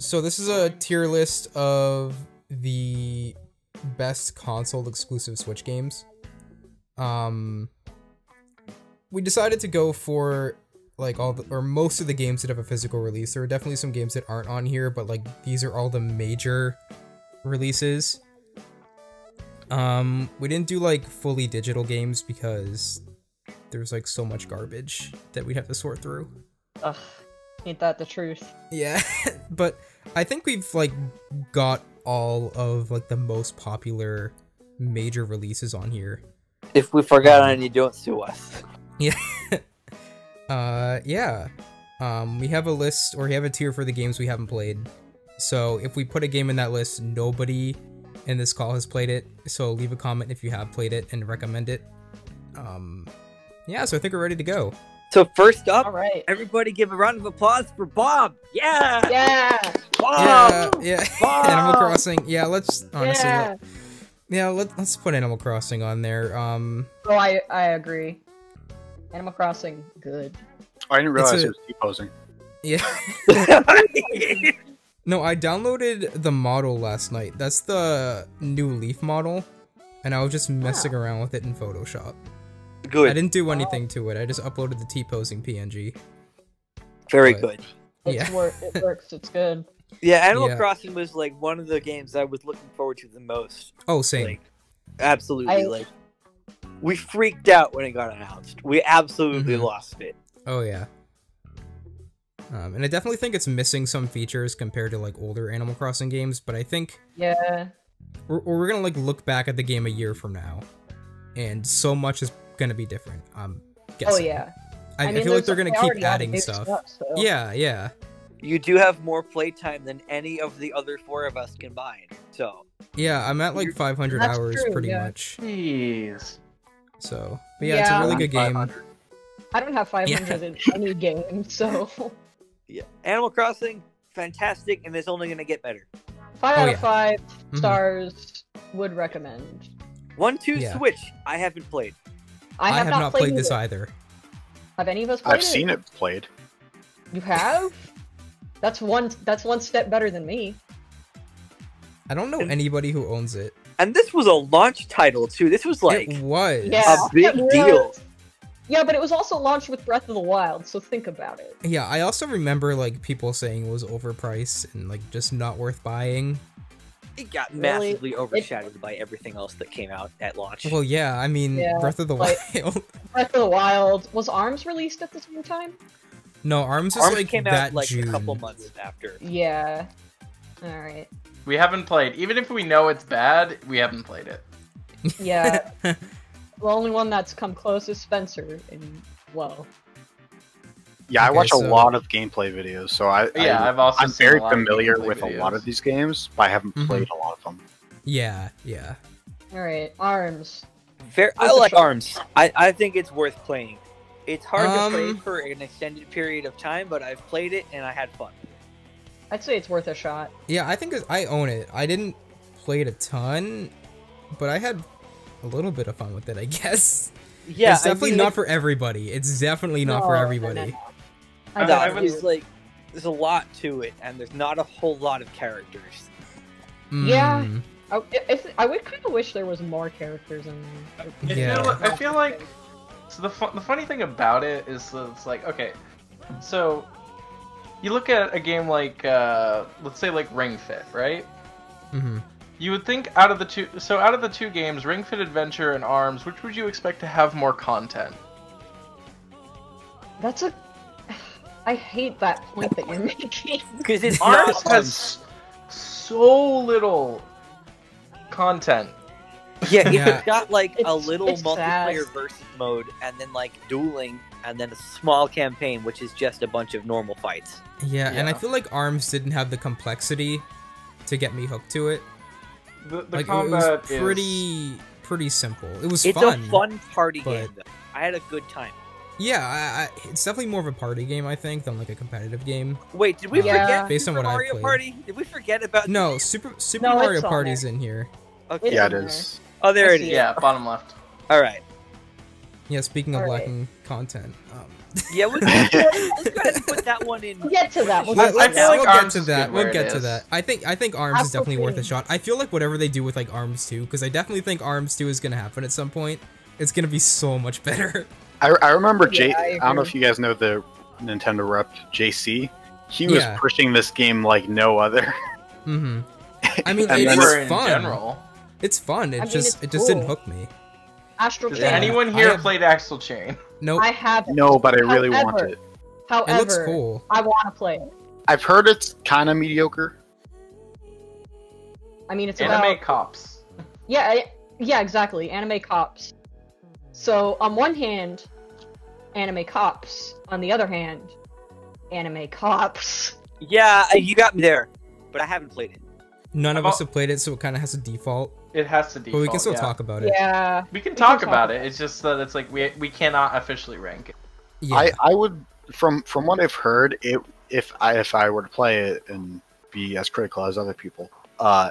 So this is a tier list of the best console exclusive Switch games. Um we decided to go for like all the or most of the games that have a physical release. There are definitely some games that aren't on here, but like these are all the major releases. Um we didn't do like fully digital games because there's like so much garbage that we'd have to sort through. Ugh, ain't that the truth? Yeah, but I think we've like got all of like the most popular major releases on here. If we forgot any, don't sue us. Yeah. uh yeah. Um we have a list or we have a tier for the games we haven't played. So if we put a game in that list, nobody in this call has played it. So leave a comment if you have played it and recommend it. Um yeah, so I think we're ready to go. So first up, All right. everybody give a round of applause for Bob. Yeah, Yeah. Bob. Yeah, yeah. Bob! Animal Crossing. Yeah, let's honestly yeah. let, yeah, let, let's put Animal Crossing on there. Um Oh, I I agree. Animal Crossing, good. Oh, I didn't realize a- it was T-posing. yeah. No, I downloaded the model last night. That's the new Leaf model, and I was just messing around with it in Photoshop. I didn't do anything to it. I just uploaded the T-posing PNG. very but- good. It's Yeah. wor- it works. It's good. Yeah, Animal Yeah. Crossing was like one of the games I was looking forward to the most. Oh, same. Like, absolutely, I- like we freaked out when it got announced. We absolutely Mhm. lost it. Oh yeah. Um, and I definitely think it's missing some features compared to like older Animal Crossing games, but I think Yeah. we're, we're gonna like look back at the game a year from now, and so much is gonna be different. I'm guessing. Oh yeah. I, I, mean, feel like they're gonna keep adding new stuff. so- Yeah, yeah, You do have more playtime than any of the other four of us combined. So yeah. I'm at like 500 That's hours true, pretty yeah. much. Jeez. So, but yeah, it's a really I'm good game. 500. I don't have 500 in any game, so yeah, Animal Crossing, fantastic, and it's only gonna get better. five Oh, out yeah. of 5 Mhm. stars would recommend. One, two, Yeah. Switch. I haven't played. I have, not, played, played this either. either. Have any of us played I've seen it played. You have? That's one. That's one step better than me. I don't know And- anybody who owns it. And this was a launch title too. This was like it was. Yeah, a big it was. deal. Yeah, but it was also launched with Breath of the Wild, so think about it. Yeah, I also remember like people saying it was overpriced and like just not worth buying. It got Really? massively overshadowed by everything else that came out at launch. Well, yeah, I mean, Yeah, Breath of the like- Wild. Breath of the Wild was Arms released at the same time? no, Arms is Arms like came that out like June. a couple months after. Yeah. All right. We haven't played. Even if we know it's bad, we haven't played it. Yeah. the only one that's come close is Spencer, and well, Yeah, I Okay, watch a lot of gameplay videos, so I, Yeah, I I've also I'm very a lot of familiar gameplay with a lot of these games, but I haven't Mhm. played a lot of them. yeah, yeah. all right. Arms. Fair, I like shot. Arms. I, I think it's worth playing. It's hard Um, to play for an extended period of time, but I've played it and I had fun. I'd say it's worth a shot. Yeah, I think it- I own it. I didn't play it a ton, but I had a little bit of fun with it, I guess. Yeah, it's definitely I mean, not for everybody. It's definitely not for No, no, everybody. No, no. I- no, I I would- it's like there's a lot to it, and there's not a whole lot of characters. Yeah. Mm, I, I would kind of wish there was more characters in there. I Yeah. feel, I feel like so the fu- the funny thing about it is that it's like okay, so you look at a game like uh, let's say like Ring Fit, right? mhm. You would think out of the two, so out of the two games, Ring Fit Adventure and Arms, which would you expect to have more content? That's a. I hate that point that you're making. Because it's Arms has so little content. Yeah, Yeah. it's got like a little multiplayer sad. versus mode, and then like dueling, and then a small campaign, which is just a bunch of normal fights. Yeah, and I feel like Arms didn't have the complexity to get me hooked to it. The, the like it combat was is pretty pretty simple. It was fun. It's fun. a fun party but- game. Though. I had a good time. Yeah, I, I, it's definitely more of a party game, I think, than like a competitive game. Wait, did we Yeah. forget Based on Super what Mario played. Party? Did we forget about? No, Super Super No, Mario it's Party's there. in here. Okay. It's Yeah, in it there. is. Oh, there I it see is. it. yeah, bottom left. All right. Yeah, speaking of Alright. lacking content, um, Yeah, let's, let's go ahead and put that one in. We'll get to that. We'll Let, get to I us feel that. like we'll get to that. We'll get it to that. I think I think Arms is definitely worth a shot. I feel like whatever they do with like Arms 2, because I definitely think Arms 2 is gonna happen at some point. It's gonna be so much better. I, I remember J. Yeah, I I don't know if you guys know the Nintendo rep JC. He was Yeah. pushing this game like no other. Mm-hmm. I mean, And it then- in fun. general. It's fun. It I mean, just it's it just didn't hook me. Astral Does Yeah. Chain. anyone here have- played Astral Chain? Nope. I haven't. no, but I really want it. However, it looks cool. I want to play it. I've heard it's kind of mediocre. I mean, it's Anime about cops. yeah, yeah, exactly. Anime cops. So on one hand, anime cops. On the other hand, anime cops. Yeah, uh, you got me there, but I haven't played it. None of About- us have played it, so it kind of has a default. It has to default. But we can still yeah. talk about it. Yeah. We can We talk can about about it. It's just that it's like we we cannot officially rank it. Yeah. I, I would from from what I've heard, it if I if I were to play it and be as critical as other people, uh,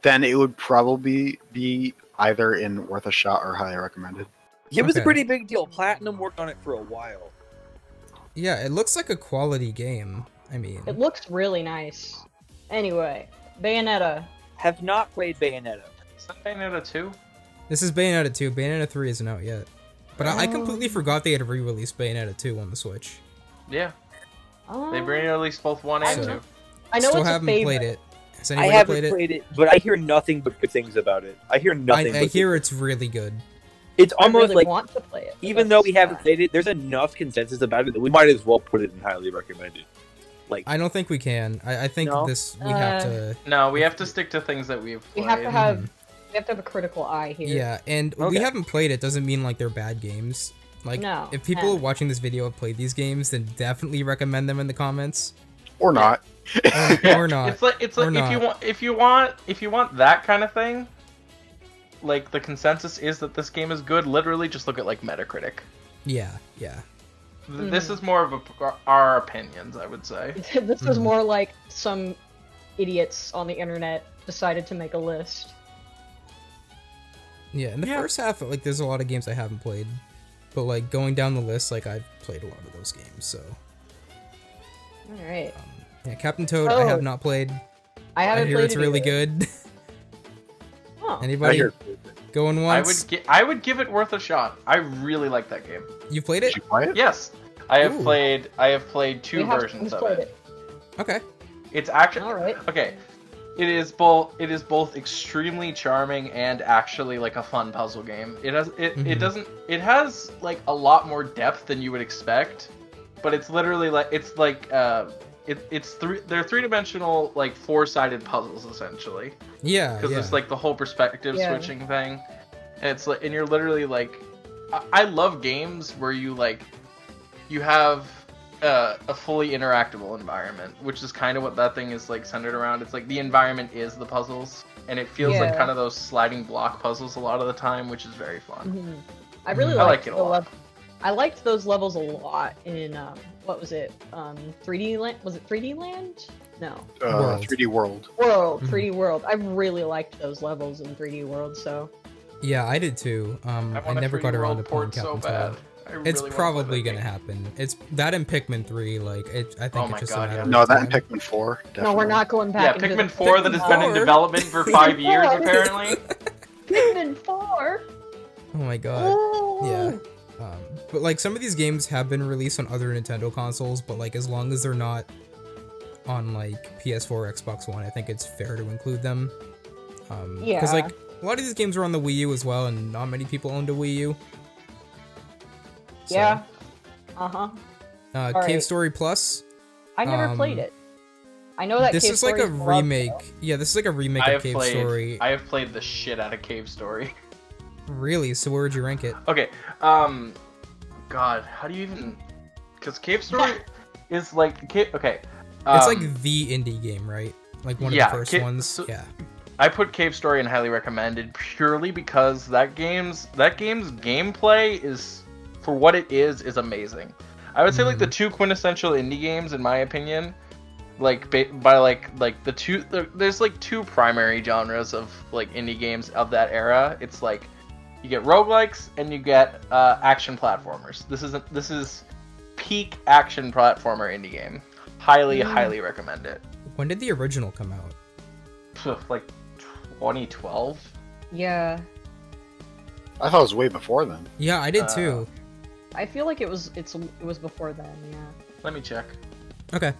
then it would probably be either in worth a shot or highly recommended. It was a pretty big deal. Platinum worked on it for a while. yeah, it looks like a quality game. I mean, It looks really nice. Anyway, Bayonetta. Have not played Bayonetta. Is that Bayonetta 2? this is Bayonetta 2. Bayonetta 3 isn't out yet. But I, I Oh. completely forgot they had re-released Bayonetta 2 on the Switch. Yeah. Um, They re released both 1 and So- 2. I know Still it's haven't favorite. played it. Has I haven't played it? played it, but I hear nothing but good things about it. I hear nothing. I but hear good- it's really good. it's I almost really like want to play it. even though we haven't played it, there's enough consensus about it that we might as well put it in highly recommended. Like I don't think we can. I, I think No? this we have Uh, to. No, we have to stick to things that we've we have to have Mhm. we have to have a critical eye here. Yeah, and we haven't played it doesn't mean like they're bad games. Like No, if people no. watching this video have played these games, then definitely recommend them in the comments. Or not. Or, or not. It's like it's Or like if you want if you want if you want that kind of thing, like the consensus is that this game is good. Literally, just look at like Metacritic. Yeah, yeah. Th- This Mhm. is more of a, our opinions, I would say. this is Mhm. more like some idiots on the internet decided to make a list. Yeah, in the Yeah. first half, like there's a lot of games I haven't played, but like going down the list, like I've played a lot of those games. So All right, um, yeah, Captain Toad, I Oh, have not played. I I haven't I hear played it's it really either. good. Huh. Anybody hear going I once? would gi- I would give it worth a shot. I really like that game. You played Did it? you play it? Yes, I have Ooh. played. I have played two have- versions of played it. Okay. It's actually All right. okay. It is both. It is both extremely charming and actually like a fun puzzle game. It has. It, Mhm. it doesn't. It has like a lot more depth than you would expect, but it's literally like it's like uh, it, it's three. They're three dimensional like four sided puzzles essentially Yeah, because yeah. it's like the whole perspective Yeah. switching thing. And it's like, and you're literally like, I, I love games where you like, you have uh, a fully interactable environment, which is kind of what that thing is like centered around. It's like the environment is the puzzles, and it feels like kind of those sliding block puzzles a lot of the time, which is very fun. Mhm. I really Mhm. I liked like it a the lot. lev- I liked those levels a lot in um, what was it? Um, 3D land? Was it 3D land? No, Uh, World. 3D World. World. Mhm. 3D World. I really liked those levels in 3D World. So yeah, I did too. Um, I, want a never got around to playing so Captain bad. Toad. I It's really wanna probably gonna game. happen. It's that in Pikmin three. Like it, I think Oh it's my just God, a matter yeah. of No, that and time. Pikmin 4. Definitely. no, we're not going Yeah, back. into Pikmin 4 that has been in development for five years four. apparently. Pikmin 4. Oh my god. Yeah. Um, but like some of these games have been released on other Nintendo consoles, but like as long as they're not on like PS4 or Xbox One, I think it's fair to include them. Um, Because like a lot of these games are on the Wii U as well, and not many people owned a Wii U. So, Yeah. Uh huh. Uh, All Cave right. Story Plus. I never Um, played it. I know that This Cave is like a beloved, remake. though. Yeah, this is like a remake I of have Cave played. Story. I have played the shit out of Cave Story. Really? So where would you rank it? Okay, um, God, how do you even? Because Cave Story is like, Ca- okay, um, It's like the indie game, right? Like one yeah, of the first Ca- ones. so- yeah. I put Cave Story in highly recommended purely because that game's that game's gameplay is, for what it is, is amazing. I would say like the Mm-hmm. two quintessential indie games, in my opinion, like ba- by like like the two there's like two primary genres of like indie games of that era. It's like you get roguelikes and you get uh, action platformers. This isn't this is peak action platformer indie game. Highly, Mm. highly recommend it. When did the original come out? Like 2012. Yeah, I thought it was way before then. Yeah, I did Uh, too. I feel like it was it's it was before then. Yeah. Let me check. Okay.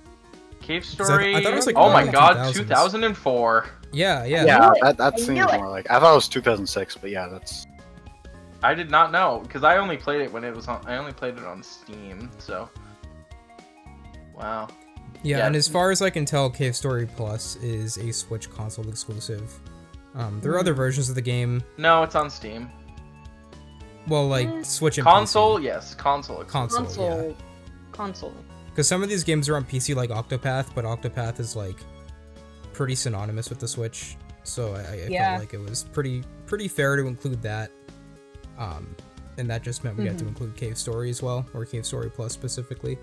Cave 'Cause I- Story. I thought it was, like, oh my god, 2000s. 2004. Yeah, yeah. Yeah, that, that seems more like. I thought it was 2006, but yeah, that's. I did not know because I only played it when it was on. I only played it on Steam. So. Wow. Yeah, Yeah. and as far as I can tell, Cave Story Plus is a Switch console exclusive. Um, there are other versions of the game. No, it's on Steam. Well, like Eh. Switch and Console, yes, console. Console, Console. Console. Because some of these games are on PC, like Octopath, but Octopath is like pretty synonymous with the Switch. So I, I Yeah. felt like it was pretty pretty fair to include that. Um, and that just meant we had to Mhm. include Cave Story as well, or Cave Story Plus specifically.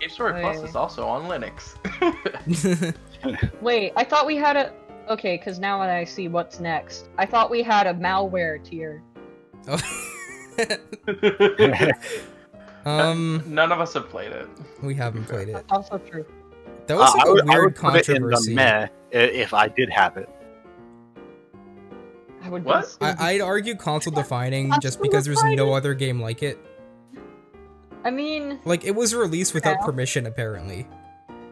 Cave Story Plus Hey. is also on Linux. Wait, I thought we had a. Okay, because now that I see what's next, I thought we had a malware tier. um, None of us have played it. we haven't played it. That's also true. That was Uh, like I would, a I weird would put it in the controversy. meh if I did have it. I would. What? I, I'd argue console defining just because there's no other game like it. I mean, Like it was released without Yeah. permission, apparently.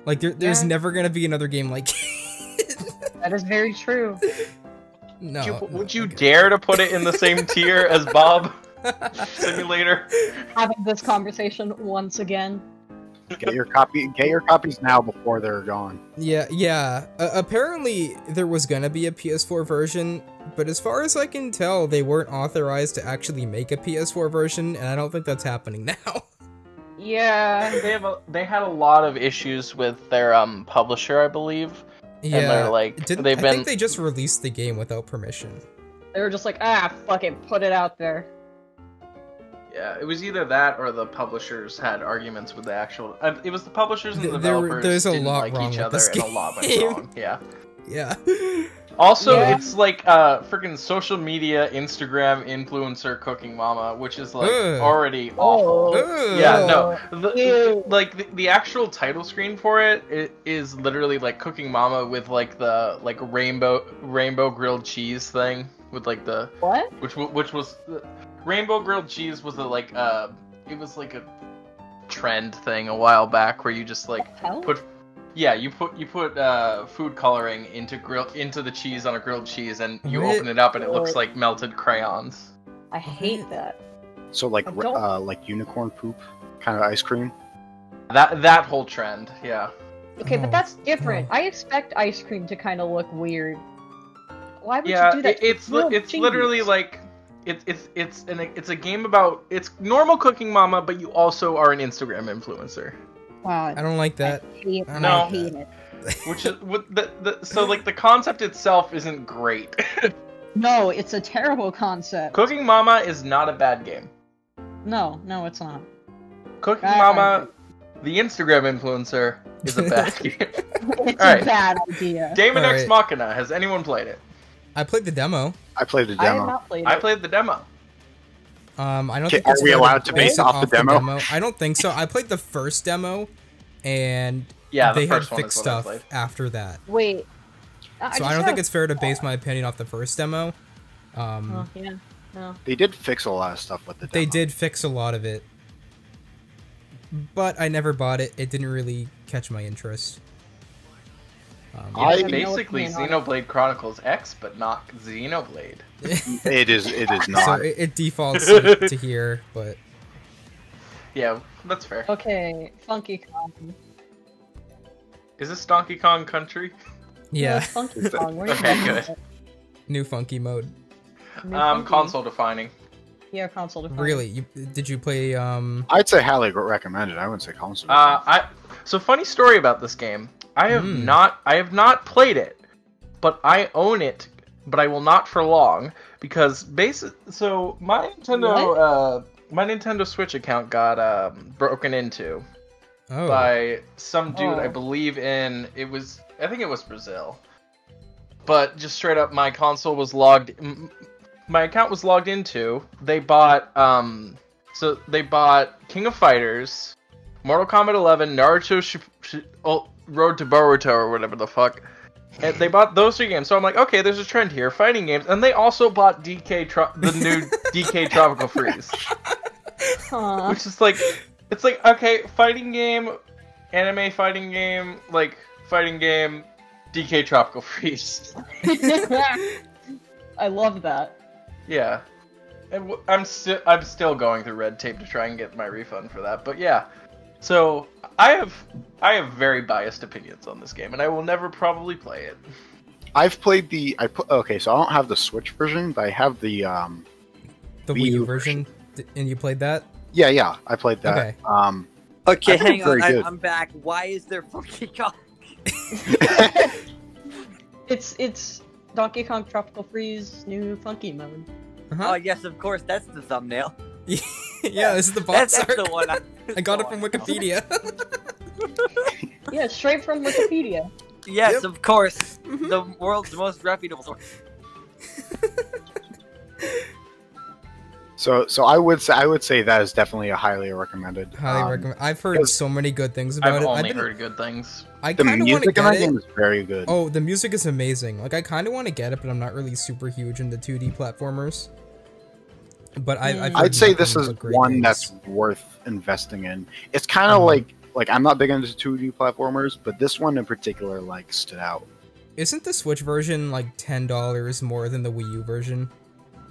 Like there, there's Yeah. never gonna be another game like it. that is very true. no. would you, no, would you okay. dare to put it in the same tier as Bob Simulator? Having this conversation once again. Get your copy. Get your copies now before they're gone. Yeah, yeah. Uh, apparently there was gonna be a PS4 version, but as far as I can tell, they weren't authorized to actually make a PS4 version, and I don't think that's happening now. Yeah. They have a, they had a lot of issues with their um publisher, I believe. yeah. And they're like Didn't, they've I been think they just released the game without permission. They were just like, ah, fuck it, put it out there. Yeah, it was either that or the publishers had arguments with the actual. Uh, it was the publishers and the Th- there developers there's a didn't lot like wrong each with other, this and a lot went game. wrong. Yeah. Yeah. Also, Yeah. it's like uh freaking social media Instagram influencer cooking mama, which is like Ugh. already awful. Ugh. Yeah, no, the, like the, the actual title screen for it, it is literally like cooking mama with like the like rainbow rainbow grilled cheese thing with like the What? which which was rainbow grilled cheese was a like uh it was like a trend thing a while back where you just like put yeah you put you put uh food coloring into grill into the cheese on a grilled cheese and you What? open it up and it looks like melted crayons I hate that. So like I r- don't- uh, like unicorn poop kind of ice cream. that that whole trend yeah Okay, Oh, but that's different. oh. I expect ice cream to kind of look weird. Why would yeah you do that? it, it's li- Grilled it's cheese? literally like it's it's it's an it's a game about it's normal cooking mama but you also are an instagram influencer Wow. I don't like that. I hate, I I hate like it. which is what the, the so like the concept itself isn't great No, it's a terrible concept. cooking mama is not a bad game No, no, it's not. cooking Bad mama the instagram influencer is a bad game It's Alright. a bad idea. Daemon X Alright. Machina has anyone played it I played the demo. I played the I have demo. not played it. I played the demo Um, I don't Okay, think it's are we allowed to base base it off the demo? I don't think so. I played the first demo, and yeah the they had first one is fixed stuff after that. Wait. So I, just don't have- think it's fair to base my opinion off the first demo. Um, Oh, yeah. No. They did fix a lot of stuff with the demo. they did fix a lot of it, but I never bought it. It didn't really catch my interest. Um, I- It's have no basically opinion on it. Xenoblade Chronicles X, but not Xenoblade. It is. It is so not. it, it defaults to, to here, but Yeah, that's fair. Okay, Funky Kong. Is this Donkey Kong Country? yeah, it's Funky Kong. What are you Okay, talking good. about? new funky mode. New Um, Funky? console defining. Yeah, console defining. Really, you, did you play? Um, I'd say highly recommended. I wouldn't say console. Uh, I so funny story about this game. I have Hmm. not I have not played it, but I own it. But I will not for long because basic. So my Nintendo uh my Nintendo Switch account got um broken into oh, by some dude I Oh. believe in it was I think it was Brazil. But just straight up my console was logged my account was logged into. They bought um So they bought King of Fighters, Mortal Kombat 11, Naruto Sh- Sh- oh, Road to Boruto or whatever the fuck. And they bought those three games. So I'm like, okay, there's a trend here, fighting games. And they also bought DK Tro- the new DK Tropical Freeze, Huh. which is like, it's like okay, fighting game, anime fighting game, like fighting game, DK Tropical Freeze. I love that. Yeah, and w- I'm still I'm still going through red tape to try and get my refund for that. But yeah, so I have I have very biased opinions on this game, and I will never probably play it. I've played the I put okay, so I don't have the Switch version, but I have the um The Wii Wii U U version, and you played that? yeah yeah I played that. Okay. Um, Okay, hang on. I, I'm back. Why is there Funky Kong? It's it's Donkey Kong Tropical Freeze new funky mode. Oh Uh-huh. yes, of course. That's the thumbnail. yeah, this is the box That's, that's the one. I, I got it from one. Wikipedia. Yeah, straight from Wikipedia. Yes, Yep. of course. Mhm. The world's most reputable source. so so I would say I would say that is definitely a highly recommended. Highly um, recommend. I've heard so many good things about it. I've it. only been- heard good things. I The kind of want to music in get that game is very good. Oh, the music is amazing. Like I kind of want to get it, but I'm not really super huge into 2D platformers. But I, I've heard I'd say this is one things. that's worth investing in. It's kind of Mhm. like like I'm not big into 2D platformers, but this one in particular like stood out. Isn't the Switch version like ten dollars more than the Wii U version?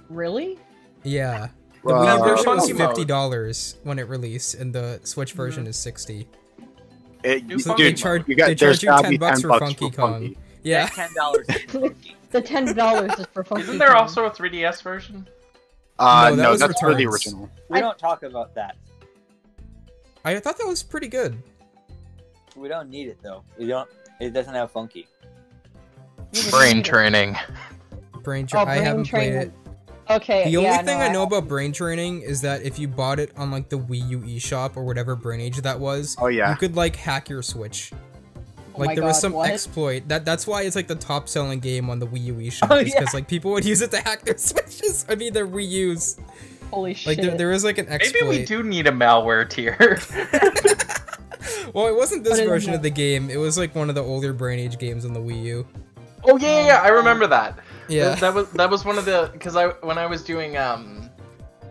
Really? Yeah, the Uh, Wii U version was fifty dollars when it released, and the Switch Mm-hmm. version is sixty. It, So Funky they mode. charge you got they charge you gotta ten be bucks 10 for bucks Funky for Kong. Funky. Yeah, ten dollars. The ten dollars is for funky. Isn't there Kong. also a 3DS version? Uh, No, that no, was that's for the original. We don't talk about that. I thought that was pretty good. We don't need it though. We don't. It doesn't have funky. Brain training. Brain tra- Oh, I haven't played it. Okay. The only yeah, thing no, I know about brain training is that if you bought it on like the Wii U eShop or whatever brain age that was, Oh yeah, you could like hack your Switch. Oh Like my there was some what? exploit. That that's why it's like the top selling game on the Wii U eShop Oh, is yeah. because like people would use it to hack their Switches. I mean their Wii U's. Holy Like shit. there, there is like an exploit. Maybe we do need a malware tier. Well, it wasn't this version that? of the game. It was like one of the older brain age games on the Wii U. oh yeah, yeah, yeah, I remember that. Yeah. That, that was that was one of the because I when I was doing um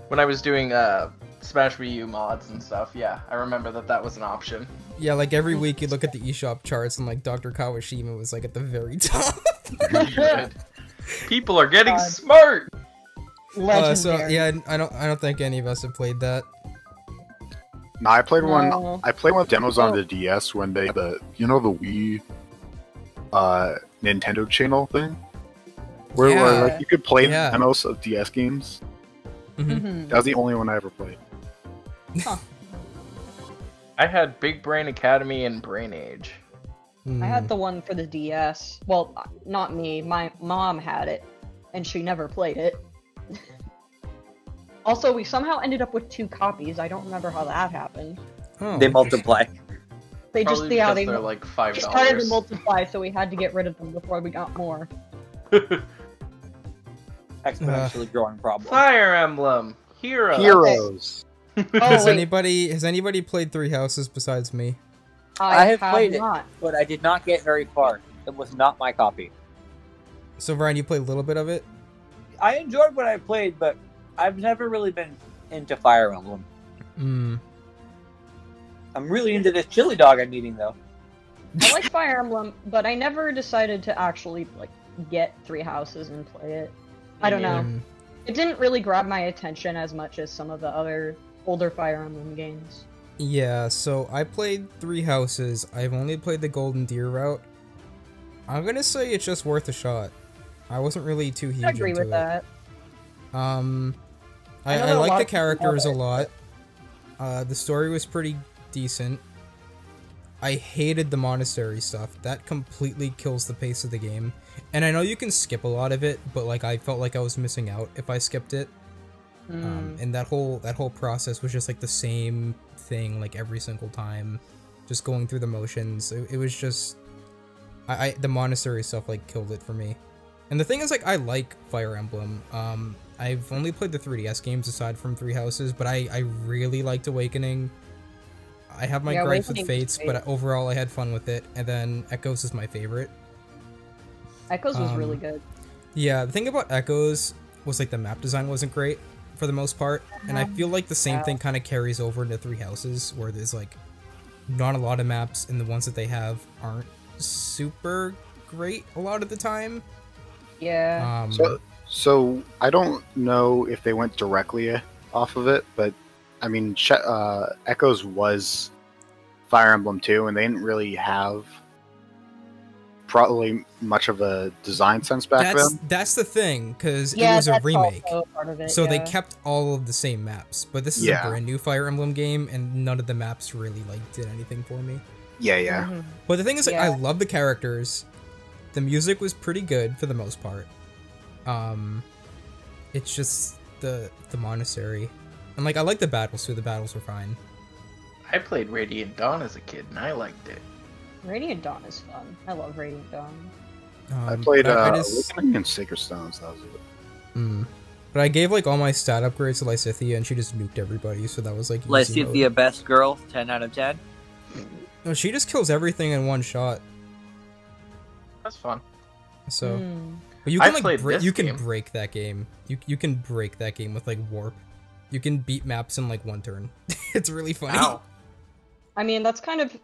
when I was doing uh Smash Wii U mods and stuff. Yeah, I remember that that was an option. Yeah, like every week you look at the eShop charts and like Dr. Kawashima was like at the very top. People are getting God. smart. Legendary. Uh, so yeah, I don't I don't think any of us have played that. no, I played No. one. I played one with demos on Oh. the DS when they the you know the Wii, uh, Nintendo Channel thing, where, where like you could play Yeah. demos of DS games. Mhm. Mhm. That was the only one I ever played. I had Big Brain Academy and Brain Age. I Hmm. had the one for the DS. Well, not me. My mom had it, and she never played it. also, we somehow ended up with two copies. I don't remember how that happened. Oh, They multiply. They just Probably yeah, they they're like five they started to multiply, so we had to get rid of them before we got more. Exponentially growing problem. Fire Emblem Hero. Heroes. Oh Has wait, anybody has anybody played Three Houses besides me? I, I have played it. not. But I did not get very far. It was not my copy. So Ryan, you played a little bit of it. I enjoyed what I played, but I've never really been into Fire Emblem. Hmm. I'm really into this chili dog I'm eating though. I like Fire Emblem, but I never decided to actually like get Three Houses and play it. I don't know. Hmm. It didn't really grab my attention as much as some of the other older Fire Emblem games. Yeah, so I played Three Houses. I've only played the Golden Deer route. I'm gonna say it's just worth a shot. I wasn't really too huge I agree with it. that. Um, I I, I like the of people love characters a lot. Uh, the story was pretty decent. I hated the monastery stuff. That completely kills the pace of the game. And I know you can skip a lot of it, but like I felt like I was missing out if I skipped it. Um, Mm. and that whole that whole process was just like the same thing like every single time, just going through the motions. It, it was just, I, I the monastery stuff like killed it for me. And the thing is, like, I like Fire Emblem. Um, I've only played the 3DS games aside from Three Houses, but I, I really liked Awakening. I have my Yeah, gripes with Fates, but overall I had fun with it. And then Echoes is my favorite. Echoes was really Um, good. Yeah, the thing about Echoes was like the map design wasn't great for the most part, and I feel like the same Yeah. thing kind of carries over into Three Houses, where there's like not a lot of maps, and the ones that they have aren't super great a lot of the time. Yeah. Um, So, so I don't know if they went directly off of it, but I mean, uh, Echoes was Fire Emblem 2, and they didn't really have probably much of a design sense back that's then. that's the thing because yeah, it was a remake. part of it, So they kept all of the same maps, but this is Yeah. a brand new Fire Emblem game, and none of the maps really like did anything for me. Yeah, yeah. Mhm. But the thing is, like, I love the characters. The music was pretty good for the most part. Um, it's just the the monastery, and like I like the battles too. The battles were fine. I played Radiant Dawn as a kid and I liked it. Radiant Dawn is fun. I love Radiant Dawn. Um, I played but I, uh, I just, Awakening and Sacred Stones. That was it. mm. but I gave like all my stat upgrades to Lysithea, and she just nuked everybody. So that was like easy mode. Lysithea, best girl, ten out of ten. No, she just kills everything in one shot. That's fun. So, Mm. but you I can like bre- this you can game. break that game. You you can break that game with like warp. You can beat maps in like one turn. it's really funny. Ow. I mean, that's kind of.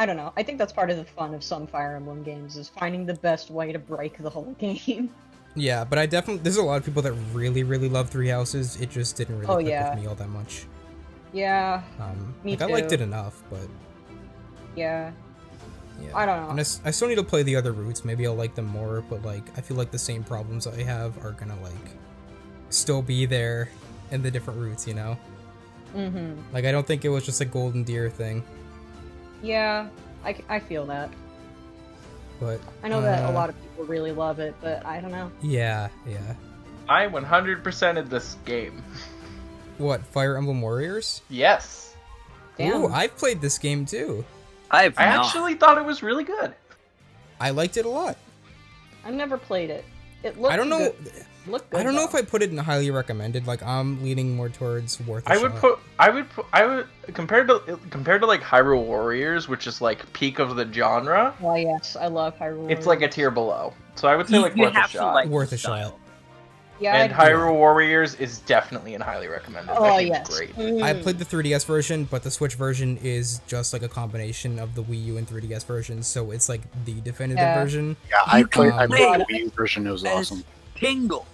I don't know. I think that's part of the fun of some Fire Emblem games is finding the best way to break the whole game. Yeah, but I definitely there's a lot of people that really really love Three Houses. It just didn't really Oh, click yeah. with me all that much. yeah, Um, Me like I liked it enough, but yeah. yeah. I don't know. And I, I still need to play the other routes. Maybe I'll like them more, but like I feel like the same problems I have are gonna like still be there in the different routes. You know, Mm-hmm. like I don't think it was just a golden deer thing, Yeah, I, I feel that. but I know that a uh, lot of people really love it, but I don't know. Yeah, yeah. I 100%ed this game. What Fire Emblem Warriors? Yes. Damn. Ooh, I've played this game too. I have I not. actually thought it was really good. I liked it a lot. I've never played it. It looks I don't know. Good. Look good I don't know if. I put it in highly recommended. Like I'm leaning more towards worth. I I would put I would put I would compared to compared to like Hyrule Warriors, which is like peak of the genre. Well, yes, I love Hyrule. It's like a tier below. So I would say You, like you worth a have to shot. like Worth the a shot. Yeah, and I, Hyrule Warriors is definitely in highly recommended. oh I think yes. it's great. I Mm. played the 3DS version, but the Switch version is just like a combination of the Wii U and 3DS versions, so it's like the definitive Yeah. version. Yeah, I You played. can I played the play- Wii U version. It was awesome. Tingle.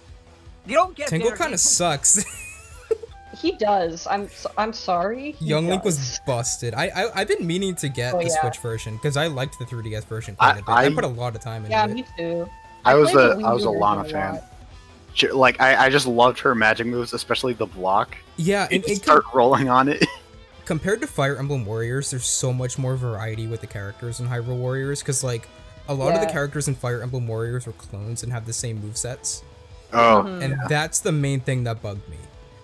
You don't get Tingle kind of sucks. He does. I'm so, I'm sorry. He Young Link was busted. I, I I've been meaning to get Oh, the yeah. Switch version because I liked the 3DS version I- quite a bit. I, I- put a lot of time into Yeah, it. me too. I was played a the Wii I was U a version Lana fan. lot. She- Like I, I just loved her magic moves, especially the block. yeah, You and just it com- start rolling on it. compared to Fire Emblem Warriors, there's so much more variety with the characters in Hyrule Warriors because like a lot of the characters in Fire Emblem Warriors were clones and have the same movesets. Oh, Mhm. and that's the main thing that bugged me.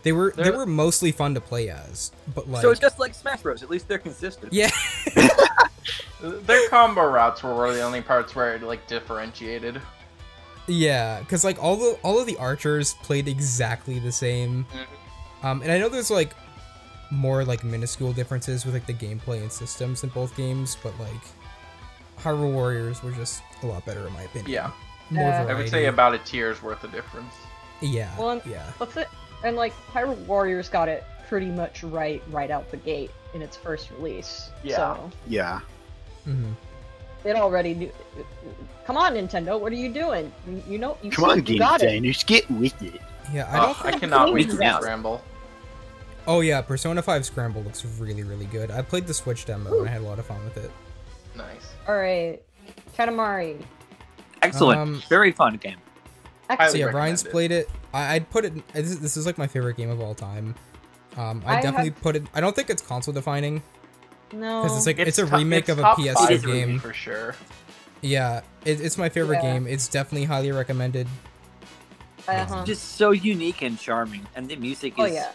They were they They're- were mostly fun to play as, but like So it's just like Smash Bros. At least they're consistent. yeah, Their combo routes were the only parts where it like differentiated. yeah, because like all the all of the archers played exactly the same. Um, and I know there's like more like minuscule differences with like the gameplay and systems in both games, but like Hyrule Warriors were just a lot better in my opinion. Yeah. More Yeah. I would say about a tier's worth of difference. yeah, Well, and- yeah. What's it? And like Hyrule Warriors got it pretty much right right out the gate in its first release. Yeah. So yeah. hmm it already knew. Come on, Nintendo, what are you doing? You, you know, you, Come on, you game got it. designers, get with it. Yeah, I I, don't. I cannot wait believe for. Scramble. oh yeah, Persona 5 Scramble looks really really good. I played the Switch demo and I had a lot of fun with it. Nice. All right, Katamari. Excellent. Um, Very fun game. So yeah, recommend Brian's it. played it. I, I'd put it. This, this is like my favorite game of all time. Um, I, I definitely have- put it. I don't think it's console defining No. because it's like it's, a top- remake it's of a PS2 five for me game. for sure. Yeah, it, it's my favorite Yeah. game. It's definitely highly recommended. uh-huh. Just so unique and charming, and the music Oh is yeah.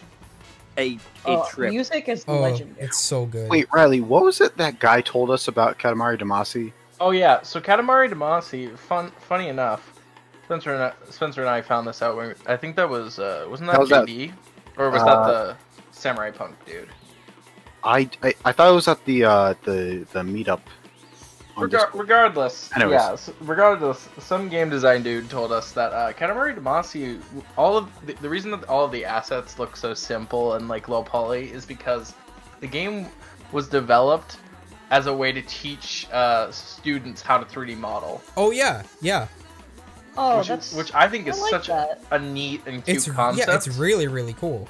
a a Oh, trip. music is Oh, legendary. it's so good. Wait, Riley, what was it that guy told us about Katamari Damacy? Oh yeah, so Katamari Damacy, fun, funny enough, Spencer and I, Spencer and I found this out. When, I think that was uh, wasn't that, That was that- JD, or was Uh, that the Samurai Punk dude? I, I I thought it was at the uh the the meetup. Regar- regardless, Anyways. yeah. Regardless, some game design dude told us that uh, Katamari Damacy, all of the, the reason that all of the assets look so simple and like low poly is because the game was developed as a way to teach uh, students how to 3D model, Oh yeah, yeah. Oh, which, that's which I think I is like such that. a neat and cute It's concept. yeah, it's really really cool.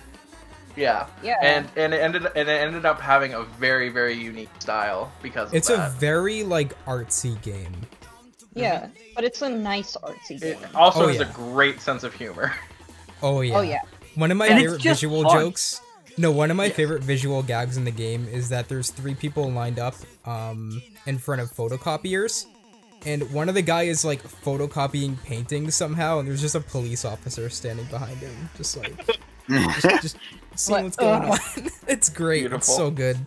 Yeah. Yeah. And and it ended and it ended up having a very very unique style because of It's a very like artsy game. yeah, but it's a nice artsy it also Oh, has yeah. a great sense of humor. Oh yeah. Oh yeah. One of my And favorite visual fun. jokes. No, one of my Yeah. favorite visual gags in the game is that there's three people lined up um in front of photocopiers. And one of the guy is like photocopying paintings somehow, and there's just a police officer standing behind him, just like just, just seeing What? what's going Ugh. on. it's great. It's so good.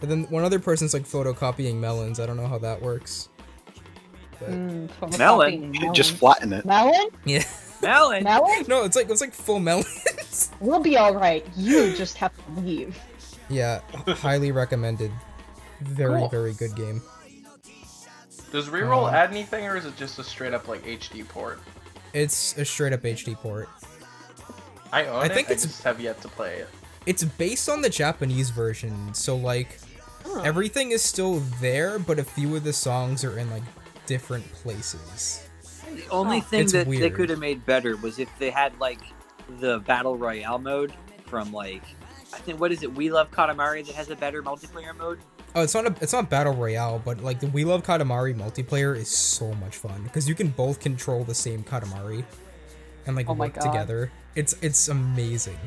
But then one other person's like photocopying melons. I don't know how that works. But Mm, Melon. melon. Just flatten it. melon. yeah. Melon. Melon. No, it's like it's like full melons. We'll be all right. You just have to leave. yeah, highly recommended. Very Cool. very good game. Does reroll Um, add anything, or is it just a straight up like HD port? It's a straight up HD port. I own I it. think I it's- just have yet to play it. It's based on the Japanese version, so like Huh. everything is still there, but a few of the songs are in like different places. The only Oh. thing It's that they could have made better was if they had like the battle royale mode from like I think what is it? We Love Katamari that has a better multiplayer mode. Oh, it's not a it's not battle royale, but like the We Love Katamari multiplayer is so much fun because you can both control the same Katamari and like Oh work God. together. It's it's amazing.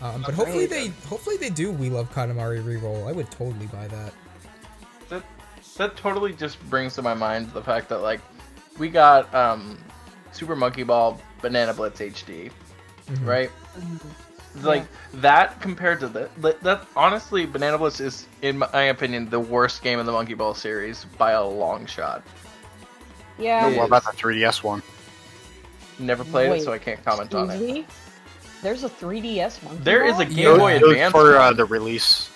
Um, but That's hopefully they hopefully they do We Love Katamari reroll. I would totally buy that. That that totally just brings to my mind the fact that like we got um Super Monkey Ball Banana Blitz HD, Mhm. right? Like that compared to that, that, that honestly, Banana Blitz is, in my opinion, the worst game in the Monkey Ball series by a long shot. Yeah. It What about is. the 3DS one? Never played it, so I can't comment on it. Me? There's a 3DS one. There is a Yeah. Game Boy Advance for uh, the release.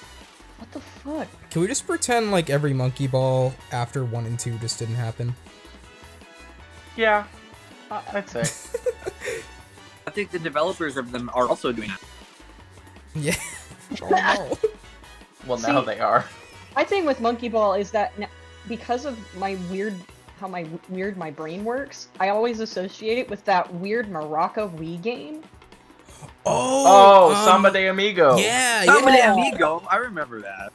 What the fuck? Can we just pretend like every Monkey Ball after one and two just didn't happen? Yeah, I- I'd say. I think the developers of them are also doing it. Yeah. oh no. Well, now See- they are. My thing with Monkey Ball is that because of my weird, how my weird my brain works, I always associate it with that weird Maraca Wii game. Oh, Oh, um, Samba de Amigo. Yeah, Samba de. Amigo. I remember that.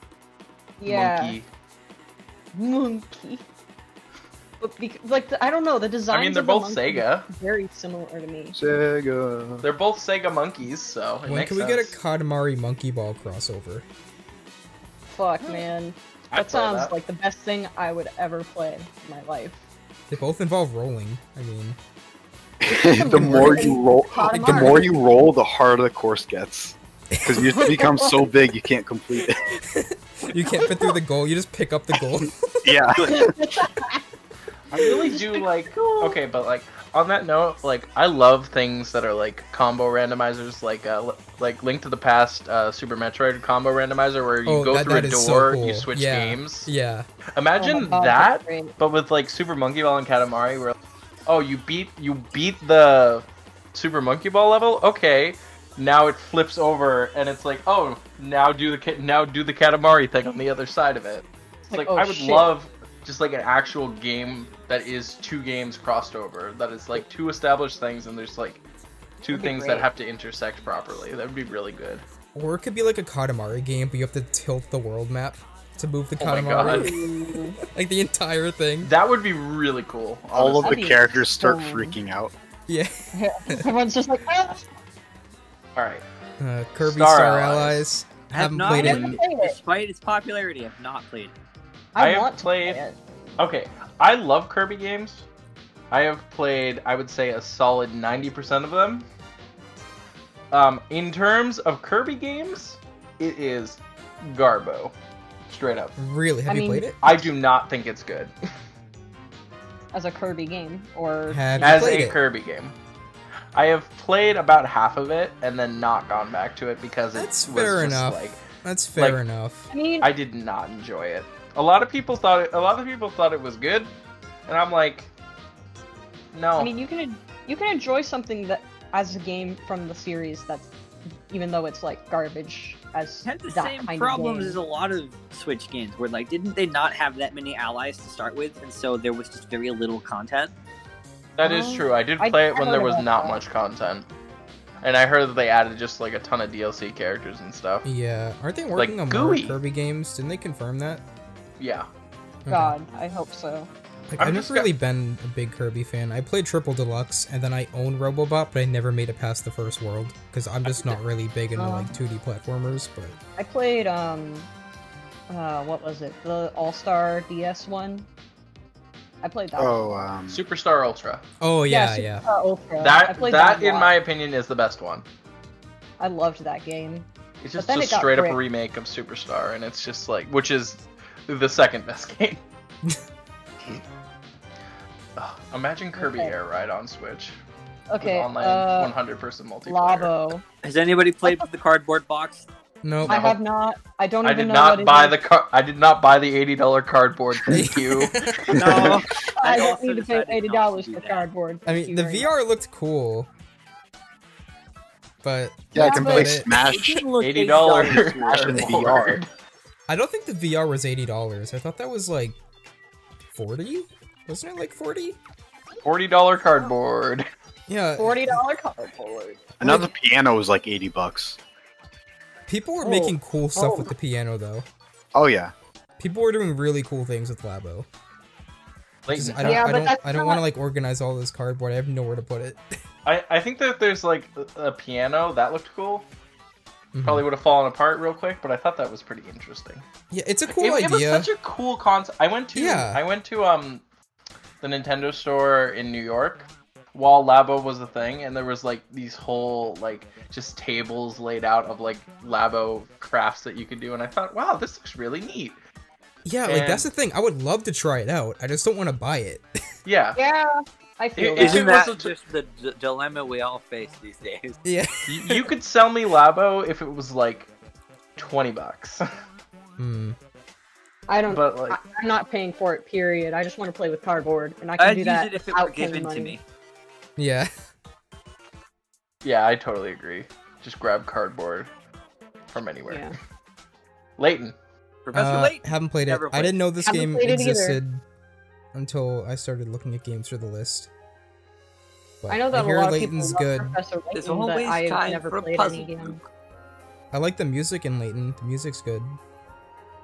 Yeah, Monkey. monkey. But bec- like the, I don't know, the design. I mean, they're both Sega. Very similar to me. Sega. They're both Sega monkeys, so it When makes can we sense. get a Katamari Monkey Ball crossover? Fuck, man. I'd That sounds that. like the best thing I would ever play in my life. They both involve rolling. I mean, the more you roll, Katamari. the more you roll, the harder the course gets. Because you become so big, you can't complete it. you can't fit through the goal. You just pick up the goal. yeah. I really do like. Okay, but like on that note, like I love things that are like combo randomizers, like uh, like Link to the Past, uh, Super Metroid combo randomizer, where you Oh, go that- through that a door, so you switch Yeah. games. yeah. Imagine Oh God, that, but with like Super Monkey Ball and Katamari, where oh you beat you beat the Super Monkey Ball level, okay. Now it flips over and it's like, oh, now do the Ka- now do the Katamari thing on the other side of it. It's Like, like, oh, I would shit. love just like an actual game that is two games crossed over. That is like two established things and there's like two That'd things great. that have to intersect properly. That would be really good. Or it could be like a Katamari game, but you have to tilt the world map to move the Oh my Katamari. Ooh. like the entire thing. That would be really cool. All of the That'd be characters start so- freaking out. Yeah. Everyone's just like, ah! All right. Uh, Kirby Star Star, Allies. Allies. I have Haven't not played it. played it. Despite its popularity, I have not played it. I I, have want to play played- it. Okay, I love Kirby games. I have played, I would say, a solid 90% of them. Um, in terms of Kirby games, it is Garbo. Straight up. Really? Have I you mean- played it? I do not think it's good. as a Kirby game, or Have as a it? Kirby game. I have played about half of it and then not gone back to it because it's it fair just enough. like That's fair like- enough. I mean, I did not enjoy it. A lot of people thought it, a lot of people thought it was good, and I'm like, no. I mean, you can you can enjoy something that as a game from the series that's even though it's like garbage as had the that same kind problems of as game. a lot of Switch games, where like didn't they not have that many allies to start with, and so there was just very little content. that is Um, true. I did I- play it when there was not that. much content, and I heard that they added just like a ton of DLC characters and stuff. Yeah, aren't they working on more Kirby games? Didn't they confirm that? Yeah, Okay. God, I hope so. Like, I'm I've just never got- really been a big Kirby fan. I played Triple Deluxe, and then I own Robobot, but I never made it past the first world because I'm just not really big into Oh. like 2D platformers. But I played um, uh, what was it? The All Star DS one. I played that. Oh, um, Superstar Ultra. oh yeah, Super yeah. Star Ultra. I That played that, that, in my opinion is the best one. I loved that game. It's just a it straight up bricked. remake of Superstar, and it's just like, which is the second best game. Ugh, imagine Kirby Okay. Air Ride on Switch Okay, with online uh, 100% multiplayer. Labo. Has anybody played with the cardboard box? Nope. I have not. I don't I even did know what not it buy is. the car. I did not buy the eighty dollar cardboard. Thank you. No. I I don't also need to pay decided eighty not dollars to do for that. cardboard. I mean, the very VR looked cool, but yeah, I can but- play It Smash. didn't look Eighty dollars. $80 Smash in the VR. I don't think the VR was eighty dollars. I thought that was like forty. Wasn't it like forty? Forty dollar cardboard. Yeah. Forty dollar cardboard. Another piano was like 80 bucks. People were Oh. making cool stuff Oh. with the piano, though. Oh, yeah. People were doing really cool things with Labo. 'Cause Layton, I don't, Yeah, I don't, that's I don't not- want to like organize all this cardboard. I have nowhere to put it. I, I think that there's like a, a piano that looked cool. Mhm. Probably would have fallen apart real quick, but I thought that was pretty interesting. Yeah, it's a cool it, it was such a cool concept. I went to Yeah. I went to um the Nintendo store in New York while Labo was a thing, and there was like these whole like just tables laid out of like Labo crafts that you could do, and I thought, wow, this looks really neat. yeah, like that's the thing. I would love to try it out. I just don't want to buy it. Yeah, Yeah, I feel It- that. If Isn't was that just the d- dilemma we all face these days? yeah. you, you could sell me Labo if it was like twenty bucks, Hmm. I don't. but like I, I'm not paying for it. Period. I just want to play with cardboard, and I can I'd do use that it if it were given money. to me. Yeah. yeah, I totally agree. Just grab cardboard from anywhere. Yeah. Layton, Professor Uh, Layton. haven't played it. Never I didn't know this game existed. either. Existed until I started looking at games for the list. But I know that a hear lot of Layton's people love good. Professor There's Layton, but always I've never for a played puzzle. any game. I like the music in Layton. The music's good.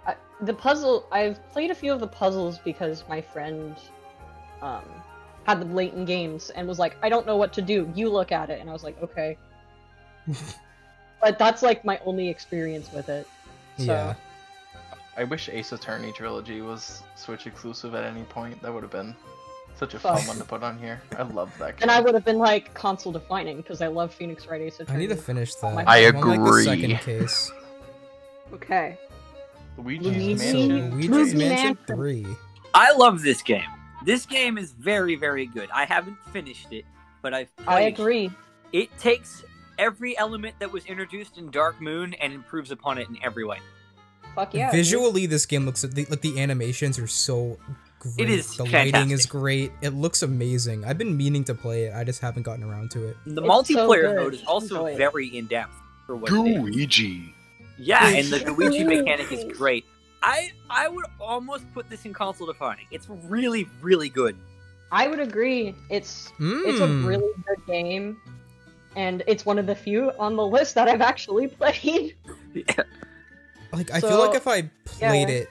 I, the puzzle. I've played a few of the puzzles because my friend um, had the Layton games and was like, "I don't know what to do. You look at it," and I was like, "Okay." but that's like my only experience with it. So, Yeah. I wish Ace Attorney trilogy was Switch exclusive at any point. That would have been such a fun one to put on here. I love that. Game. And I would have been like console defining because I love Phoenix Wright Ace Attorney. I need to finish oh that. my- I I'm on, like, the agree. second case. Okay. Luigi's Luigi- So, Mansion. Luigi's Luigi Mansion Mansion. 3. I love this game. This game is very, very good. I haven't finished it, but I've played I agree. It takes every element that was introduced in Dark Moon and improves upon it in every way. Fuck yeah. dude. Visually, this game looks the, like the animations are so great. It is the lighting is great. It looks amazing. I've been meaning to play it. I just haven't gotten around to it. The It's multiplayer good. mode is also Enjoy very in depth for what it is. Luigi. Yeah, and the Luigi Luigi. mechanic is great. I I would almost put this in console defining. It's really, really good. I would agree. It's it's a Mm. really good game, and it's one of the few on the list that I've actually played. Like I So, feel like if I played yeah. it,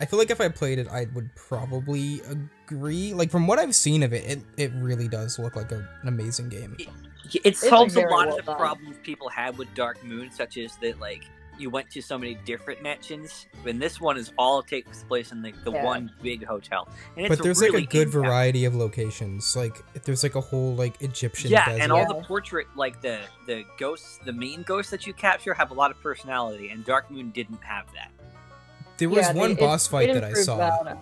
I feel like if I played it, I would probably agree. Like from what I've seen of it, it, it really does look like a, an amazing game. It solves a lot well of the done. problems people had with Dark Moon, such as that like you went to so many different mansions. And this one is all takes place in like the Yeah. one big hotel. And it's But there's really like a good in-depth. variety of locations. Like there's like a whole like Egyptian Yeah, desert. and all the portrait, like the the ghosts, the main ghosts that you capture, have a lot of personality, and Dark Moon didn't have that. there was Yeah, one it- boss fight it that I saw. that.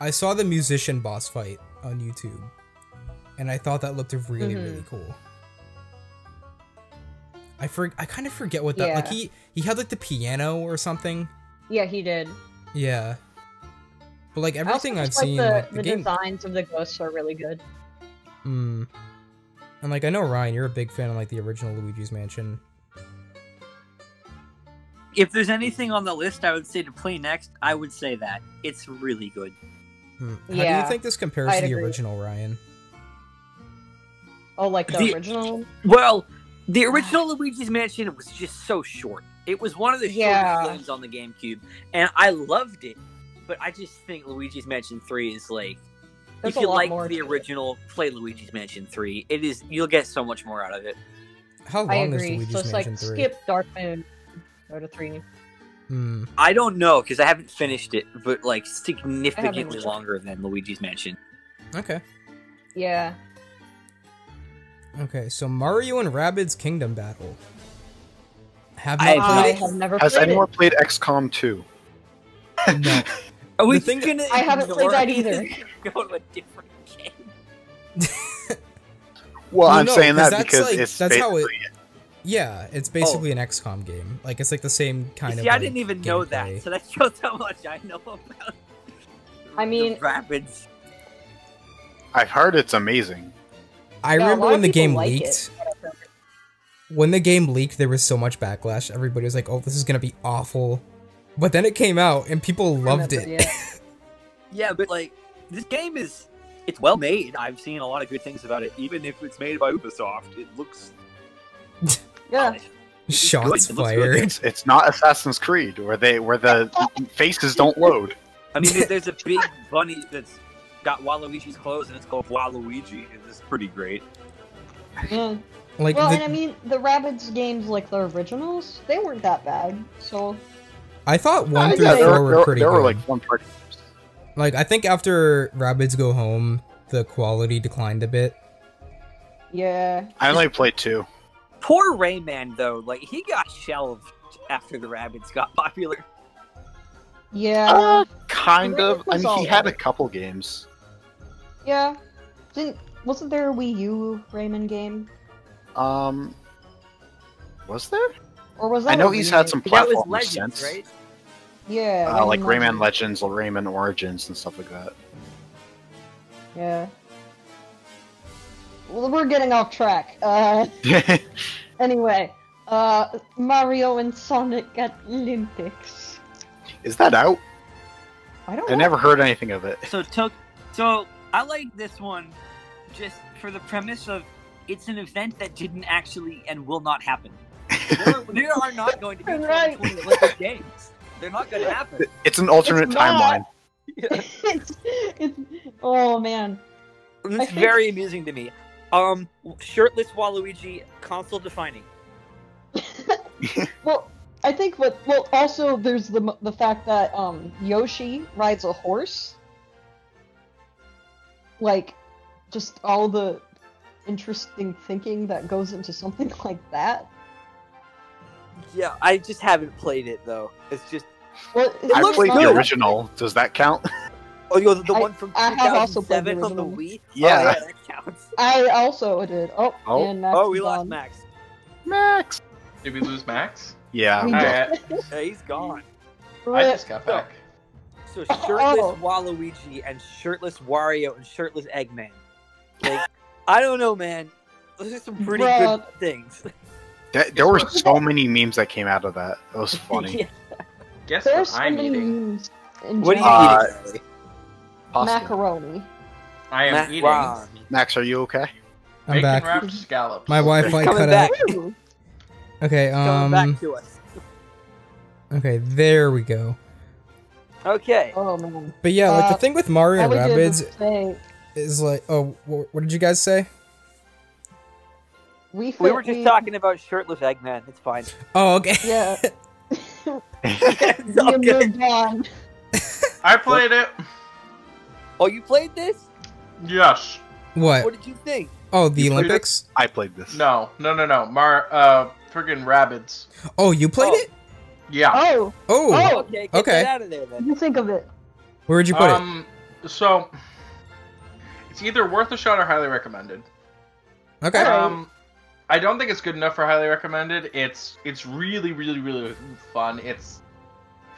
I saw the musician boss fight, on YouTube, and I thought that looked really Mhm. really cool. I for I kind of forget what that like he he had like the piano or something. Yeah, he did. Yeah. But like everything I've like seen, the, like the, the game. designs of the ghosts are really good. Hmm. And like I know Ryan, you're a big fan of like the original Luigi's Mansion. If there's anything on the list I would say to play next, I would say that. It's really good. Hmm. How do you think this compares I'd to the agree. original Ryan? Oh, like the, The- original. Well, the original Luigi's Mansion was just so short. It was one of the shortest Yeah. games on the GameCube, and I loved it. But I just think Luigi's Mansion 3 is like There's if you like the to it. original, play Luigi's Mansion 3. It is you'll get so much more out of it. How long I is agree. Luigi's So it's Mansion like 3? skip Dark Moon, go to three. Hmm. I don't know because I haven't finished it, but like significantly longer than Luigi's Mansion. Okay. Yeah. Okay, so Mario and Rabbids Kingdom Battle. Have I- not I played have never Has played anyone it. played XCOM 2? No. Are we The thing- gonna I haven't played that either. Go to a different game. Well, Well, I'm no, saying 'cause that because like- it's that's how it- Yeah, it's basically oh. an XCOM game. Like it's like the same kind See, of. I like, didn't even know that, so that shows how much I know about. I mean- the Rabbids. I've heard it's amazing. I Yeah, remember when the game like leaked. it. When the game leaked, there was so much backlash. Everybody was like, "Oh, this is gonna be awful," but then it came out and people loved it. Yeah. Yeah, but like this game is it's well made. I've seen a lot of good things about it. Even if it's made by Ubisoft, it looks Yeah. polished. It's Shots good, it fired. It's it's not Assassin's Creed where they where the faces don't load. I mean, there's a big bunny that's got Waluigi's clothes, and it's called Waluigi. It's pretty great. Yeah. Like well, the- and I mean, the Rabbids games, like the originals, they weren't that bad. So I thought one I through yeah, four were, were there, pretty there good. were like one part. Like I think after Rabbids Go Home, the quality declined a bit. yeah. I only played two. Poor Rayman, though, like he got shelved after the Rabbids got popular. Yeah. Uh, kind of. remake I mean, he had a couple games. Yeah. Didn't wasn't there a Wii U Rayman game? Um, was there? Or was that I know a he's had remake? some That was platform Legends, sense, right? Yeah. uh, like Rayman Legends. Legends or Rayman Origins and stuff like that. Yeah. Well, we're getting off track. Uh, anyway, uh, Mario and Sonic at Olympics. Is that out? I don't I know. never heard anything of it. So, to- so I like this one just for the premise of it's an event that didn't actually and will not happen. There, there are not going to be Right. 2020 Olympic Games. They're not going to happen. It's an alternate It's not. timeline. it's, it's, oh man. I It's think- very amusing to me. Um, shirtless Waluigi, console defining. Well, I think what. Well, also there's the the fact that um Yoshi rides a horse. Like, just all the interesting thinking that goes into something like that. Yeah, I just haven't played it though. It's just Well, it I looks played not- the original. Does that count? oh, you know, the I- one from I have also played the 2007 on the original. Wii. Oh, Yeah. yeah, that counts. I also did. Oh, Oh. and Oh, we lost gone. Max. Max. Did we lose Max? Yeah. We well, Yeah, he's gone. I just got back. So shirtless Oh. Waluigi and shirtless Wario and shirtless Eggman. Like, I don't know, man. Those are some pretty Bruh. good things. There, there were so many memes that came out of that. It was funny. Yeah. Guess There's what so I'm eating? memes What are you general. Uh, eating? Macaroni. I am Mac- eating wow. Max, are you okay? I'm bacon back. wrapped scallops. My Wi-Fi Coming cut back. out. Ooh. Okay, Coming um, back to us. okay, there we go. Okay. Oh man. But yeah, like Uh, the thing with Mario I and Rabbids is like, oh, wh- what did you guys say? we We were just talking about shirtless Eggman. It's fine. Oh, okay. Yeah. It's all You good. moved on. I played it. Oh, you played this? Yes. What? What did you think? Oh, the You played? Olympics. I played this. No, no, no, no. Mar, uh, friggin' Rabbids. Oh, you played Oh. it? Yeah. Oh, Oh, Oh. Okay, get okay. that out of there then. what do you think of it? where'd you put it? um, so it's either worth a shot or highly recommended. Okay. Um, I don't think it's good enough for highly recommended. It's it's really really really fun. It's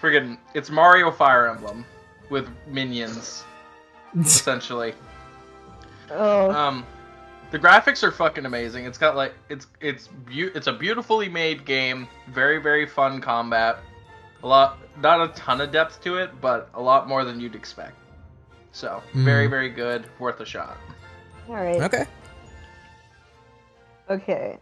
friggin' it's Mario Fire Emblem with minions essentially. Oh, Um, the graphics are fucking amazing. It's got like it's it's beau- it's a beautifully made game. Very very fun combat. A lot not a ton of depth to it, but a lot more than you'd expect. So very Mm. very good, worth a shot. all right. okay. Okay.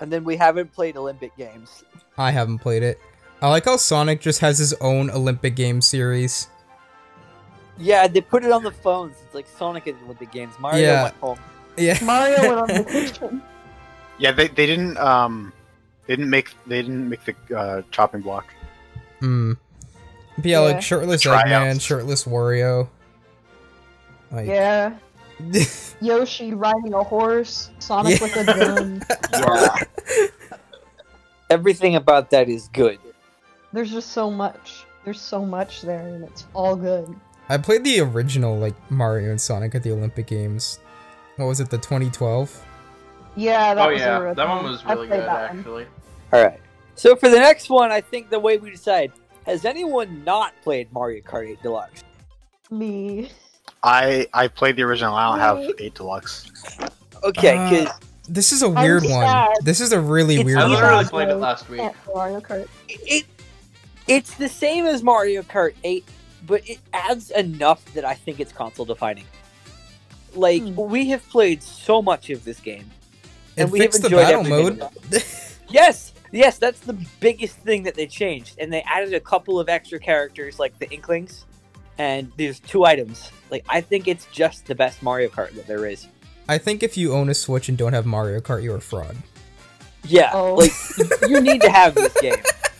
And then we haven't played Olympic Games. I haven't played it. I like how Sonic just has his own Olympic Games series. Yeah, they put it on the phones. It's like Sonic at the Olympic Games. Mario Yeah. went home. Yeah. Mario went on vacation. Yeah, they, they didn't um they didn't make they didn't make the uh, chopping block. Hmm. But yeah, Yeah. like shirtless Tryouts. Eggman, shirtless Wario. Like, Yeah. Yoshi riding a horse. Sonic Yeah. with a gun. Yeah. Everything about that is good. There's just so much. There's so much there, and it's all good. I played the original like Mario and Sonic at the Olympic Games. What was it? The 2012. Yeah, that oh was yeah, the that one was really good actually. All right. So for the next one, I think the way we decide has anyone not played Mario Kart 8 Deluxe? Me. I I played the original. I don't have eight deluxe. Okay, Uh, because This is a weird one. This is a really It's weird I Yeah. literally one. Played it last week. Mario Kart. it it's the same as Mario Kart 8, but it adds enough that I think it's console defining. Like Hmm. we have played so much of this game, It and we have fixed the enjoyed battle mode. it. Yes, yes, that's the biggest thing that they changed, and they added a couple of extra characters like the Inklings, and there's two items. Like I think it's just the best Mario Kart that there is. I think if you own a Switch and don't have Mario Kart, you're a fraud. Yeah, Oh. like you need to have this game.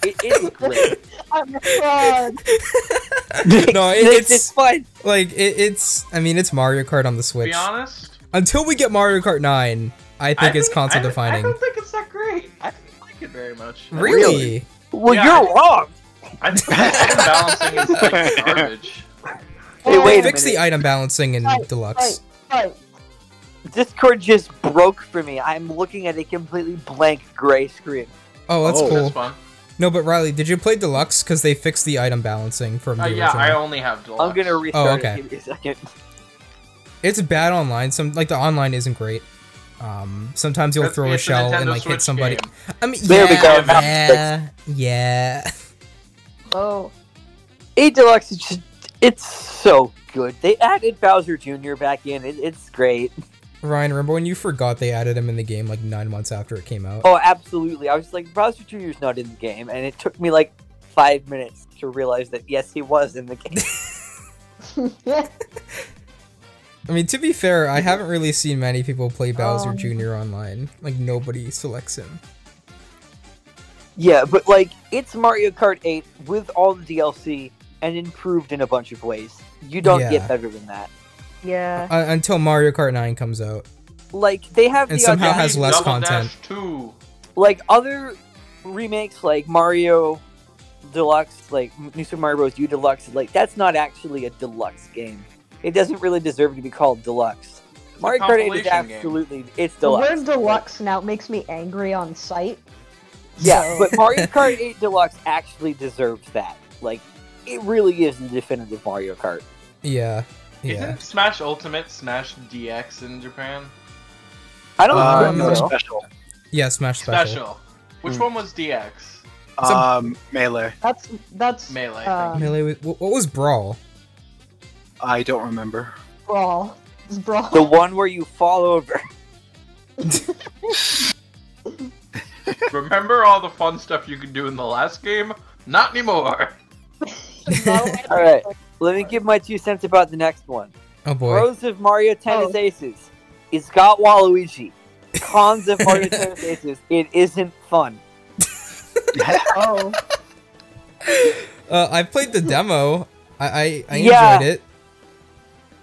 It, it's great. I'm a fraud. no, it, it's, it's fun. like it, it's. I mean, it's Mario Kart on the To Switch. be honest, Until we get Mario Kart 9, I think it's console I, I don't think it's that great. I don't like it very much. Really? Well, Yeah, you're wrong. I think item balancing is like garbage. Hey, wait a Fix the item balancing in Right, Deluxe. Right. Discord just broke for me. I'm looking at a completely blank gray screen. Oh, that's Oh, cool. That's fun. No, but Riley, did you play Deluxe? Because they fixed the item balancing from the Uh, yeah, I only have deluxe. I'm gonna restart Oh, okay. it. Give me a second. It's bad online. Some like the online isn't great. Um, sometimes you'll It's- throw a it's shell and Nintendo like hit somebody. game. I mean, There we yeah, go, now yeah, yeah. Oh. 8 Deluxe is just it's so good. They added Bowser Jr. back in. It, it's great. Ryan, remember when you forgot they added him in the game like nine months after it came out? Oh, absolutely. I was like, Bowser Jr. is not in the game, and it took me like five minutes to realize that yes, he was in the game. I mean, to be fair, I haven't really seen many people play Bowser Um. Jr. online. Like nobody selects him. yeah, but like it's Mario Kart 8 with all the DLC and improved in a bunch of ways. You don't Yeah. get better than that. Yeah. Uh, until Mario Kart 9 comes out. Like they have And the somehow audacity- has less Double content. Dash 2. like other remakes like Mario Deluxe, like New Super Mario Bros. U Deluxe, like that's not actually a deluxe game. It doesn't really deserve to be called deluxe. a Mario Kart 8 is compilation game. absolutely it's The deluxe. word deluxe now makes me angry on sight. Yeah, So- but Mario Kart 8 Deluxe actually deserves that. Like it really is the definitive Mario Kart. Yeah, yeah. Isn't Smash Ultimate Smash DX in Japan? I don't Um, think Um, special. Yeah, Smash Special. Special. Which Hmm. one was DX? Um, melee. That's that's Melee. Uh, Melee. was- What what was Brawl? I don't remember. brawl. It's brawl. The one where you fall over. Remember all the fun stuff you could do in the last game? Not anymore. All right, let me give my two cents about the next one. Oh boy. Pros of Mario Tennis Oh. Aces. It's got Waluigi. Cons of Mario Tennis Aces. It isn't fun. oh. Uh, I played the demo. I I, I Yeah. enjoyed it.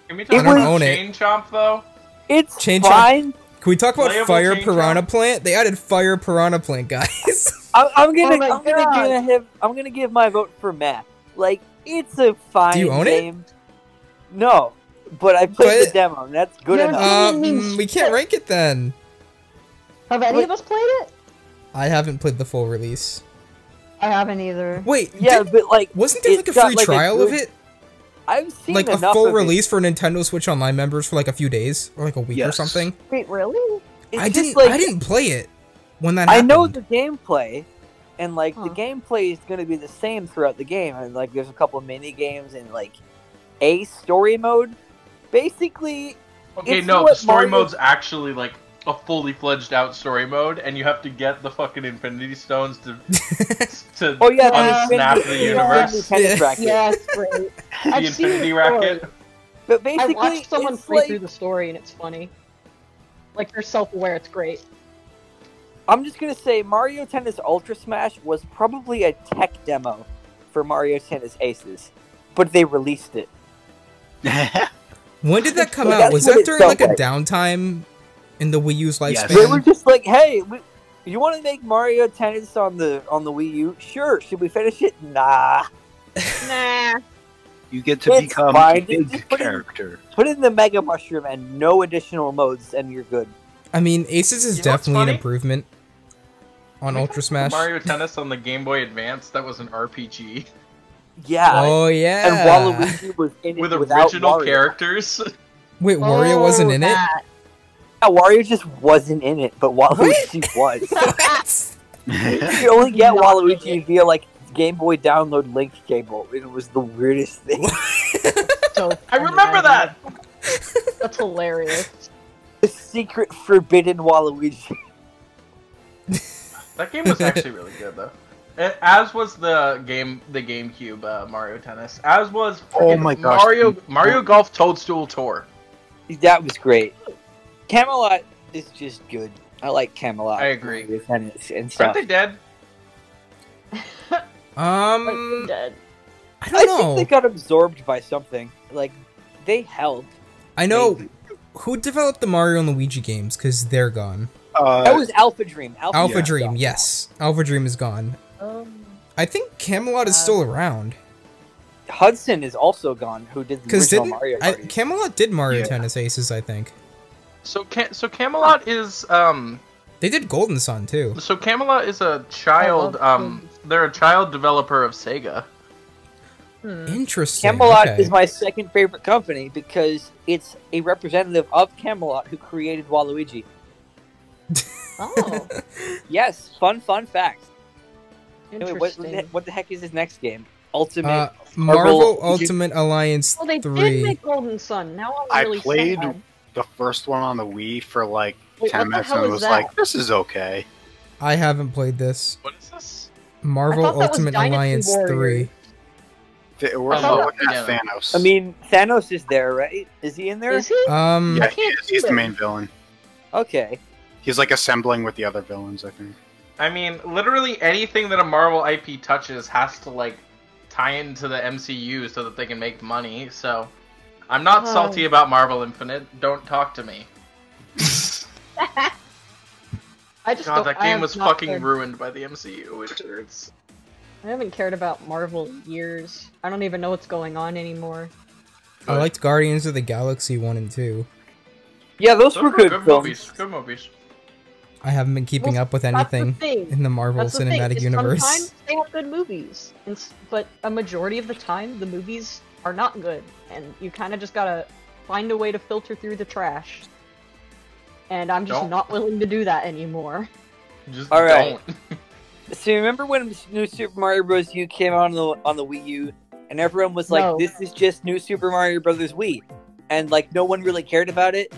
Can we It talk was- about own it. Chain Chomp though? It's Change fine. Can we talk about Playable Fire Piranha Chomp? Plant? They added Fire Piranha Plant, guys. I'm, I'm gonna, Oh I'm gonna, God. gonna have, I'm gonna give my vote for Matt. Like, it's a fine Do you own it? game. No, but I played the demo, and that's good Yeah, enough. Um, we can't rank it then. Have any Wait. of us played it? I haven't played the full release. I haven't either. Wait, yeah, did- but like, wasn't there like a free like, a trial of it? I've seen Like a full of it. release for Nintendo Switch Online members for like a few days or like a week or something? Wait, really? It's I didn't. Like, I didn't play it when that I happened. know the gameplay, and like the gameplay is going to be the same throughout the game. And like, there's a couple mini games and like a story mode. Basically, Okay, It's no, the story Mario- mode's actually like a fully fledged out story mode, and you have to get the fucking Infinity Stones to to oh yeah, Yeah. the unsnap Infinity- the the universe. tennis Yeah. racket. Yeah, it's great. The I've seen Infinity the Racket. story. But I basically, watched someone it's play like, through the story and it's funny. Like they're self-aware. It's great. I'm just gonna say Mario Tennis Ultra Smash was probably a tech demo for Mario Tennis Aces, but they released it. when did that come Well, out? Was that during felt like a downtime in the Wii U's Yes. They were just like, "Hey, we, you want to make Mario Tennis on the on the Wii U? Sure. Should we finish it? Nah. Nah. you get to It's become fine. a big Just put it- character. Put in the Mega Mushroom and no additional modes, and you're good." I mean, Aces is You know definitely an improvement on Ultra Smash. Mario Tennis on the Game Boy Advance that was an RPG Yeah. Oh yeah. and Waluigi was in it with without original Wario. characters. Wait, Wario Oh, wasn't in it. Yeah, Wario just wasn't in it, but Waluigi was. What? you could only get Not Waluigi via like Game Boy download link cable. It was the weirdest thing. So I remember that. That's hilarious. the secret forbidden Waluigi. That game was actually really good though. A- As was the game, the GameCube uh, Mario Tennis. As was Oh my gosh. Mario Mario Golf Toadstool Tour. That was great. Camelot is just good. I like Camelot. I agree. And, and Aren't they dead? um, dead. I I don't think know. they got absorbed by something. Like they helped. I know Maybe. who developed the Mario and Luigi games because they're gone. Uh, That was Alpha Dream. Alpha, Alpha yeah. Dream, yes, Alpha Dream is gone. Um, I think Camelot is Uh, still around Hudson is also gone. Who did the because original didn't Mario I, Camelot did Mario Yeah. Tennis Aces? I think So Ca- so Camelot is um they did Golden Sun too. so Camelot is a child I love um they're a child developer of Sega. hmm. Interesting. Camelot okay. is my second favorite company because it's a representative of Camelot who created Waluigi. Oh, Yes, fun fun fact. Anyway, what, what the heck is his next game? Ultimate. Uh, Marvel- Marvel Ultimate Alliance well, they three. did make Golden Sun. Now I'm really I played- sad. the first one on the Wii for like Wait, ten minutes and it is was that? like, this is okay. I haven't played this. What is this? Marvel thought that was Ultimate Alliance Warriors. three. We're I love looking at it. Thanos. I mean, Thanos is there, right? Is he in there? Is he? Um, yeah, he is. He's the main villain. Okay. He's like assembling with the other villains, I think. I mean, literally anything that a Marvel IP touches has to like tie into the MCU so that they can make money. So I'm not Oh. salty about Marvel Infinite. Don't talk to me. I just God, don't, that game was fucking cared- ruined by the MCU. It hurts. I haven't cared about Marvel years. I don't even know what's going on anymore. I liked Guardians of the Galaxy one and two. Yeah, those, Those were good, films. movies. Good movies. I haven't been keeping Well, up with That's the anything in the Marvel That's the. Cinematic is Universe. Sometimes they have good movies, and, but a majority of the time the movies are not good, and you kind of just gotta find a way to filter through the trash. And I'm just Don't. not willing to do that anymore. Just All right. don't. So remember when New Super Mario Bros. U came out on the on the Wii U, and everyone was like, No. "This is just New Super Mario Brothers Wii," and like no one really cared about it.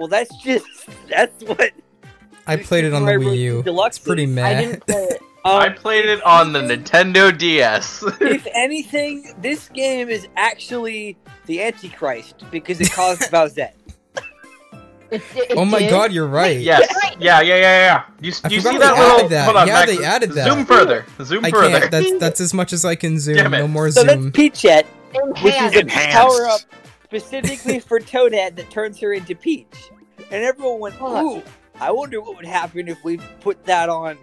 Well, that's just that's what I played it on the Wii U. Deluxe It's pretty is. I didn't play it. I Um, played it on the Nintendo DS. if anything, this game is actually the Antichrist because it caused Bowsette. It, it, it Oh my did. god, you're right. yes. Yeah, yeah, yeah, yeah. You, I you see that little? that. Hold on, Yeah, Max, they added that. Zoom further. Zoom I further. can't. That's that's as much as I can zoom. No more So that's zoom. Peachette, which is Enhanced. a Enhanced. power up specifically for Toadette that turns her into Peach. And everyone went, "Ooh, I wonder what would happen if we put that on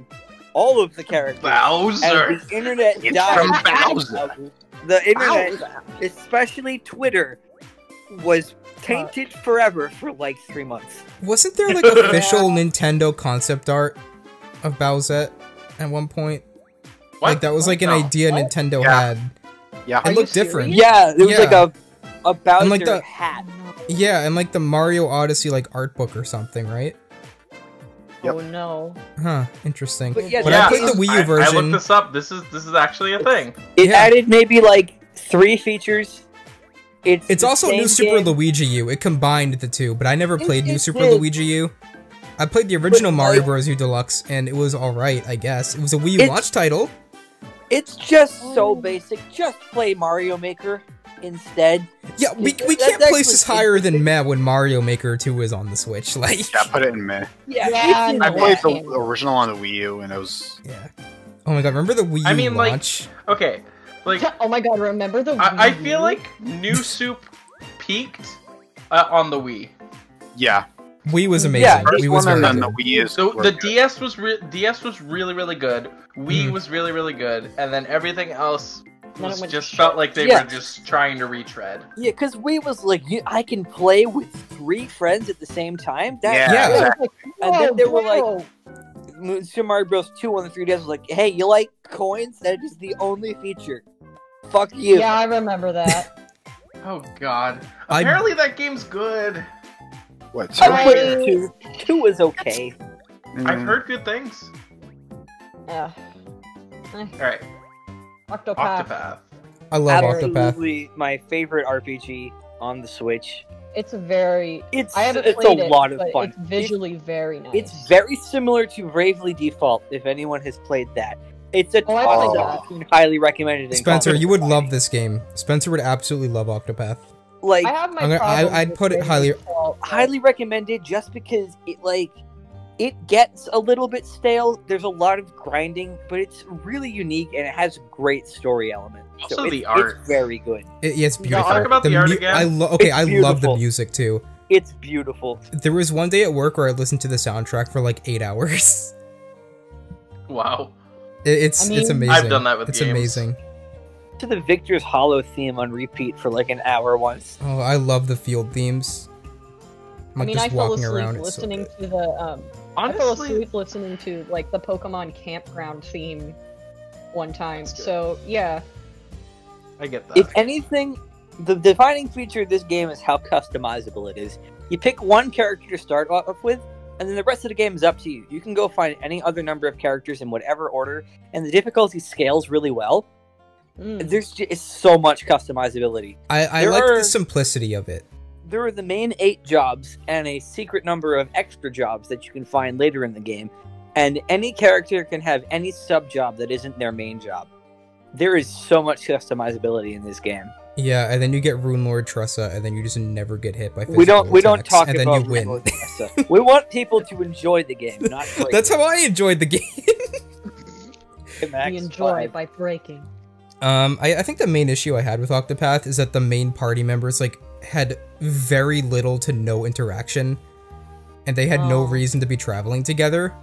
all of the characters." Bowser. And the internet It's died. from Bowser. The internet, Wow. especially Twitter, was tainted forever for like three months. Wasn't there like official Nintendo concept art of Bowsette at one point? What? Like that was like an No. idea What? Nintendo Yeah. had. Yeah. It Are looked different. Yeah, it was like a a Bowser like the- hat. Yeah, and like the Mario Odyssey like art book or something, right? Yep. Oh no. Huh, interesting. But yeah, When yeah, I played the Wii U version, I looked this up. This is this is actually a thing. It Yeah. added maybe like three features. It's it's also New Super game. Luigi U. It combined the two, but I never It- played New Super did. Luigi U. I played the original But, Mario like- Bros. U Deluxe, and it was alright, I guess. It was a Wii U launch title. It's just so Oh. basic. Just play Mario Maker instead. Yeah, we, we That's can't place actually- this higher than Meh when Mario Maker 2 is on the Switch. Like, Yeah, put it in May. Yeah, Yeah, I I played the original on the Wii U, and it was yeah. Oh my god, remember the Wii U I mean, like- launch? Okay, like Oh my god, remember the I, I feel like New Soup peaked uh, on the Wii. yeah. Wii was amazing. Yeah, First Wii was one, very and then the Wii is So the good. DS was re- DS was really really good. Wii Mhm. was really really good, and then everything else Then it was went just felt like they Yeah. were just trying to retread. Yeah, because Wii was like, you, I can play with three friends at the same time. That, Yeah. Yeah. Yeah, like, And then whoa, they were like- bro. Super Mario Bros. 2 on the 3DS was like, hey, you like coins? That is the only feature. Fuck you. Yeah, I remember that. Oh God! I- Apparently that game's good. What? I Super I- played two. Two was okay. I've Mm, heard good things. yeah. All right, Octopath. Octopath. I love Octopath. Absolutely my favorite RPG on the Switch. It's a very. It's I haven't it's played a it, lot of fun. It's visually very nice. It's very similar to Bravely Default. If anyone has played that, it's a Oh, toss up between highly recommended. Spencer, you would love this game. Spencer would absolutely love Octopath. like I have my I'm gonna- I- problems I'd put it highly- Default, highly recommended just because it like it gets a little bit stale. There's a lot of grinding, but it's really unique and it has great story element. Also so it's, the art. it's very good. It, yeah, it's beautiful. talk about the art mu- again? I lo- okay, It's I love the music too. It's beautiful. There was one day at work where I listened to the soundtrack for like eight hours. Wow. It, it's I it's amazing. I've done that with It's games. amazing. To the Victor's Hollow theme on repeat for like an hour once. Oh, I love the field themes. I'm I like mean, just I fell walking asleep around. It's so listening to the. Um, I fell Honestly, asleep listening to like the Pokemon campground theme one time. So yeah, I get that. If anything, the defining feature of this game is how customizable it is. You pick one character to start off with, and then the rest of the game is up to you. You can go find any other number of characters in whatever order, and the difficulty scales really well. Mm. There's just so much customizability. I, I there like are- the simplicity of it. There are the main eight jobs and a secret number of extra jobs that you can find later in the game, and any character can have any sub job that isn't their main job. There is so much customizability in this game. Yeah, and then you get Rune Lord Tressa, and then you just never get hit by. we don't physical we don't talk and then about you win. Rainbow Tessa. we want people to enjoy the game, not play That's how I enjoyed the game. it. We enjoy fine. by breaking. Um, I, I think the main issue I had with Octopath is that the main party members like had very little to no interaction, and they had no Oh. reason to be traveling together.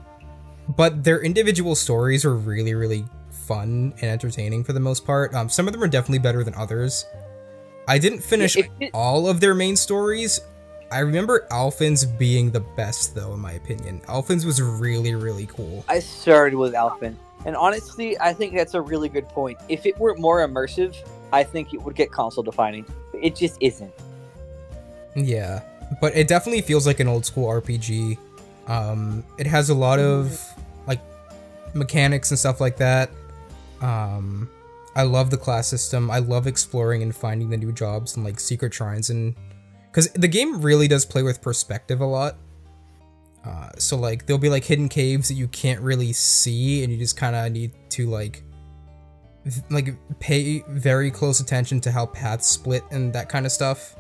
But their individual stories were really, really fun and entertaining for the most part. Um, some of them are definitely better than others. I didn't finish if it- all of their main stories. I remember Alfyn's being the best, though, in my opinion. Alfyn's was really, really cool. I started with Alphin, and honestly, I think that's a really good point. If it were more immersive, I think it would get console defining. It just isn't. Yeah, but it definitely feels like an old school RPG. Um, it has a lot of like mechanics and stuff like that. Um, I love the class system. I love exploring and finding the new jobs and like secret shrines and because the game really does play with perspective a lot. Uh, so like there'll be like hidden caves that you can't really see and you just kind of need to like like pay very close attention to how paths split and that kind of stuff.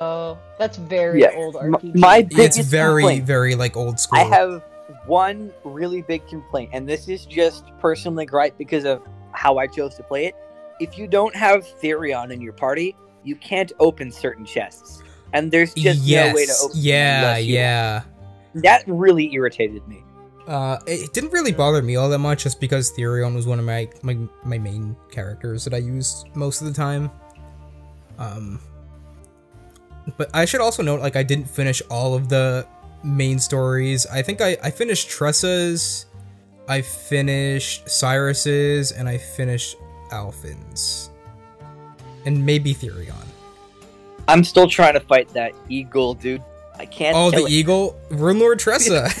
Oh, that's very Yeah, old m- RPG. my it's very complaint- very like old school I have one really big complaint, and this is just personally gripe because of how I chose to play it. If you don't have Therion in your party, you can't open certain chests, and there's just yes no way to open. them yeah unless you- yeah That really irritated me. uh it didn't really bother me all that much just because Therion was one of my my, my main characters that I used most of the time um But I should also note, like, I didn't finish all of the main stories. I think I, I finished Tressa's, I finished Cyrus's, and I finished Alfyn's. And maybe Therion. I'm still trying to fight that eagle, dude. I can't. Oh, kill the it. Eagle? Rune Lord Tressa.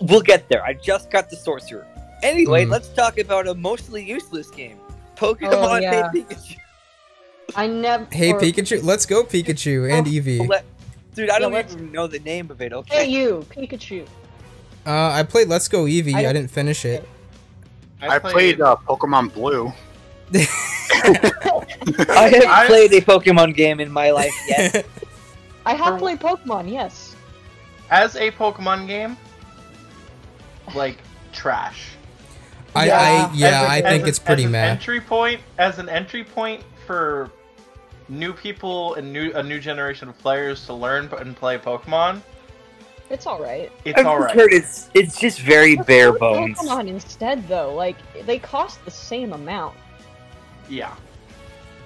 We'll get there. I just got the sorcerer. Anyway, Hmm. let's talk about a mostly useless game. Pokemon yeah. Pikachu. I never. hey, or- Pikachu. Let's go, Pikachu and Eevee. Let- Dude, I don't let's- even know the name of it. Hey, Okay. you, Pikachu. Uh, I played Let's Go Eevee. I I, don't- didn't finish it. I played uh, Pokemon Blue. I haven't I- played a Pokemon game in my life yet. I have played Pokemon, yes. as a Pokemon game, like trash. I, Yeah. I yeah, a- I think a- it's pretty as an meh. Entry point as an entry point for new people and new a new generation of players to learn and play Pokemon. It's alright. It's I've all right. heard it's it's just very Let's bare bones. Pokemon instead, though. Like, they cost the same amount. Yeah,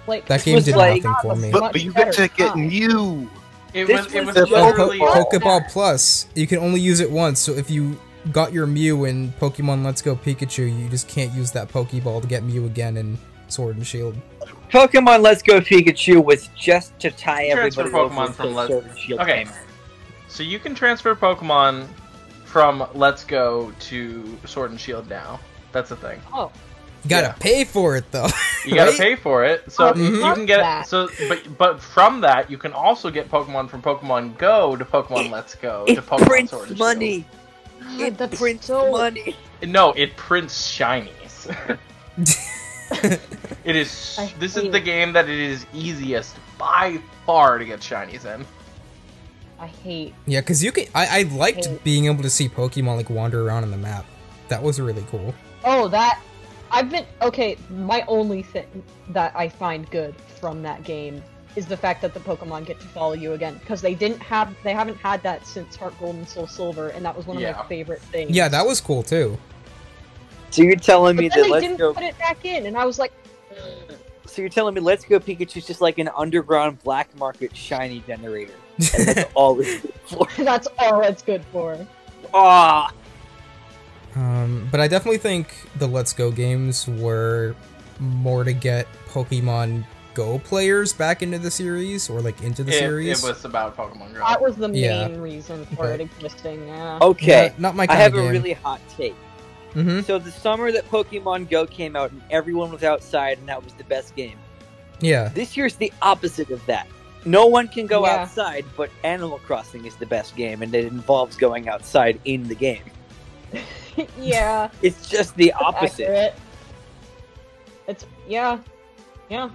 Like, That game did like- nothing for me. But, but you get to better get time. Mew. it This was. It was was the- Po- literally. Pokeball Plus, you can only use it once. So if you got your Mew in Pokemon Let's Go Pikachu, you just can't use that Pokeball to get Mew again in Sword and Shield. Pokemon Let's Go Pikachu was just to tie Transfer everybody Pokemon from Let- Sword and Shield Okay. came. So you can transfer Pokemon from Let's Go to Sword and Shield now. That's the thing. oh, You gotta Yeah. pay for it though. You gotta right? pay for it. So Oh, you can get that. so but but from that you can also get Pokemon from Pokemon Go to Pokemon It- Let's Go to Pokemon prints Sword and money. God, It that's prints so... money. No, it prints shinies. it is I this is the it. game that it is easiest by far to get shinies in. I hate... yeah, because you can. I, I liked Hey. being able to see Pokemon like wander around on the map. That was really cool. Oh, that... I've been... Okay, my only thing that I find good from that game is the fact that the Pokemon get to follow you again. Because they didn't have... They haven't had that since Heart Gold and Soul Silver, and that was one of Yeah. my favorite things. Yeah, that was cool too. So you're telling me But then that they Let's didn't Go put it back in, and I was like... "Ugh." So you're telling me Let's Go Pikachu's just like an underground black market shiny generator. That's all it's good for. That's all it's good for. Ah, Um, but I definitely think the Let's Go games were more to get Pokemon Go players back into the series or like into the It, series. it was about Pokemon Go. That was the Yeah. main reason for But- it existing, yeah. okay. Not, not my I have of a really hot take. Hmm So the summer that Pokemon Go came out and everyone was outside and that was the best game. Yeah. This year's the opposite of that. No one can go Yeah. outside, but Animal Crossing is the best game, and it involves going outside in the game. yeah. It's just the opposite. Accurate. It's yeah, yeah.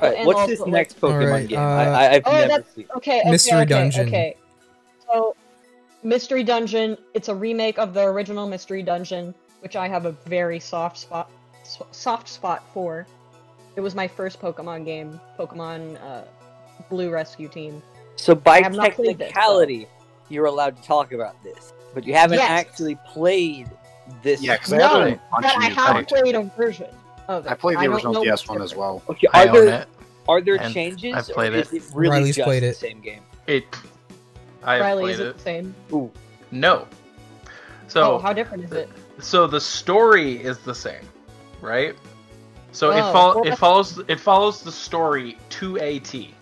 All right, And what's also, this next Pokemon Alright, game? uh, I, I, I've Oh, never that's- seen. Okay, okay, Mystery okay, Dungeon. Okay. So, Mystery Dungeon. It's a remake of the original Mystery Dungeon, which I have a very soft spot, soft spot for. It was my first Pokemon game, Pokemon uh, Blue Rescue Team. So by I have not played this, technicality, you're allowed to talk about this, but you haven't Yes. actually played this. Yeah, because I No, have a bunch But I have played a version of it. I played the don't original DS one as well. Okay, I are own there it. are there changes? I've played or is it. it really Riley's just played the it. same game? It. I Riley, played is it. it the same? Ooh, No. oh, So how different is it? so the story is the same, right? So it Oh, well, it follows it follows the story to a T.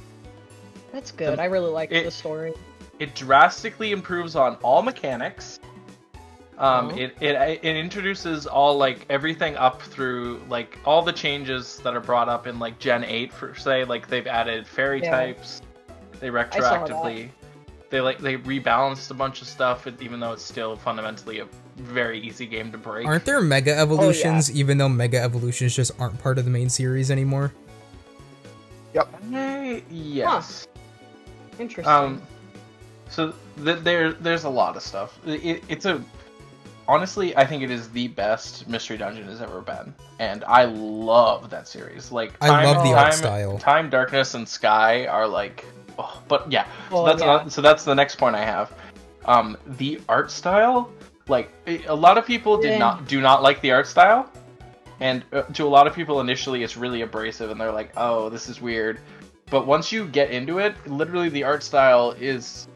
That's good. I really like the story. It drastically improves on all mechanics. Um, Oh. it, it it introduces all like everything up through like all the changes that are brought up in like Gen eight for say like they've added fairy Yeah. types. They saw that. retroactively they like they rebalanced a bunch of stuff even though it's still fundamentally a very easy game to break. Aren't there Mega Evolutions, even though Mega Evolutions just aren't part of the main series anymore? Eh, yes. Interesting. Um, so th- there, there's a lot of stuff. It, it's a, honestly, I think it is the best Mystery Dungeon has ever been, and I love that series. Like, I love the Time, art style. Time, Darkness, and Sky are like, oh, but yeah. So Oh, that's yeah. uh, so that's the next point I have. Um, the art style, like a lot of people did Yeah. not do not like the art style, and uh, to a lot of people initially it's really abrasive, and they're like, oh, this is weird. but once you get into it, literally the art style is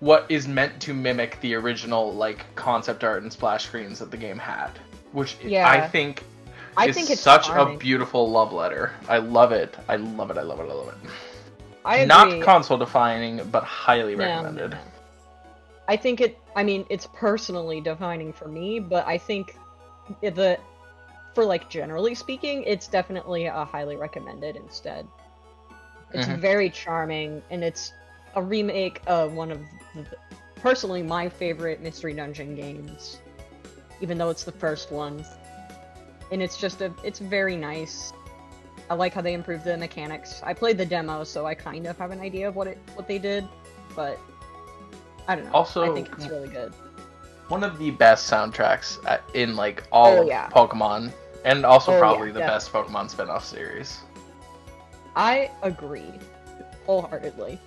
what is meant to mimic the original like concept art and splash screens that the game had, which Yeah. I think I is think it's such charming. a beautiful love letter. I love it. I love it. I love it. I love it. I agree. Not console defining, but highly No, no, recommended. no. I think it. I mean, it's personally defining for me, but I think the, for like generally speaking, it's definitely a highly recommended instead. It's Mhm. very charming, and it's a remake of one of the, personally my favorite Mystery Dungeon games, even though it's the first one. And it's just a, it's very nice. I like how they improved the mechanics. I played the demo, so I kind of have an idea of what it what they did, but I don't know. Also- I think it's really good. One of the best soundtracks in like all Oh, of yeah. Pokemon, and also Oh, yeah, probably the yeah. best Pokemon spin-off series. I agree wholeheartedly.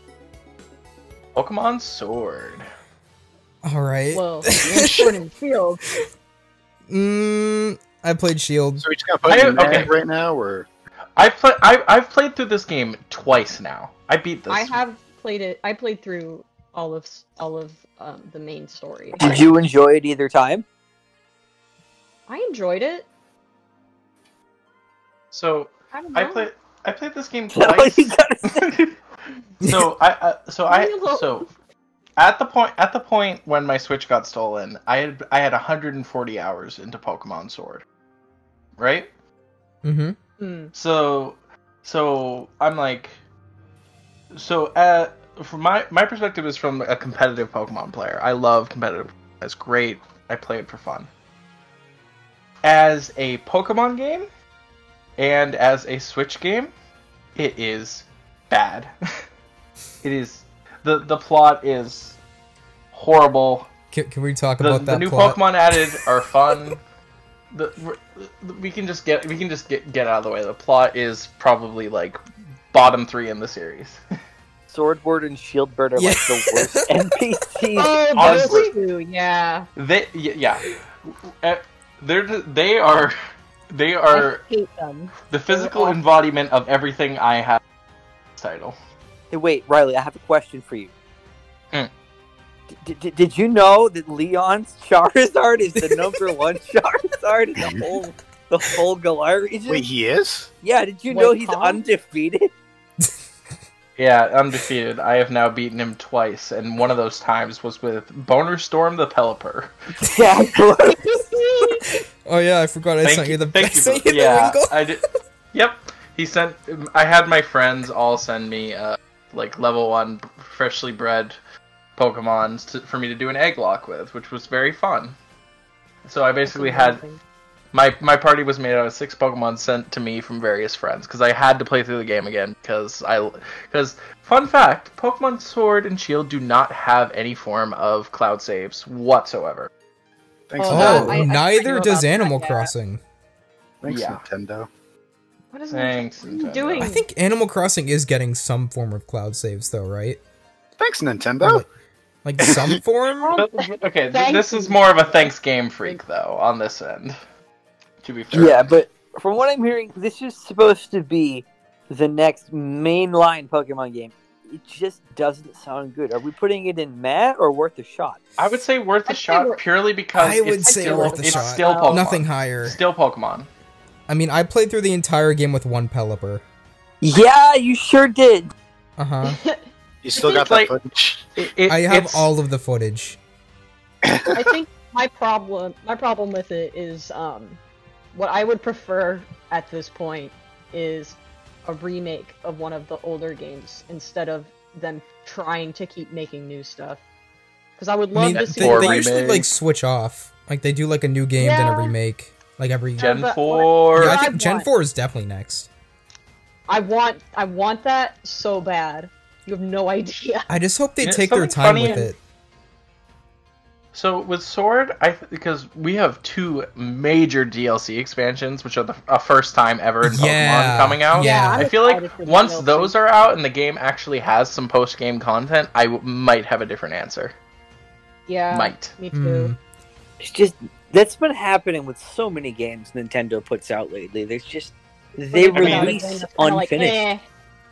Pokemon Sword. All right. Well, and Sword and Shield. mm, I played Shield. So we just gonna put it okay. okay. right now, or I've played. I've, I've played through this game twice now. I beat this. I have played it. I played through all of all of um, the main story. Did you enjoy it either time? I enjoyed it. So I. I played. I played this game twice. you gotta say- so I uh, so I Leave me alone. so at the point at the point when my Switch got stolen, I had I had 140 hours into Pokemon Sword. Right? Mm-hmm. Hmm. So so I'm like so uh from my my perspective is from a competitive Pokemon player. I love competitive. It's great. I play it for fun. As a Pokemon game and as a Switch game, it is bad. it is the the plot is horrible. Can, can we talk The, about that? the new plot? Pokemon added are fun. the we can just get we can just get get out of the way. The plot is probably like bottom three in the series. Sordward and Shielbert are Yeah. like the worst NPCs. Oh, Honestly- those two, yeah. They yeah, Uh, they're they are they I are hate them. the physical embodiment of everything I have. Title. Hey, wait, Riley, I have a question for you. Hmm. D- d- did you know that Leon's Charizard is the number one Charizard in the whole the whole Galar region? wait, he is? yeah, did you Wait, know he's huh? undefeated? Yeah, undefeated. I have now beaten him twice, and one of those times was with Boner Storm the Pelipper. yeah. Oh yeah, I forgot I Thank sent you the thank I you. you the yeah, Wingull. I did. Yep, he sent. I had my friends all send me uh, like level one freshly bred Pokemon to, for me to do an egg lock with, which was very fun. So I basically had my my party was made out of six Pokemon sent to me from various friends because I had to play through the game again because I because fun fact Pokemon Sword and Shield do not have any form of cloud saves whatsoever. Thanks, Oh, that- I- I neither know does about that, Animal yeah. Crossing. Thanks, Yeah. Nintendo. What is Thanks, what are you Nintendo. doing? I think Animal Crossing is getting some form of cloud saves though, right? Thanks, Nintendo. Like some form? Okay, th- this is more of a thanks game freak though on this end. To be fair. Yeah, but from what I'm hearing, this is supposed to be the next mainline Pokemon game. It just doesn't sound good. Are we putting it in meh or worth a shot? I would say worth a I'd say shot wor- purely because I would it's say still, worth a it's shot. still Pokemon. Nothing higher. Still Pokemon. I mean, I played through the entire game with one Pelipper. Yeah, you sure did. Uh huh. You still got that like- footage? It, it, I have it's- all of the footage. I think my problem my problem with it is um what I would prefer at this point is a remake of one of the older games instead of them trying to keep making new stuff. Because I would I love mean, to see they Or like, usually like switch off. Like they do like a new game then a remake. Like every. Gen but- four. yeah, I I think Gen want- four is definitely next. I want I want that so bad. You have no idea. I just hope they Yeah, take their time with in- it. So with Sword, I th- because we have two major DLC expansions, which are the a first time ever in Pokemon Yeah, coming out. yeah. I'm I feel like excited for the once DLC. those are out and the game actually has some post game content, I w- might have a different answer. Yeah, might. me too. Mm. It's just that's been happening with so many games Nintendo puts out lately. There's just they I mean- release It's like, unfinished. eh,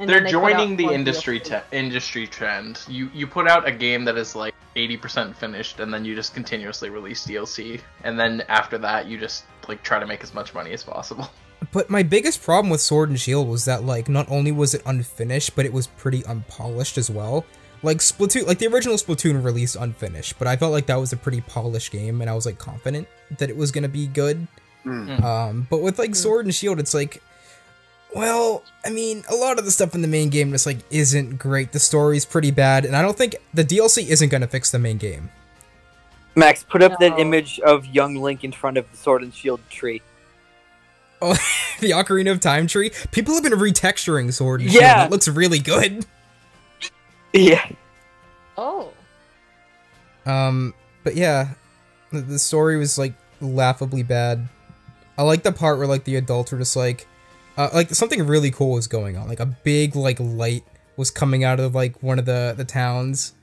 And They're they joining the industry te- industry trend. You you put out a game that is like 80% finished and then you just continuously release DLC and then after that you just like try to make as much money as possible. But my biggest problem with Sword and Shield was that like not only was it unfinished, but it was pretty unpolished as well. Like Splatoon, like the original Splatoon released unfinished, but I felt like that was a pretty polished game, and I was like confident that it was gonna be good. Hmm. Um, but with like Sword and Shield, it's like, well, I mean, a lot of the stuff in the main game just like isn't great. The story's pretty bad, and I don't think the DLC isn't gonna fix the main game. Max, put up that image of young Link in front of the Sword and Shield tree. Oh, the Ocarina of Time tree. People have been retexturing Sword and Shield. Yeah. It looks really good. Yeah. Oh. Um, but yeah, the, the story was like laughably bad. I like the part where like the adults were just like, uh, like something really cool was going on. Like a big like light was coming out of like one of the the towns,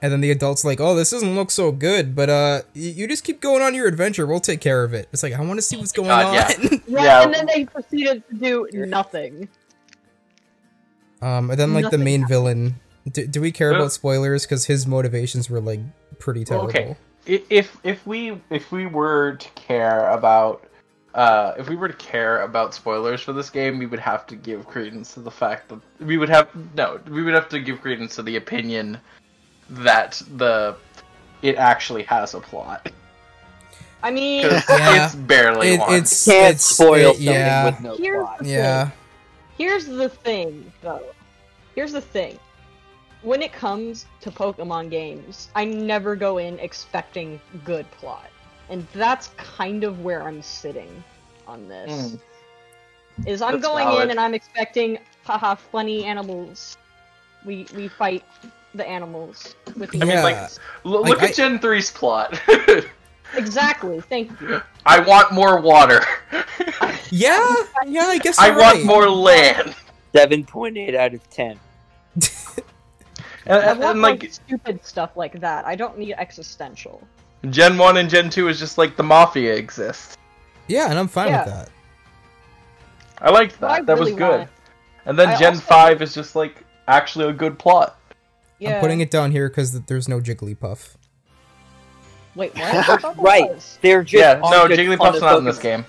and then the adults like, oh, this doesn't look so good, but uh, y- you just keep going on your adventure. We'll take care of it. It's like I want to see what's going God, on. Yeah, Yeah. and then they proceeded to do nothing. um, and then like the main happened. villain. Do, do we care Uh, about spoilers? Because his motivations were like pretty Well, terrible. okay. If if we if we were to care about uh, if we were to care about spoilers for this game, we would have to give credence to the fact that we would have no, we would have to give credence to the opinion that the it actually has a plot. I mean, Yeah. it's barely It, one. it's Can't it's, spoil it- something yeah, with no Here's plot. the yeah. here's the thing, though. Here's the thing. When it comes to Pokemon games, I never go in expecting good plot. And that's kind of where I'm sitting on this. Mm. Is I'm That's going valid. in and I'm expecting haha funny animals. We we fight the animals with I mean, Yeah. like, l- Like, look I- at Gen 3's plot. Exactly, thank you. I want more water. Yeah, yeah, I guess I you're want more land. Seven point eight out of ten. And, I want and, like like stupid stuff like that. I don't need existential. Gen 1 and Gen 2 is just like the Mafia exists. Yeah, and I'm fine Yeah. with that. I liked What I that. That was good. want- And then I Gen also- 5 is just like actually a good plot. Yeah. I'm putting it down here because there's no Jigglypuff. Wait, what? I thought there Right. was. They're just yeah, no, aren't a ton Jigglypuff's not in this game.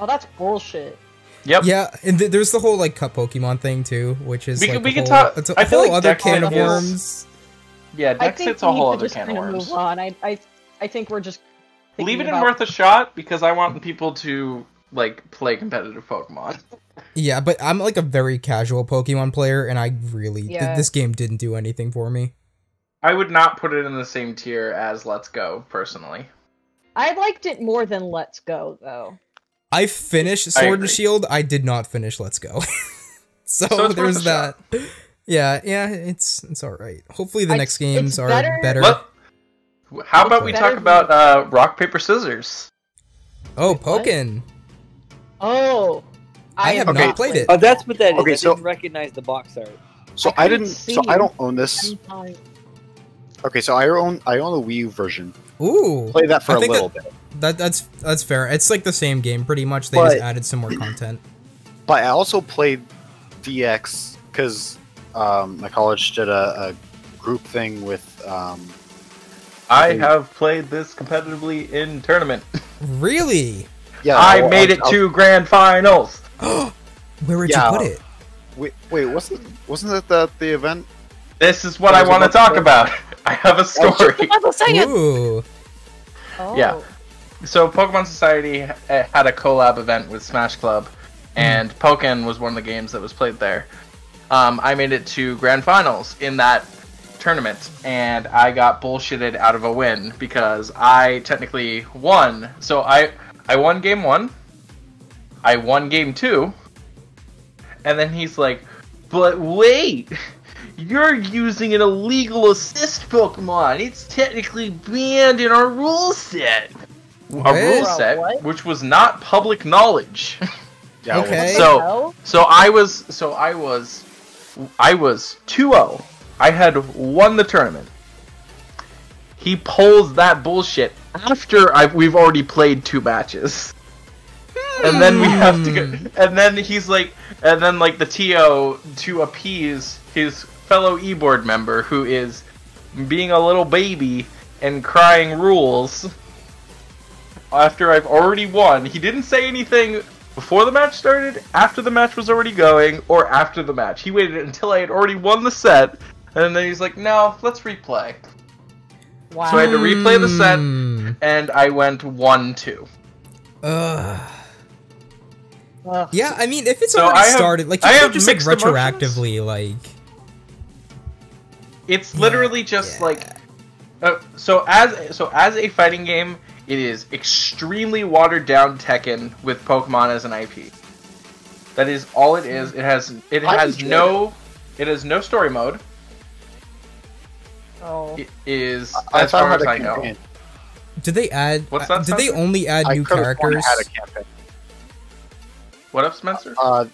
Oh, that's bullshit. Yep. Yeah, and th- there's the whole like cut Pokemon thing too, which is We like can- we a can talk- It's a I feel whole like other Dex can of is- Yeah, I Dex hits a whole other just can of of worms. move on. I, I, I think we're just Leave it thinking in worth a shot because I want people to like play competitive Pokemon. Yeah, but I'm like a very casual Pokemon player, and I really th- this game didn't do anything for me. I would not put it in the same tier as Let's Go personally. I liked it more than Let's Go though. I finished Sword agree. and Shield. I did not finish Let's Go. so, So there's that. shot. Yeah, yeah, it's it's all right. Hopefully the I- next games are better- better. Let- How about we talk about uh, rock paper scissors? Oh, Pokken. Oh, I have Okay. not played it. Oh, that's what that is. Okay, I so- didn't recognize the box art. So I I, couldn't didn't. So. I don't own this. Okay, so I own I own the Wii U version. Ooh, Play that for I a think little bit, that that's that's fair. It's like the same game pretty much. They just added some more content. but I also played DX because um, my college did a, a group thing with. Um, I Ooh. have played this competitively in tournament. Really? yeah, I I'll- made I'll- it I'll- to grand finals. Where would Yeah. you put it? Wait, wait, wasn't wasn't it the the event? This is what I want to talk about. I have a story. Ooh, Oh. Yeah. so Pokemon Society had a collab event with Smash Club, and Pokken was one of the games that was played there. Um, I made it to grand finals in that tournament, and I got bullshitted out of a win because I technically won. So I I won game one, I won game two, and then he's like, "But wait." You're using an illegal assist Pokemon. It's technically banned in our rule set. A What? rule set what? which was not public knowledge. Yeah, Okay. So- So I was so I was I was 2-0. I had won the tournament. He pulls that bullshit after I've, we've already played two matches. and then we have to go, Hmm. and then he's like, and then like the TO to appease his fellow e-board member who is being a little baby and crying rules. After I've already won, he didn't say anything before the match started, after the match was already going, or after the match. He waited until I had already won the set, and then he's like, "No, let's replay." Wow. So I had to replay the set, Hmm. and I went one two. Ugh. Ugh. Yeah, I mean, if it's So already have- started, like you I can't have just like mixed emotions. retroactively, like. It's literally just yeah. like uh, so as so as a fighting game, it is extremely watered down Tekken with Pokemon as an IP. That is all it is. It has it I has enjoy no it has no story mode. Oh. It is I as thought far as had I a know. campaign. Did they add? What's uh, that, did they only add I new characters? Had a campaign. What up, Spencer? Uh,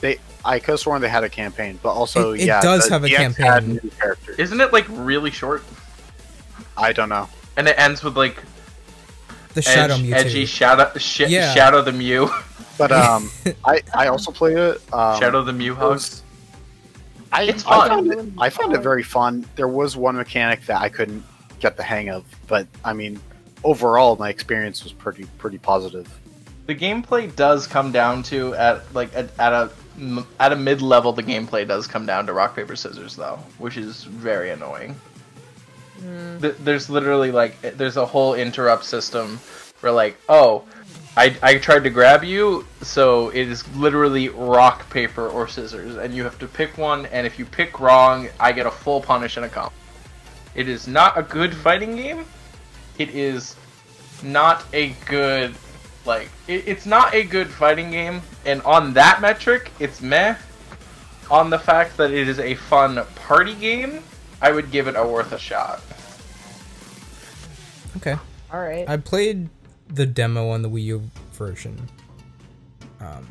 they I could have sworn they had a campaign, but also It- it yeah, does the have a DX Had campaign. new characters. Isn't it like really short? I don't know. And it ends with like the Shadow edge, Mewtwo. edgy Shadow sh- Yeah. Shadow the Mew, But um, I I also played it. Um, Shadow the Mew it hug. was- I, It's I fun. found it, I found it very fun. There was one mechanic that I couldn't get the hang of, but I mean, overall, my experience was pretty pretty positive. the gameplay does come down to at like at, at a m- at a mid level the gameplay does come down to rock paper scissors though which is very annoying Mm. Th- there's literally like there's a whole interrupt system where like oh I, I tried to grab you so it is literally rock paper or scissors and you have to pick one and if you pick wrong i get a full punish and a comp. It is not a good fighting game. It is not a good like it, it's not a good fighting game and on that metric it's meh. On the fact that it is a fun party game i would give it a worth a shot. Okay, All right. I played the demo on the Wii U version. Um,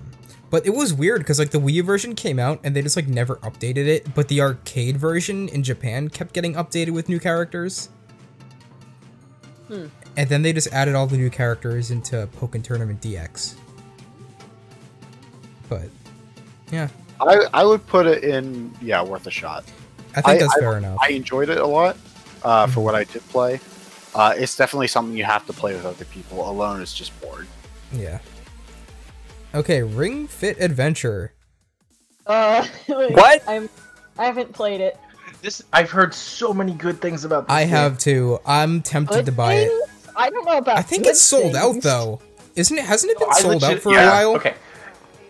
but it was weird because like the Wii U version came out and they just like never updated it, but the arcade version in Japan kept getting updated with new characters. Hmm. And then they just added all the new characters into Pokken Tournament DX. But yeah, I I would put it in yeah worth a shot. I think I- that's fair enough. I enjoyed it a lot uh, Mm-hmm. for what I did play. Uh, it's definitely something you have to play with other people. Alone is just bored. yeah. Okay, Ring Fit Adventure. Uh, What? I'm. I haven't played it. this i've heard so many good things about this I game. have to. I'm tempted Good to buy it. I don't know about. I think good it's sold out though. Isn't it? Hasn't it been I sold legit- out for yeah, a while? Okay.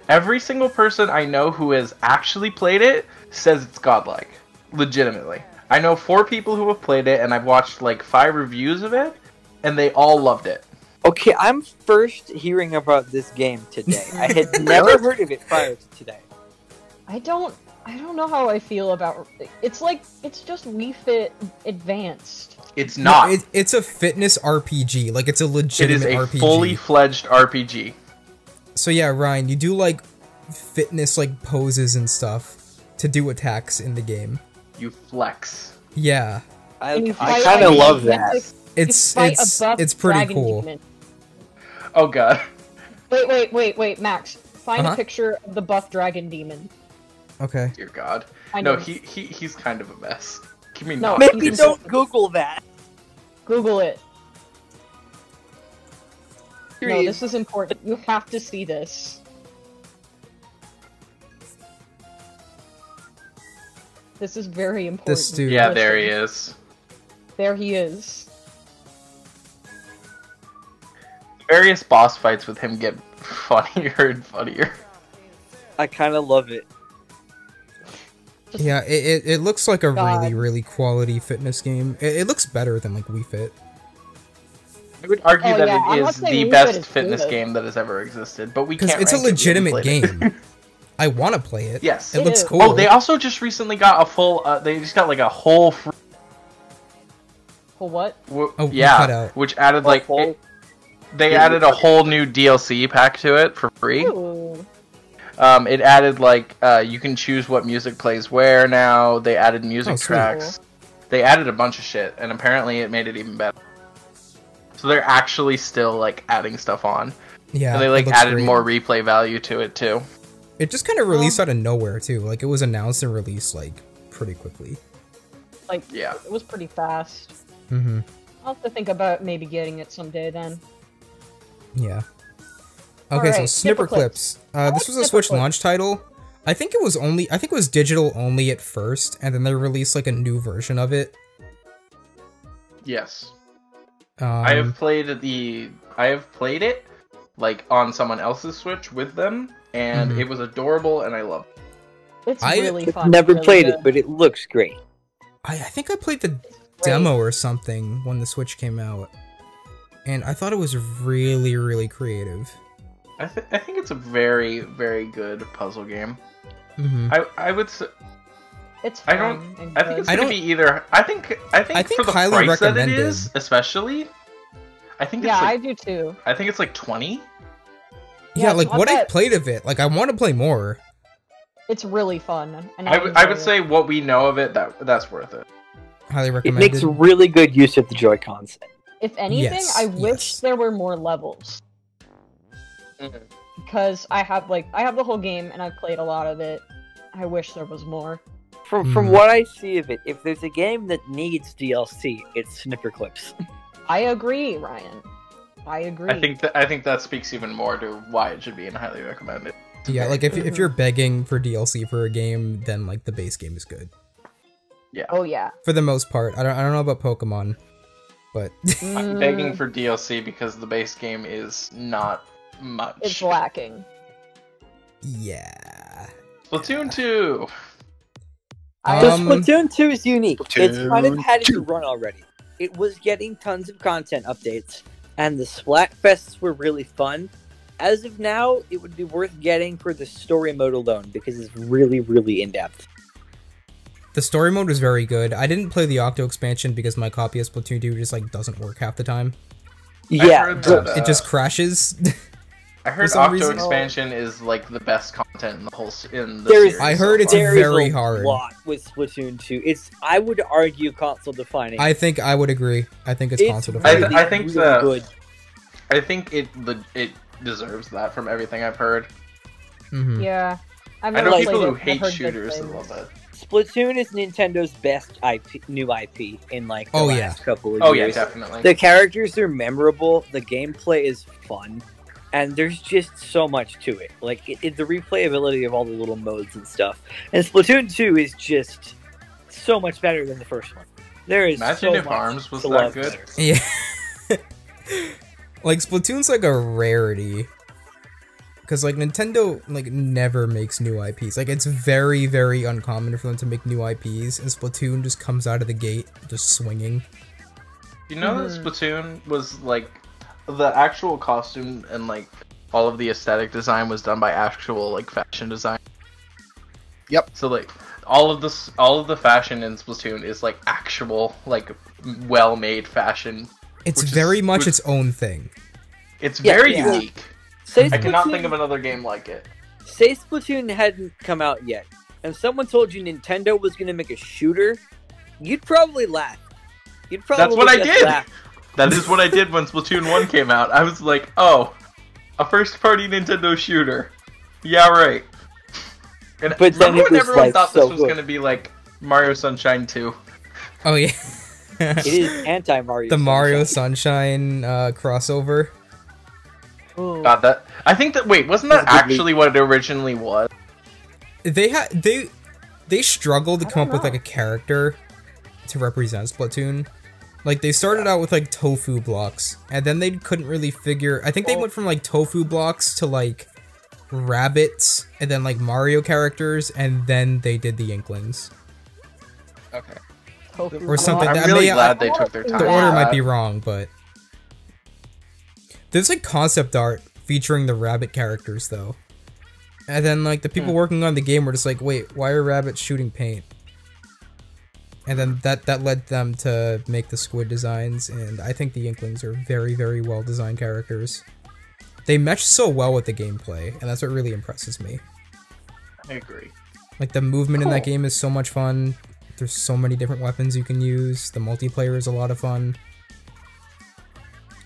Every single person I know who has actually played it says it's godlike. Legitimately. I know four people who have played it, and I've watched like five reviews of it, and they all loved it. Okay, I'm first hearing about this game today. I had never heard of it prior to today. I don't. I don't know how I feel about. It's like it's just Wii Fit Advanced. It's No, not. it, it's a fitness RPG. Like it's a it legitimate is a RPG. fully fledged RPG. So yeah, Ryan, you do like fitness like poses and stuff to do attacks in the game. You flex. Yeah, I, I kind of love that. to- it's it's it's pretty cool. demon. Oh god. Wait, wait, wait, wait, Max. Find Uh-huh. a picture of the buff dragon demon. Okay. Dear god. I No, know. he, he he's kind of a mess. Can we No, not? Maybe do this? don't Google that. Google it. No, this is important. You have to see this. This is very important. This dude. Yeah, there he is. There he is. Various boss fights with him get funnier and funnier. I kind of love it. Just- Yeah, it, it, it looks like a God. really really quality fitness game. It, it looks better than like Wii Fit. I would argue Oh, that yeah, I'm it not is saying the Wii Fit best is fitness good. game that has ever existed, but we Because can't. it's a rank it. We haven't legitimate it. game. I want to play it. yes. It It looks is. cool. Oh, they also just recently got a full. Uh, they just got like a whole. Free, For what? w- Oh, yeah, which added like whole- it- they Yeah, added a whole new DLC pack to it for free. Ooh. Um, it added like uh, you can choose what music plays where now. They added music Oh, sweet. tracks. They added a bunch of shit, and apparently it made it even better. So they're actually still like adding stuff on. Yeah, and they like added great. more replay value to it too. It just kind of released out of nowhere too. Like it was announced and released like pretty quickly. Like Yeah. it was pretty fast. Mm-hmm. I'll have to think about maybe getting it someday then. Yeah. Okay, so Snipper Snipperclips. Uh, this like was a Switch Clips. launch title. I think it was only. I think it was digital only at first, and then they released like a new version of it. Yes. Um, I have played the I have played it like on someone else's Switch with them, and Mhm. it was adorable, and I loved. It. It's I- really I've fun. never really played good. it, but it looks great. I, I think I played the demo or something when the Switch came out, and I thought it was really, really creative. I, th- I think it's a very very good puzzle game. hmm I I would s- It's I don't- I think it's. I gonna be either. I think I think, I think for the highly price that it recommended. especially. I think it's Yeah, I do too. I think it's like twenty. Yeah, Yeah, like not what I bad. played of it, like I want to play more. It's really fun. And I would I would it. say what we know of it that that's worth it. Highly It makes really good use of the Joy Cons. if anything, Yes, I wish yes. there were more levels. Because I have like I have the whole game and I've played a lot of it. I wish there was more. From from Hmm. what I see of it, if there's a game that needs DLC, it's Snipperclips. I agree, Ryan. I agree. I think that I think that speaks even more to why it should be and highly recommended. yeah, like if if Mhm. you're begging for DLC for a game, then like the base game is good Yeah. Oh yeah. for the most part. I don't I don't know about Pokemon, but I'm begging Mm, for DLC because the base game is not much. It's lacking. yeah. Splatoon two. I- So Um, Splatoon 2 is unique. it's kind of had its run already. It was getting tons of content updates, and the Splatfests were really fun. As of now, it would be worth getting for the story mode alone because it's really, really in depth. The story mode was very good. I didn't play the Octo expansion because my copy of Splatoon 2 just like doesn't work half the time. Yeah, heard but- that, it just Uh, crashes. I heard some Octo reason- expansion is like the best content in the whole in the series. I so heard it's far. there is very a hard. lot with Splatoon 2. It's I would argue console defining. I think I would agree. I think it's, it's console defining. really, I think really the- good. I think it the it deserves that from everything I've heard. Mhm. Yeah. I've I know played people who hate shooters that things. love it. Splatoon is Nintendo's best IP, new IP in like the Oh, last yeah. couple of Oh yeah, definitely. The characters are memorable. The gameplay is fun, and there's just so much to it. Like it, it, the replayability of all the little modes and stuff. And Splatoon 2 is just so much better than the first one. There is Imagine so if much Arms was to that good. there. Yeah. like Splatoon's like a rarity. Cause like Nintendo like never makes new IPs. Like it's very very uncommon for them to make new IPs, and Splatoon just comes out of the gate just swinging. You know Mhm. that Splatoon was like the actual costume and like all of the aesthetic design was done by actual like fashion design. Yep. So like all of this all of the fashion in Splatoon is like actual like well made fashion. It's Which is- very much which- its own thing. It's Yeah, very yeah. unique. Say I cannot think of another game like it. Say Splatoon hadn't come out yet, and someone told you Nintendo was going to make a shooter, you'd probably laugh. You'd probably That's what I did. laugh. That is what I did when Splatoon 1 came out. I was like, "Oh, a first party Nintendo shooter." Yeah, right. And But remember it when everyone like, thought this so was good. going to be like Mario Sunshine 2? Oh yeah. It is anti Mario. the Mario Sunshine uh, crossover. Ooh. God, that I think that wait, wasn't that That's a good actually what it originally was? They had they they struggled to come up don't with like a character to represent Splatoon. Like they started out with like tofu blocks, and then they couldn't really figure. I think they went from like tofu blocks to like rabbits, and then like Mario characters, and then they did the Inklings. Okay. Tofu or something that I'm really may- glad I- they took their time. The order might be wrong, but there's like concept art featuring the rabbit characters though. And then like the people Hmm. working on the game were just like, "Wait, why are rabbits shooting paint?" And then that that led them to make the squid designs, and I think the Inklings are very very well designed characters. They mesh so well with the gameplay, and that's what really impresses me. I agree. Like the movement in that game is so much fun. There's so many different weapons you can use. The multiplayer is a lot of fun.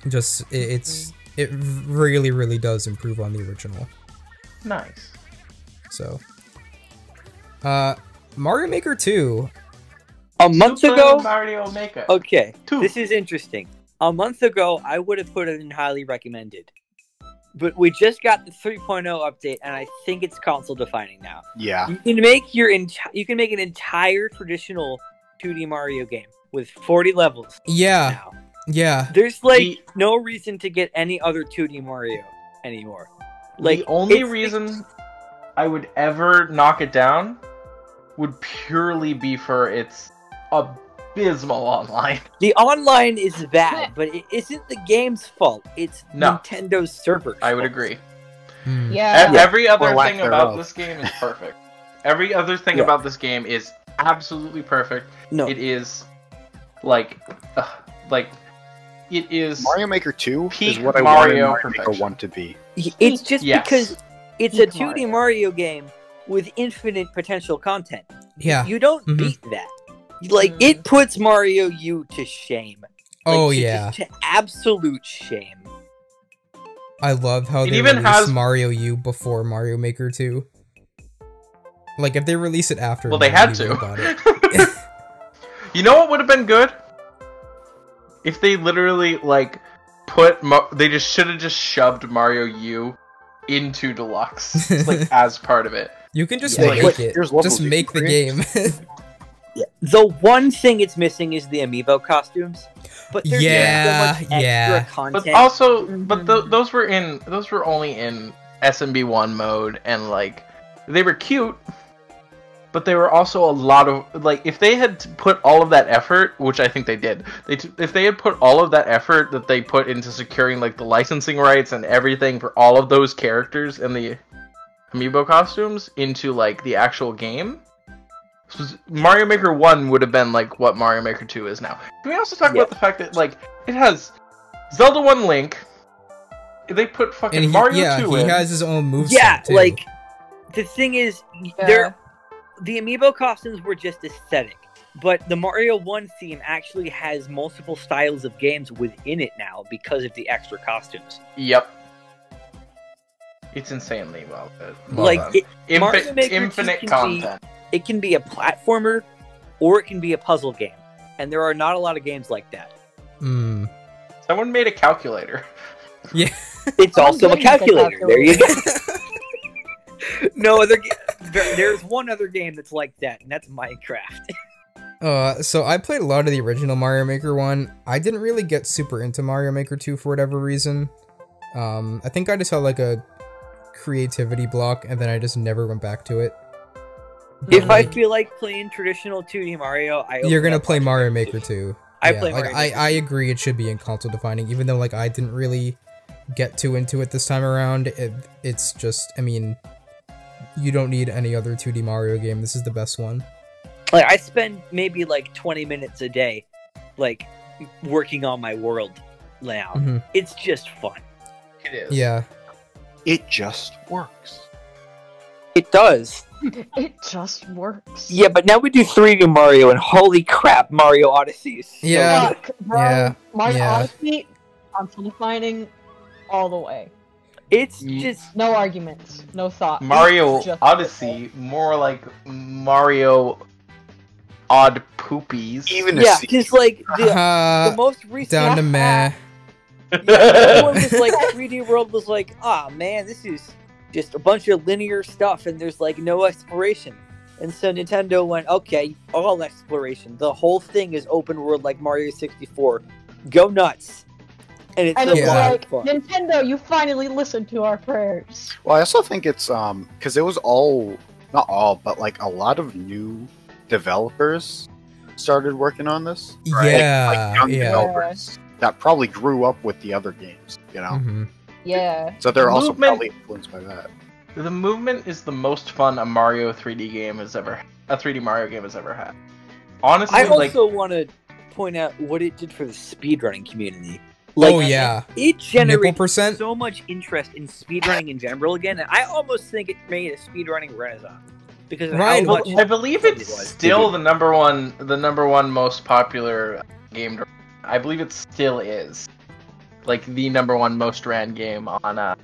Just it, it's it really, really does improve on the original. Nice. So, uh, Mario Maker 2. A month Super ago, Mario Maker. okay, Two. this is interesting. A month ago, I would have put it in highly recommended. But we just got the 3.0 update, and I think it's console defining now. Yeah. You can make your enti- you can make an entire traditional 2D Mario game with 40 levels Yeah, now. yeah. There's like The- no reason to get any other 2D Mario anymore. Like Like the only reason I would ever knock it down would purely be for its abysmal online. the online is bad, but it isn't the game's fault. It's No. Nintendo's server. I would agree. Hmm. Yeah. Every other Or thing about this game is perfect. Every other thing Yeah. about this game is absolutely perfect. No, It is like, uh, like, it is. Mario Maker 2 is what I Mario wanted Mario Maker 1 to be. it's just Yes. because it's a 2D Mario. Mario game with infinite potential content. Yeah. You don't Mhm. beat that. Like Mm. it puts Mario U to shame. Like, Oh to- yeah. just to absolute shame. I love how It they even release has- Mario U before Mario Maker 2. Like if they release it after, well, they had to. would have bought it. you know what would have been good? If they literally like put Mo- they just should have just shoved Mario U into Deluxe like as part of it. You can just Yeah, make like, it. Just make the game. The one thing it's missing is the amiibo costumes. But there's Yeah, so much extra yeah. content. But also, but th- those were in those were only in SMB one mode, and like they were cute, but they were also a lot of like if they had put all of that effort, which I think they did, they t- if they had put all of that effort that they put into securing like the licensing rights and everything for all of those characters and the amiibo costumes into like the actual game. S- Mario Maker 1 would have been like what Mario Maker 2 is now. Can we also talk Yeah. about the fact that like it has Zelda 1 Link. They put fucking and he, Mario yeah, 2 he in. has his own moveset yeah, too. like the thing is, Yeah. there the amiibo costumes were just aesthetic, but the Mario One theme actually has multiple styles of games within it now because of the extra costumes. Yep. It's insanely well. Well like done. it, Mario Infi- Maker 2 infinite can be- content. It can be a platformer or it can be a puzzle game, and there are not a lot of games like that. Mm. Someone made a calculator. Yeah. It's also a getting the calculator. There you go. no other. Ga- there, there's one other game that's like that, and that's Minecraft. Uh, so I played a lot of the original Mario Maker one. I didn't really get super into Mario Maker 2 for whatever reason. Um, I think I just had like a creativity block, and then I just never went back to it. If I feel like playing traditional 2D Mario, I you're gonna play Mario Maker Edition. 2. I Yeah, play like Mario I, Maker I agree it should be in console defining, even though like I didn't really get too into it this time around. It, it's just, I mean, you don't need any other 2D Mario game. This is the best one. Like I spend maybe like 20 minutes a day, like working on my world now. Mhm. It's just fun. It is. Yeah. It just works. It does. It just works. Yeah, but now we do 3D Mario, and holy crap, Mario Odyssey is so Yeah. Fuck, bro. Yeah, Mario yeah. Odyssey, console defining all the way. It's Ye- just No arguments. No thought. Mario It's Odyssey, more like Mario Odd Poopies. Even yeah, because like the, the Uh, most recent down to meh. everyone was like 3D World was like, ah man, this is just a bunch of linear stuff and there's like no exploration. And so Nintendo went, okay, all exploration. The whole thing is open world like Mario 64. Go nuts. And it's And a it's lot like, of fun. Nintendo, you finally listened to our prayers. Well, I also think it's um because it was all not all, but like a lot of new developers started working on this. right? Yeah, like young yeah. developers that probably grew up with the other games, you know. Mhm. Yeah. So they're also Movement- probably influenced by that. The movement is the most fun a Mario 3D game has ever, a 3D Mario game has ever had. Honestly, I like also want to point out what it did for the speedrunning community. Like, oh yeah. it generated so much interest in speedrunning in general again, and I almost think it made a speedrunning renaissance because of Ryan, how much I believe it's was. still the number one, the number one most popular game. I believe it still is. Like the number one most ran game on uh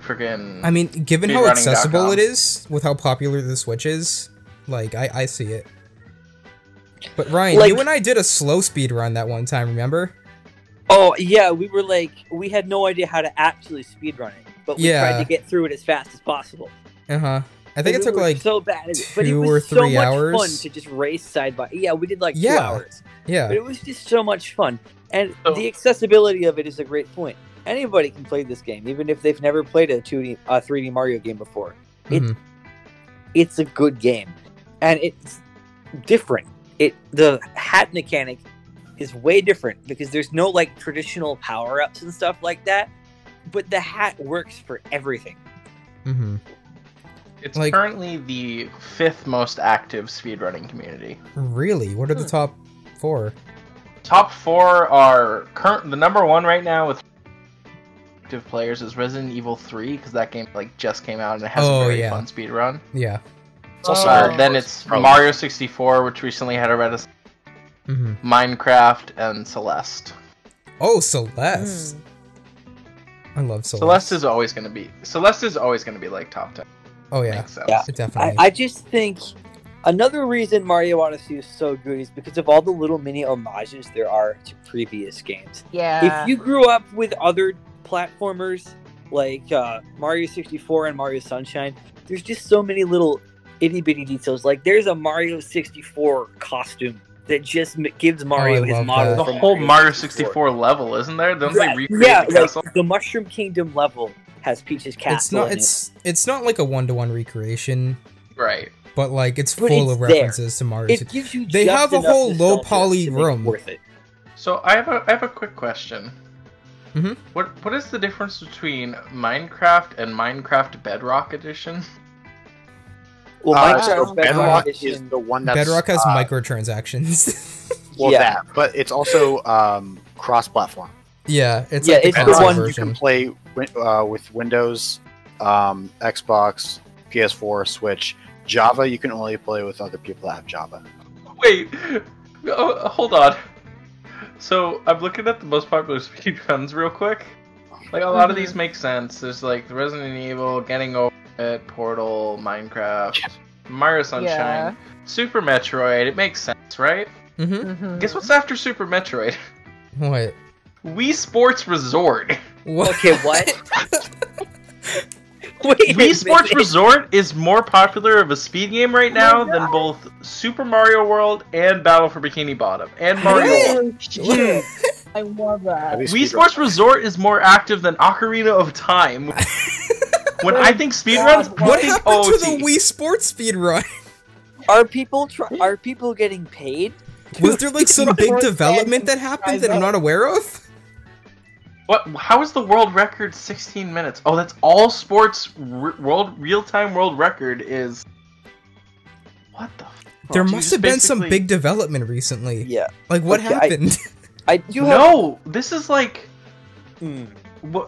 freaking I mean, given how Speedrunning.com. accessible it is with how popular the Switch is, like I, I see it. But Ryan, Like- you and I did a slow speed run that one time, remember? Oh yeah, we were like we had no idea how to actually speedrun it, but we Yeah. tried to get through it as fast as possible. Uh huh. I think And it took like so bad, at it, but it two was or so three much hours. fun to just race side by. Yeah, we did like two Yeah. hours, yeah, but it was just so much fun, and So- the accessibility of it is a great point. Anybody can play this game, even if they've never played a two D, uh, three D Mario game before. It, Mhm. It's a good game, and it's different. It the hat mechanic is way different because there's no like traditional power ups and stuff like that. But the hat works for everything. hmm it's like- currently the fifth most active speedrunning community. Really? What are the Hmm. top four? Top four are current. The number one right now with active players is Resident Evil 3 because that game like just came out and it has Oh, a very yeah. fun speed run. Yeah. It's also Uh, then it's Probably. Mario 64, which recently had a Reddit, hmm Minecraft, and Celeste. Oh, Celeste. I love Celeste. Celeste is always going to be Celeste is always going to be like top ten. Oh yeah, Makes sense. Yeah. it I, definitely. I just think another reason Mario Odyssey is so good is because of all the little mini homages there are to previous games. Yeah. If you grew up with other platformers like uh, Mario 64 and Mario Sunshine, there's just so many little itty bitty details. Like there's a Mario 64 costume that just gives Mario Oh, his model. The from whole Mario 64 level, isn't there? Don't Yeah, they recreate yeah, the like, castle? the Mushroom Kingdom level has Peach's castle. it's not. in it. It's it's not like a one to one recreation, Right. But like it's But full it's of there. references to Mario. It gives you. They just have a whole low poly to make it room. Worth it. So I have a I have a quick question. Mhm. What what is the difference between Minecraft and Minecraft Bedrock Edition? Well, Uh, Minecraft so Bedrock Bedrock is the one that's Bedrock has uh, microtransactions. well Yeah. that, but it's also um, cross-platform. yeah, it's Yeah, like the it's the console one- You can play uh, with Windows, um, Xbox, PS4, Switch. Java, you can only play with other people that have Java. Wait, oh, hold on. So I'm looking at the most popular speedruns real quick. Like a lot of these make sense. There's like the Resident Evil, Getting Over It, Portal, Minecraft, Mario Sunshine, Yeah. Super Metroid. It makes sense, right? hmm Mhm. Guess what's after Super Metroid? What? Wii Sports Resort. What? Okay, what? Wait, Wii Sports. Resort is more popular of a speed game right now than both Super Mario World and Battle for Bikini Bottom and Mario World. Oh, I love that. Have Wii Sports that? Resort is more active than Ocarina of Time. when I think speedruns, I What think happened oh, to the Wii Sports speed run? Are people try- are people getting paid? Was there like some big development that happened that I'm not aware of? What? How is the world record 16 minutes? Oh, that's all sports r- world real-time world record is. What the? F- There geez, must have been some big development recently. Yeah, Like what Okay, happened? I do have. No, this is like Hmm.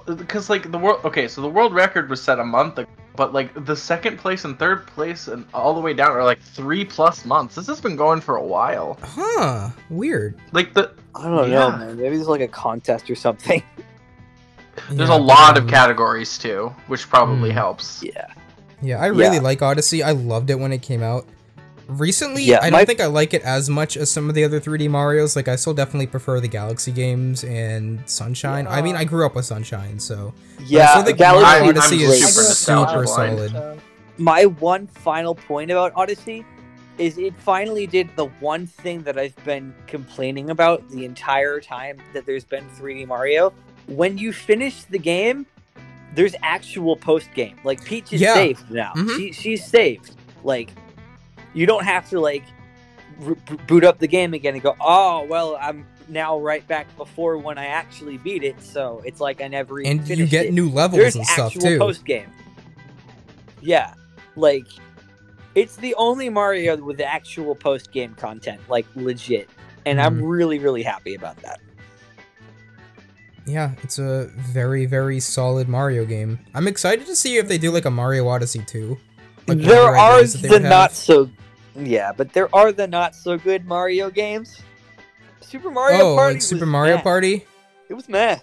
because like the world. Okay, so the world record was set a month ago, but like the second place and third place and all the way down are like three plus months. This has been going for a while. huh? Weird. Like the I don't Yeah. know, man. Maybe it's like a contest or something. there's Yeah, a lot of um, categories too, which probably Hmm. helps. Yeah. Yeah, I really Yeah. like Odyssey. I loved it when it came out. Recently, Yeah, I don't my- think I like it as much as some of the other 3D Marios. Like, I still definitely prefer the Galaxy games and Sunshine. I mean, I grew up with Sunshine, so Yeah, still think Galaxy I'm- Odyssey I'm is super super solid. My one final point about Odyssey is it finally did the one thing that I've been complaining about the entire time that there's been 3D Mario. When you finish the game, there's actual post game. Like Peach is Yeah. saved now. Mhm. She she's saved. Like you don't have to like r- boot up the game again and go, "Oh, well, I'm now right back before when I actually beat it." So it's like I never even And you get it. new levels There's and stuff actual too. post game. Yeah, like it's the only Mario with the actual post game content, like legit, and I'm Mm-hmm. really really happy about that. Yeah, it's a very, very solid Mario game. I'm excited to see if they do like a Mario Odyssey 2. Like, there are ideas that they the would have. not so, yeah, but there are the not so good Mario games. Super Mario oh, Party. like Super was Mario bad. Party? It was meh.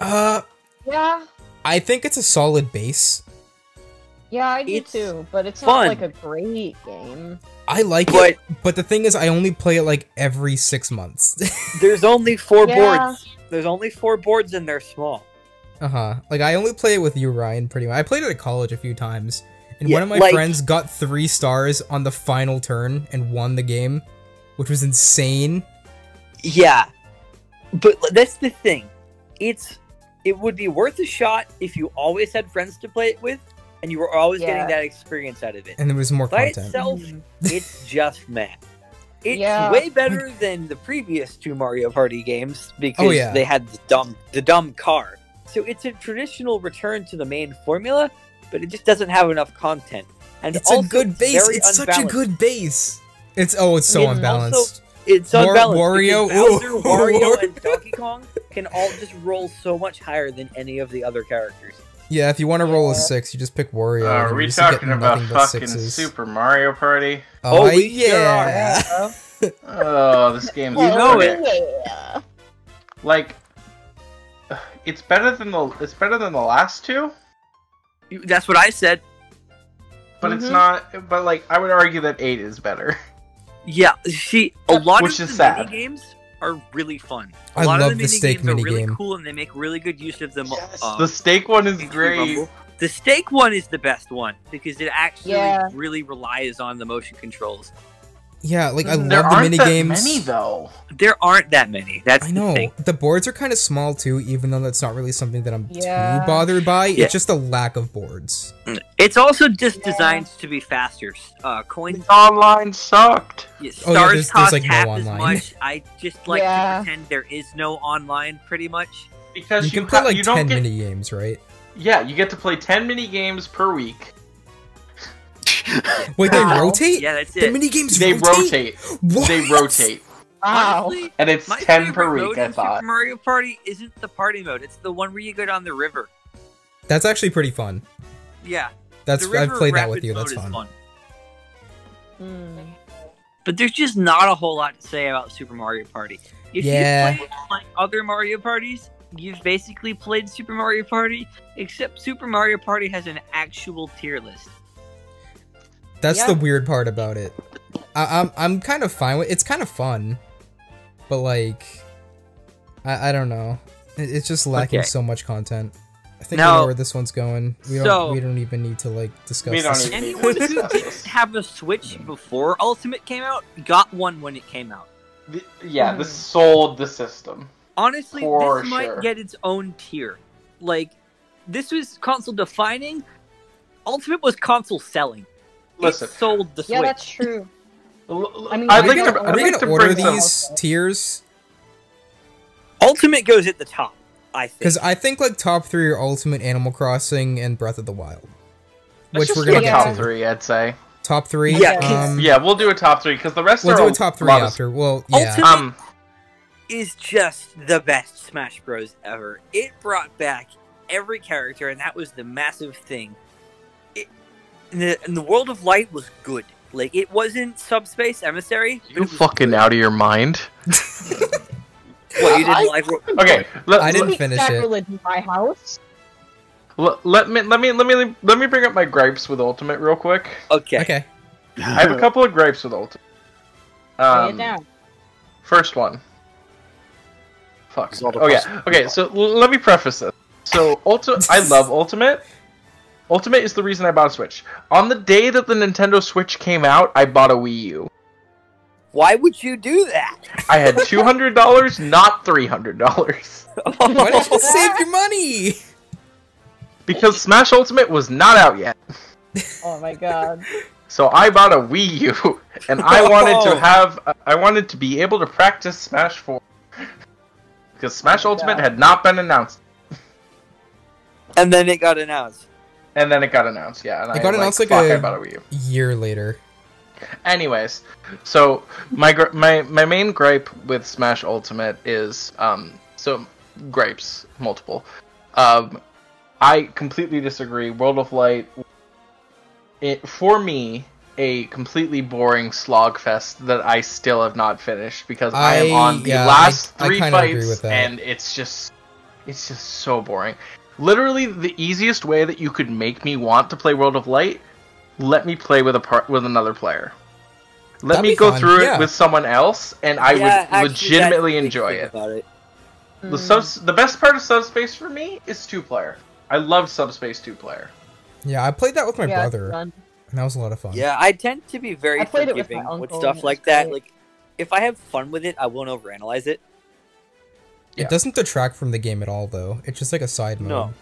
Uh, Yeah, I think it's a solid base. yeah, I do It's too. But it's fun. not like a great game. I like But- it, but the thing is, I only play it like every six months. There's only four Yeah. boards. There's only four boards and they're small. uh huh. Like I only play it with you, Ryan. Pretty much. I played it at college a few times, and Yeah, one of my like- friends got three stars on the final turn and won the game, which was insane. Yeah, but that's the thing. It's it would be worth a shot if you always had friends to play it with, and you were always Yeah. getting that experience out of it. And there was more By content. itself, it's just meh. It's Yeah. way better than the previous two Mario Party games because Oh, yeah. they had the dumb the dumb car. So it's a traditional return to the main formula, but it just doesn't have enough content. And It's also a good base. very It's such a good base. It's oh, it's so It's unbalanced. also- It's War- unbalanced. Wario- because Bowser, Ooh. Wario, and Donkey Kong can all just roll so much higher than any of the other characters. Yeah, if you want to roll a six, you just pick Wario. Uh, and are you we talking about nothing but fucking sixes. Super Mario Party? Oh, Oh, yeah. Yeah. Oh, this game's You know it. Yeah. Like, it's better than the it's better than the last two, That's what I said. but it's Mhm. not. But like, I would argue that eight is better. Yeah, see, a lot Which of is the sad. mini games are really fun. A I lot love of the the steak mini games are really minigame. cool, and they make really good use of them. uh, the steak one is great. Rumble. The steak one is the best one because it actually Yeah. really relies on the motion controls. Yeah, like I. There love the mini that games. many though. There aren't that many. That's I the know thing. the boards are kind of small too, even though that's not really something that I'm Yeah. too bothered by. Yeah. It's just a lack of boards. It's also just Yeah. designed to be faster. Uh, coins Online sucked. Yeah, Oh, yeah, stars there's- there's, cost like, no half online. as much. I just like Yeah. to pretend there is no online, pretty much. Because You you, can play like you ten get mini games, right? yeah you get to play ten mini games per week. Wait, they Wow. rotate. Yeah, that's it. the it. mini games They rotate. rotate. What? They rotate, Wow. Honestly, and it's my ten per week. mode I thought. Super Mario Party isn't the party mode. It's the one where you go down the river. That's actually pretty fun. Yeah, That's I've played that with you. That's is fun. Mm. But there's just not a whole lot to say about Super Mario Party. If Yeah. you play like other Mario parties, you've basically played Super Mario Party, except Super Mario Party has an actual tier list. That's Yeah. the weird part about it. I, I'm I'm kind of fine with. It's kind of fun, but like, I I don't know. It, it's just lacking Okay. so much content. I think Now- we know where this one's going. We don't. So- we don't even need to like discuss. This. even- Anyone who didn't have a Switch before Ultimate came out got one when it came out. The- yeah, Mhm. this sold the system. Honestly, For this sure. might get its own tier. Like, this was console defining. Ultimate was console selling. Listen, it sold the Switch. Yeah, that's true. I mean, I'd like gonna, are I'd we like gonna to order bring some- these tiers? Ultimate goes at the top, I think. Because I think like top three are Ultimate Animal Crossing and Breath of the Wild, Let's which we're gonna get top to. three. I'd say. Top three. Yeah, Um, Yeah, we'll do a top three because the rest We'll are do a a top three lot of- after. Well, yeah. Ultimate Um, is just the best Smash Bros. ever. It brought back every character, and that was the massive thing. It, and the, and the World of Light was good. Like, it wasn't Subspace Emissary. you it was fucking good. out of your mind. What, you didn't I- like? Okay, let, I didn't Sweet finish it. sacrilege in my house. let, let me let me let me let me bring up my gripes with Ultimate real quick. Okay. Okay. I have a couple of gripes with Ultimate. Lay it Um, down. First one. Fuck. Zelda Oh yeah. Okay, so l- let me preface this. So Ultimate, I love Ultimate. Ultimate is the reason I bought a Switch. On the day that the Nintendo Switch came out, I bought a Wii U. Why would you do that? I had two hundred dollars, not three hundred dollars, Why did you save your money? because Smash Ultimate was not out yet. Oh my god. So I bought a Wii U, and I oh. wanted Oh. to have, I wanted to be able to practice Smash Four, because Smash Oh, Ultimate God. had not been announced, and then it got announced. And then it got announced. Yeah, and It I, got announced like fuck, a- I a. Year later. Anyways, so my gr- my my main gripe with Smash Ultimate is um so gripes multiple. Um, I completely disagree. World of Light, it for me a completely boring slog fest that I still have not finished because I, am on the yeah, last I- I three agree fights and it's just it's just so boring. Literally the easiest way that you could make me want to play World of Light, let me play with a part with another player. Let That'd me go fun, through yeah. it with someone else and I Yeah, would actually, legitimately that's enjoy it. About it. The subs the best part of Subspace for me is two player. I love Subspace two player. Yeah, I played that with my Yeah, brother, and that was a lot of fun. Yeah, I tend to be very I played it with forgiving with, stuff like was that. Like, if I have fun with it, I won't overanalyze it. Yeah. It doesn't detract from the game at all, though. It's just like a side mode. No.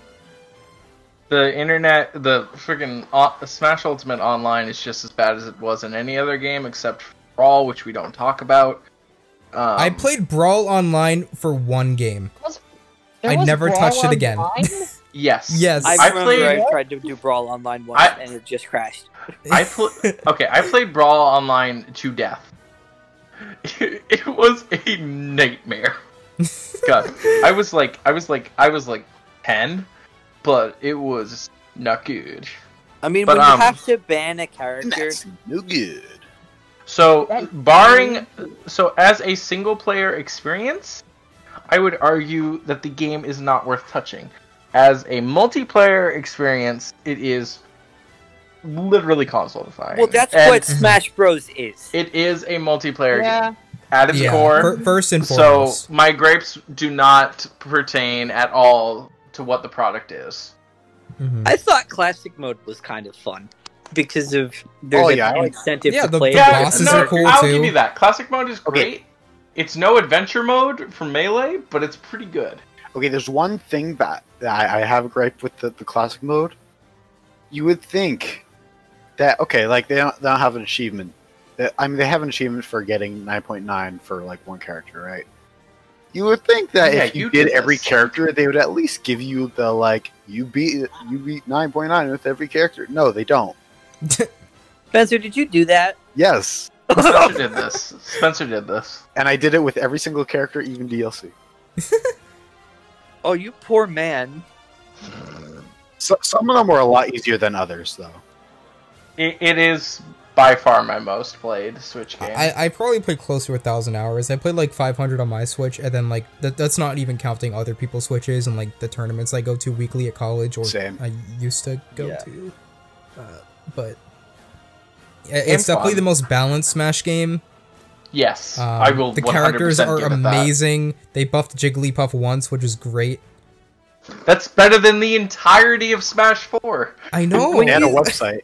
The internet, the freaking uh, Smash Ultimate Online is just as bad as it was in any other game except Brawl, which we don't talk about. Um, I played Brawl Online for one game. There I never Brawl touched it again. Yes. Yes. I, I remember played- I tried to do Brawl Online once, I- and it just crashed. I pl- okay, I played Brawl Online to death. It, was a nightmare. God, I was like, I was like, I was like ten, but it was not good. I mean, But, when um, you have to ban a character, no good. So, That- barring, so as a single player experience, I would argue that the game is not worth touching. As a multiplayer experience, it is literally console defying. well, that's And what Smash Bros is. it is a multiplayer Yeah. game at its yeah, core. fir- first and foremost. so my grapes do not pertain at all to what the product is. Mhm. I thought Classic Mode was kind of fun because of there's Oh, an yeah, I like- incentive Yeah, to the- play. the yeah, bosses no, are cool, I'll too. give you that. Classic mode is Okay. great. It's no adventure mode for melee, but it's pretty good. Okay, there's one thing that, that I, I have a gripe with the, the classic mode. You would think that okay, like they don't, they don't have an achievement. That- I mean, they have an achievement for getting 9.9 for like one character, right? You would think that Yeah, if you, you did did every this. character, they would at least give you the like you beat you beat 9.9 with every character. No, they don't. Spencer, did you do that? Yes, Spencer did this. Spencer did this. and I did it with every single character, even DLC. Oh, you poor man. So, some of them were a lot easier than others, though. It, it is by far my most played Switch game. I, I probably played close to a thousand hours. I played like 500 on my Switch, and then like that, that's not even counting other people's Switches and like the tournaments I go to weekly at college or Same. I used to go Yeah. to. Uh, but yeah, it's definitely fun. the most balanced Smash game. yes, Um, I will. The 100% characters are give it that. amazing. They buffed Jigglypuff once, which is great. That's better than the entirety of Smash Four. I know. When and a website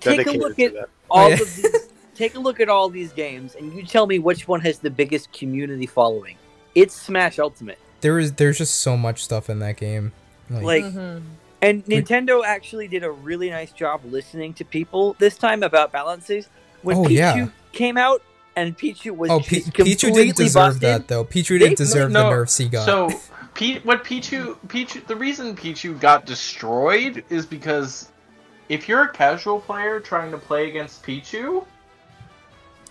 Take a dedicated look to at that. All yeah. of these. Take a look at all these games, and you tell me which one has the biggest community following. It's Smash Ultimate. there is there's just so much stuff in that game. Like, Like, Mhm. and Like- Nintendo actually did a really nice job listening to people this time about balances. When Oh, Pichu yeah. came out, and Pichu was oh, just P- Pichu didn't deserve busted. that though. Pichu didn't deserve no, the nerf he got. So, P- what Pichu, Pichu, the reason Pichu got destroyed is because if you're a casual player trying to play against Pichu,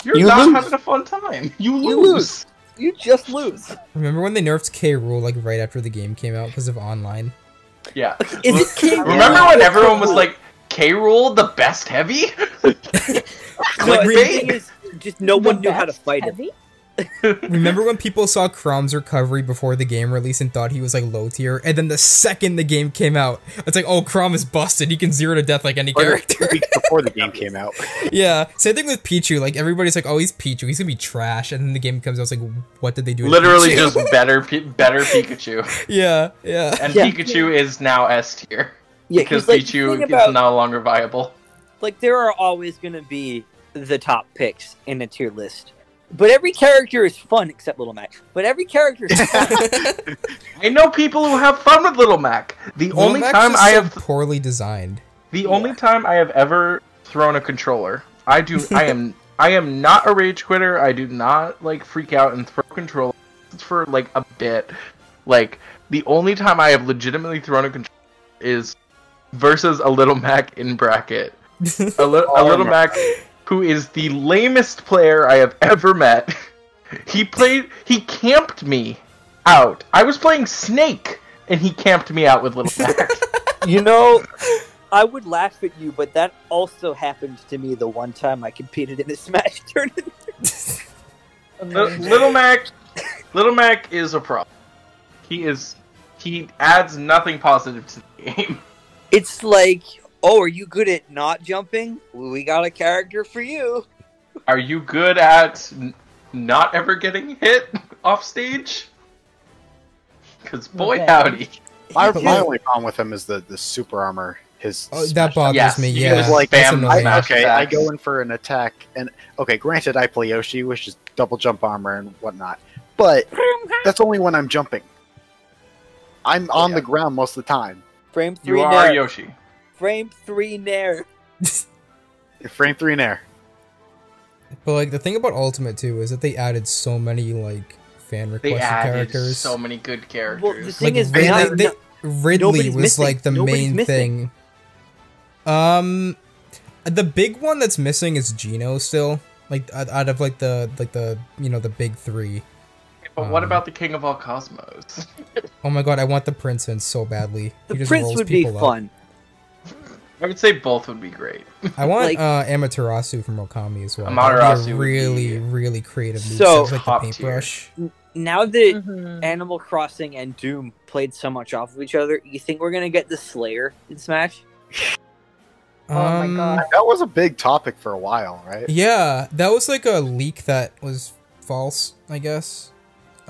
you're You not lose. having a fun time. You lose. You lose. You just lose. Remember when they nerfed K. Rool like right after the game came out because of online? Yeah. Is it King Remember when everyone was like, "K. Rool, the best heavy"? No, Clickbait? the thing is, just no The one knew how to fight him. heavy? Remember when people saw Chrom's recovery before the game release and thought he was like low tier, and then the second the game came out, it's like, oh, Crom is busted. He can zero to death like any Or character. two weeks before the game came out. yeah, same thing with Pichu. Like everybody's like, oh, he's Pichu. He's gonna be trash, and then the game comes out. It's like, what did they do? Literally Pichu? just better, better Pikachu, yeah, yeah. and Yeah. Pikachu is now S tier Yeah, because like, Pichu thing is about- no longer viable. like there are always going to be the top picks in a tier list. But every character is fun except Little Mac. But every character is fun. I know people who have fun with Little Mac. The Little only Mac's time just I so have poorly designed. the only time I have ever thrown a controller, I do I am I am not a rage quitter. I do not like freak out and throw controllers for like a bit. Like the only time I have legitimately thrown a controller is versus a Little Mac in bracket. A, li- a Oh, Little no. Mac who is the lamest player I have ever met. He played he camped me out. I was playing Snake and he camped me out with Little Mac. you know, I would laugh at you, but that also happened to me the one time I competed in a Smash tournament. Little Mac, Little Mac is a problem. He is. He adds nothing positive to the game. It's like, oh, are you good at not jumping? We got a character for you. Are you good at n- not ever getting hit off stage? Because boy Okay. howdy, My, my only problem with him is the, the super armor. His Oh, that bothers Yes, me. Yeah, just, like, that's spam annoying. okay, I go in for an attack, and okay, granted, I play Yoshi, which is double jump armor and whatnot, but that's only when I'm jumping. I'm on Yeah. the ground most of the time. Frame three you are nair. Yoshi. Frame three nair. Frame three nair. But like the thing about Ultimate too is that they added so many like fan They requested added characters. so many good characters. Well, the thing like is, Rid- now- they- they- Ridley nobody's was missing. like the Nobody's main missing. thing. Um, the big one that's missing is Geno still. Like out, out of like the like the you know the big three. but what um, about the King of all Cosmos? Oh my god, I want the Prince in so badly. The He just prince rolls would be fun. up. Fun. I would say both would be great. I want Like- uh Amaterasu from Okami as well. Amaterasu That'd be would really be really creative move. so like the top tier. paintbrush. Now that Mhm. Animal Crossing and Doom played so much off of each other, you think we're gonna get the Slayer in Smash? Oh my Um, God. That was a big topic for a while, right? Yeah, that was like a leak that was false, I guess.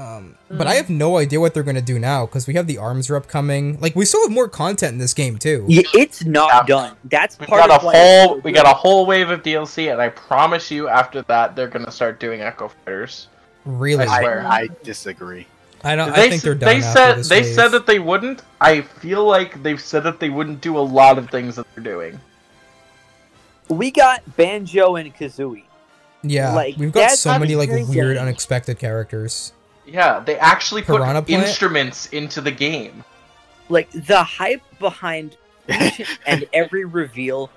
Um, but I have no idea what they're gonna do now because we have the arms rep coming. Like we still have more content in this game too. Yeah, it's not Yeah. done. That's We part got a of why whole we got a whole wave of DLC, and I promise you, after that, they're gonna start doing Echo Fighters. Really, I I, swear. I disagree. don't. they I think they're done. they after said this they wave. said that they wouldn't. I feel like they've said that they wouldn't do a lot of things that they're doing. We got Banjo and Kazooie. Yeah, like, we've got so many like weird, good. unexpected characters. Yeah, they actually put Piranha Plant? instruments into the game. Like the hype behind and every reveal,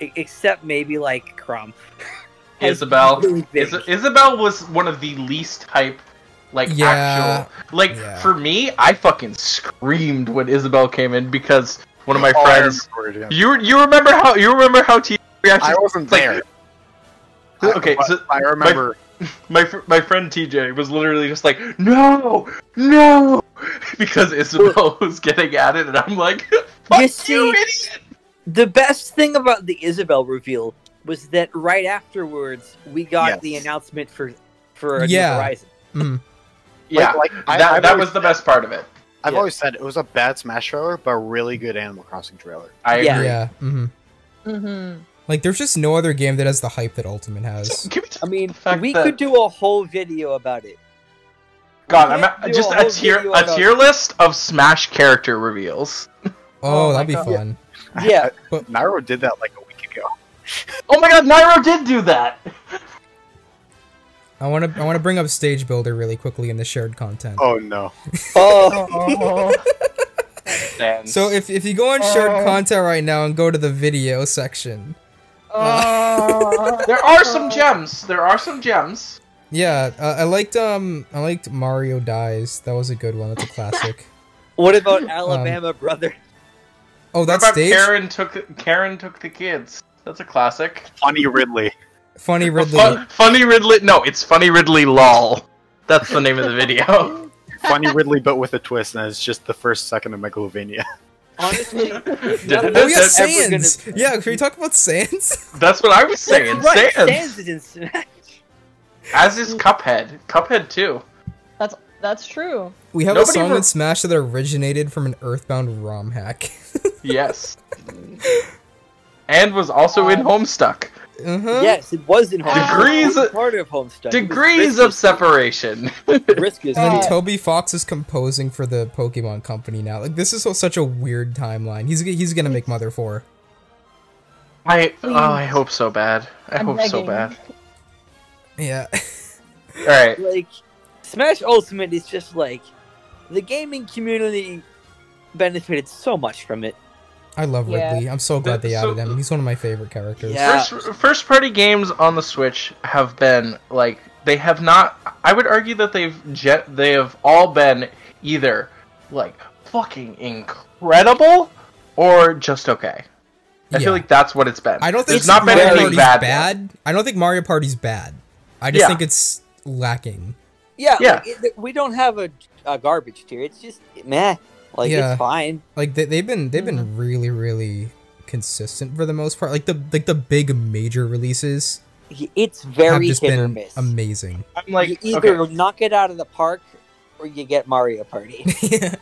except maybe like Chrom. has Isabelle, really. Is- Isabelle was one of the least hype, like Yeah. actual. Like Yeah. for me, I fucking screamed when Isabelle came in because one of my Oh, friends. remember yeah. You you remember how you remember how T reacted? I wasn't like, there. Okay, I, so I remember. my fr- my friend TJ was literally just like, no, no, because Isabelle was getting at it, and I'm like, fuck You you, see- idiot. The best thing about the Isabelle reveal was that right afterwards we got Yes. the announcement for for a Yeah. New Horizon. Mhm. Yeah, like, I, that I've that always was the best part of it. I've yeah. always said it was a bad Smash trailer, but a really good Animal Crossing trailer. I Yeah. agree. Yeah. hmm Mhm. Like there's just no other game that has the hype that Ultimate has. Give me I mean, we that- could do a whole video about it. God, I'm can't at, do just a a tier a tier it. list of Smash character reveals. Oh, Oh that'd be God. fun. Yeah, Nairo did that like a week ago. Oh my God, Nairo did do that. I want to I want to bring up Stage Builder really quickly in the shared content. Oh no. oh, Oh. So if if you go on shared Oh. content right now and go to the video section, Oh. there are some gems. There are some gems. yeah, uh, I liked um I liked Mario Dies. That was a good one. That's a classic. what about Alabama, brother? Oh, What that about stage. Karen took Karen took the kids? That's a classic. Funny Ridley. Funny Ridley. Fun, funny Ridley. No, it's Funny Ridley. Lol. That's the name of the video. Funny Ridley, but with a twist, and it's just the first second of Megalovania. Honestly, Did- Oh yeah, That's ever gonna- Sans. Yeah, can we talk about Sans? That's what I was saying. right, Sans. Sans is in Smash. As is Cuphead. Cuphead too. That's that's true. We have Nobody a song re- in Smash that originated from an Earthbound ROM hack. Yes. and was also in uh, Homestuck. Uh-huh. Yes, it was in Homestuck. Degrees- It was part of Homestuck. Degrees of separation. Briskus. And then Toby Fox is composing for the Pokemon Company now. Like this is so- such a weird timeline. He's he's gonna make Mother Four. I oh, I hope so bad. I I'm hope so bad. Yeah. All right. like Smash Ultimate is just like the gaming community benefited so much from it. I love Yeah. Ridley. I'm so glad they So- added him. He's one of my favorite characters. Yeah. First, first party games on the Switch have been like they have not. I would argue that they've jet. They have all been either like fucking incredible or just okay. I Yeah. feel like that's what it's been. I don't think It's not been Mario anything Party's bad. bad. I don't think Mario Party's bad. I just Yeah. think it's lacking. Yeah, Yeah. like, it- we don't have a, a garbage tier. It's just meh. Like Yeah. it's fine. Like they, they've been they've been really really consistent for the most part. Like the like the big major releases It's have very just hit or miss. amazing. I'm like, you either okay, knock it out of the park or you get Mario Party. yeah.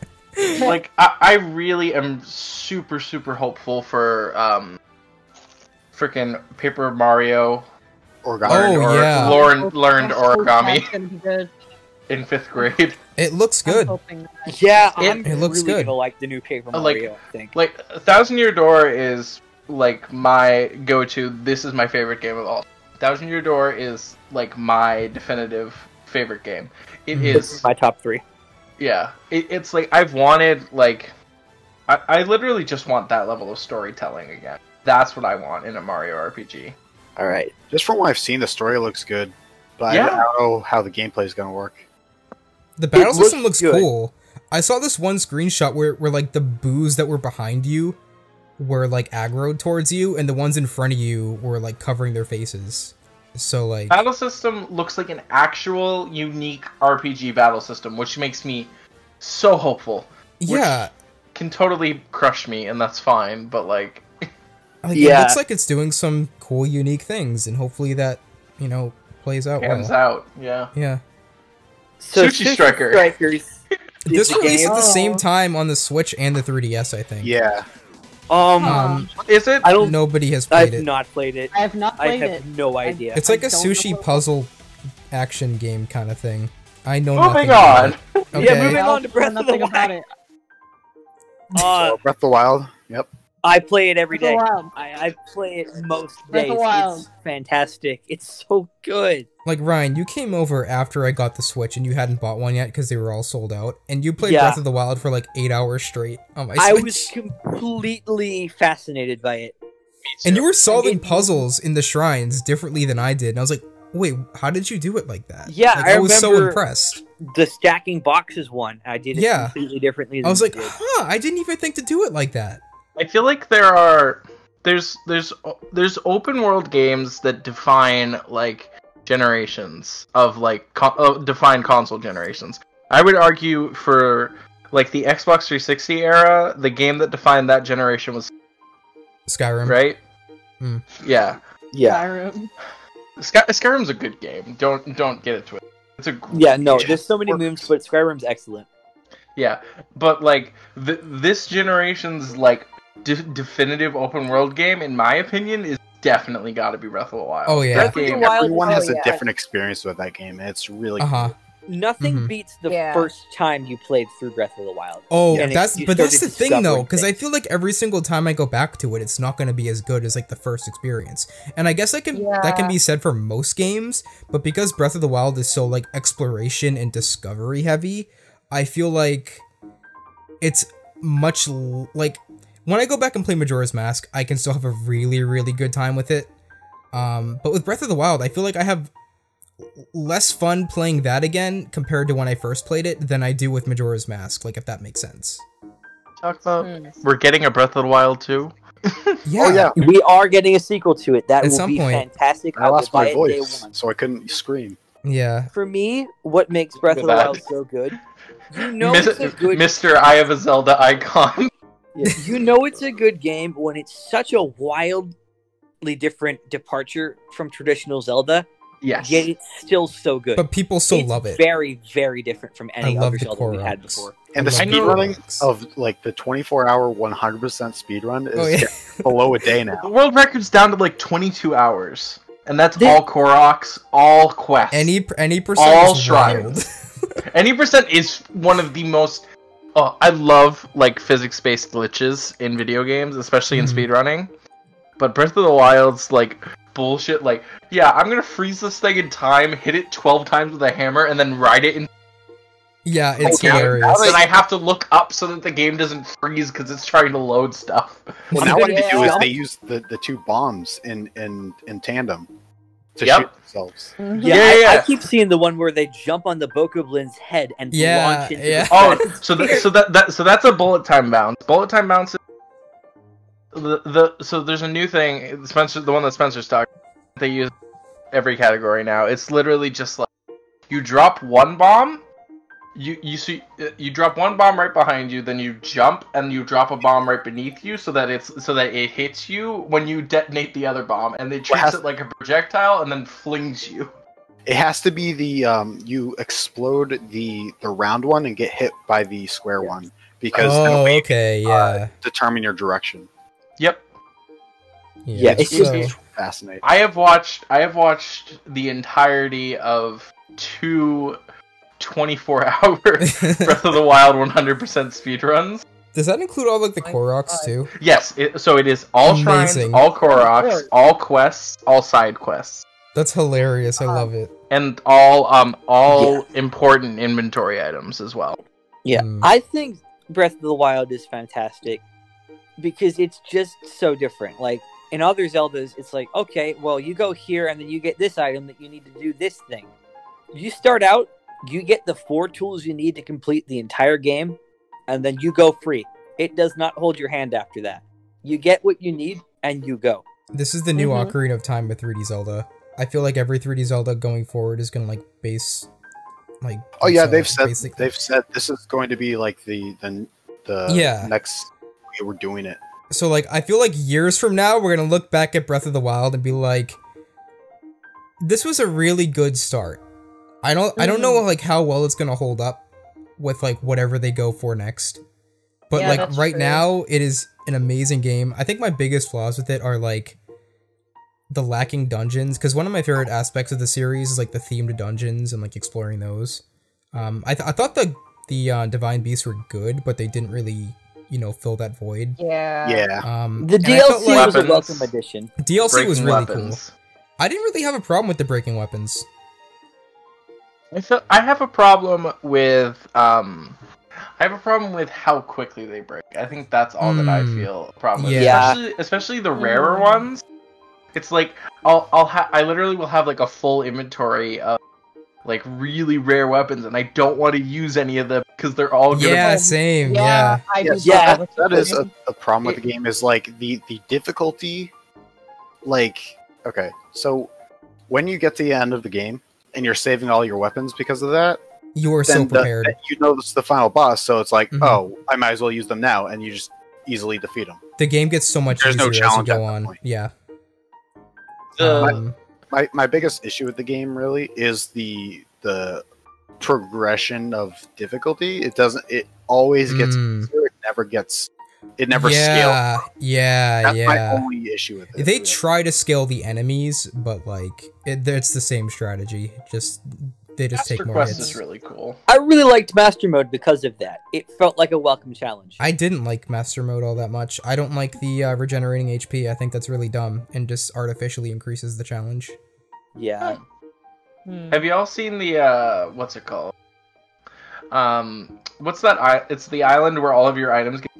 like I, I really am super super hopeful for um, freaking Paper Mario Origami. Oh, or yeah. Lauren learned I hope origami in fifth grade. It looks I'm good. hoping that. yeah, It- I'm it looks really good. gonna like the new Paper Uh, like- Mario. I think. Like Thousand Year Door is like my go-to. This is my favorite game of all. Thousand Year Door is like my definitive favorite game. It Mhm. This is is my top three. yeah. It, it's like I've wanted like I, I literally just want that level of storytelling again. That's what I want in a Mario RPG. All right. Just from what I've seen, the story looks good, but Yeah. I don't know how the gameplay is going to work. The battle looks system looks good. cool. I saw this one screenshot where where like the boos that were behind you were like aggroed towards you, and the ones in front of you were like covering their faces. So like Battle system looks like an actual unique RPG battle system, which makes me so hopeful. yeah, Can totally crush me, and that's fine. But like, like it Yeah. looks like it's doing some cool, unique things, and hopefully that you know plays out hands well. out. Yeah. Yeah, So Sushi Striker. Strikers. this the released game. at the same Oh. time on the Switch and the 3DS. I think. Yeah, Um, Um, Is it? I don't. nobody has played it. I've not played it. I have not I played have it. no idea. It's like I a sushi what- puzzle action game kind of thing. I know Moving nothing. about on. it. Yeah, moving on to Breath of the nothing about Wild. it. Uh, so Breath of the Wild. Yep. I play it every Breath of day. the Wild. I, I play it most Breath days. of the Wild. It's fantastic. It's so good. Like Ryan, you came over after I got the Switch and you hadn't bought one yet because they were all sold out, and you played Yeah. Breath of the Wild for like eight hours straight on my Switch. I was completely fascinated by it. and you were solving it- puzzles in the shrines differently than I did, and I was like, "Wait, how did you do it like that?" Yeah, Like, I was so impressed. The stacking boxes one, I did it Yeah. completely differently. Than I was like, did. "Huh, I didn't even think to do it like that." I feel like there are there's there's there's open world games that define like generations of like co- uh, define console generations. I would argue for like the Xbox 360 era, the game that defined that generation was Skyrim. right. Hmm. Yeah, yeah, Skyrim. Sky- Skyrim's a good game. Don't don't get it twisted. It's a great yeah. No, game. there's so many moves, but Skyrim's excellent. Yeah, but like th- this generation's like de- definitive open world game, in my opinion, is definitely got to be Breath of the Wild. Oh, yeah. That Breath of the game- Wild- Everyone oh, has a yeah. different experience with that game. It's really Uh huh. Nothing Mhm. beats the Yeah. first time you played through Breath of the Wild. Oh, And it- that's but that's the thing though, because I feel like every single time I go back to it, it's not going to be as good as like the first experience. And I guess that can that can be said for most games, but because Breath of the Wild is so like exploration and discovery heavy, I feel like it's much l- like when I go back and play Majora's Mask, I can still have a really really good time with it. Um, but with Breath of the Wild, I feel like I have less fun playing that again compared to when I first played it than I do with Majora's Mask, like if that makes sense. Talk about Hmm. we're getting a Breath of the Wild too. Yeah. Oh yeah, We are getting a sequel to it. That At will some be point. fantastic. I lost buy my voice, so I couldn't scream. Yeah. For me, what makes Breath of the Wild so good? You know Mis- good. Mr. I have a Zelda icon. Yeah, you know it's a good game when it's such a wildly different departure from traditional Zelda. yes. Yet it's still so good. But people still It's love it. Very, very different from any I other Zelda we've had before. And the I love the speedrunning of like the 24 hour 100% speedrun is Oh yeah. below a day now. The now. world record's down to like 22 hours, and that's They- all Koroks, all quests. any any percent All is shrines. wild. Any percent is one of the most. Oh, I love like physics-based glitches in video games, especially in Mhm. speedrunning. But Breath of the Wild's like bullshit. Like, yeah, I'm gonna freeze this thing in time, hit it 12 times with a hammer, and then ride it in. yeah, it's Okay, hilarious. Then I have to look up so that the game doesn't freeze because it's trying to load stuff. Well, now what gonna they do is they use the, the two bombs in, in, in tandem to Yep. shoot themselves. Mhm. Yeah, Yeah, I, yeah. I keep seeing the one where they jump on the Bokoblin's head and Yeah, launch into yeah. the Oh, so that, so that, that so that's a bullet time bounce. Bullet time bounce. the, the so there's a new thing. Spencer, the one that Spencer's talking, they use every category now. It's literally just like you drop one bomb, you you see you drop one bomb right behind you, then you jump and you drop a bomb right beneath you, so that it's so that it hits you when you detonate the other bomb, and they treats has- it like a projectile and then flings you. It has to be the um, you explode the the round one and get hit by the square one because then Oh, we okay, yeah. uh, determine your direction. Yep. Yeah, it's just- so- Fascinating. I have watched I have watched the entirety of two 24 hour Breath of the Wild 100% speedruns. Does that include all like the Koroks too? Yes, it, so it is all shrines, Amazing. all Koroks, all quests, all side quests, That's hilarious. I Uh, love it. and all um all important inventory items as well. Yeah, Mm. I think Breath of the Wild is fantastic because it's just so different. Like in other Zeldas, it's like, okay, well, you go here and then you get this item that you need to do this thing. You start out, you get the four tools you need to complete the entire game, and then you go free. It does not hold your hand after that. You get what you need and you go. This is the new Mhm. Ocarina of Time with 3D Zelda. I feel like every 3D Zelda going forward is gonna like base, like. Oh yeah, they've said basic- they've said this is going to be like the the the Yeah. next way we're doing it. So like, I feel like years from now we're gonna look back at Breath of the Wild and be like, this was a really good start. I don't I don't know like how well it's gonna hold up with like whatever they go for next. But Yeah, like right true. now it is an amazing game. I think my biggest flaws with it are like the lacking dungeons because one of my favorite aspects of the series is like the themed dungeons and like exploring those. Um, I, th- I thought the the uh, divine beasts were good, but they didn't really you know fill that void. Yeah. Yeah. Um, The and I felt DLC like was a welcome addition. DLC was really weapons. cool. I didn't really have a problem with the breaking weapons. I feel I have a problem with um I have a problem with how quickly they break. I think that's all that I Mm. feel a problem with. Yeah. Especially especially the rarer Mm. ones. It's like I'll I'll ha- I literally will have like a full inventory of like really rare weapons and I don't want to use any of them because they're all gonna Yeah, be- same. Yeah, Yeah. I Yeah, do yeah, that that is a, a problem with the game is like the the difficulty like okay so when you get to the end of the game and you're saving all your weapons because of that You were so then the- prepared. you know this is the final boss so it's like Mhm. oh i might as well use them now and you just easily defeat them the game gets so much There's no easier as you go on. point. Yeah. Uh, Um, my, my biggest issue with the game really is the the progression of difficulty it doesn't it always gets Mm. easier it never gets it never scales yeah, yeah, that's my yeah. only issue with it They try to scale the enemies, but like it, it's the same strategy. Just they just Master take more Quest hits. is really cool. I really liked Master Mode because of that. It felt like a welcome challenge. I didn't like Master Mode all that much. I don't like the uh, regenerating HP. I think that's really dumb and just artificially increases the challenge. yeah. Hmm. Have you all seen the uh what's it called? Um what's that I- it's the island where all of your items get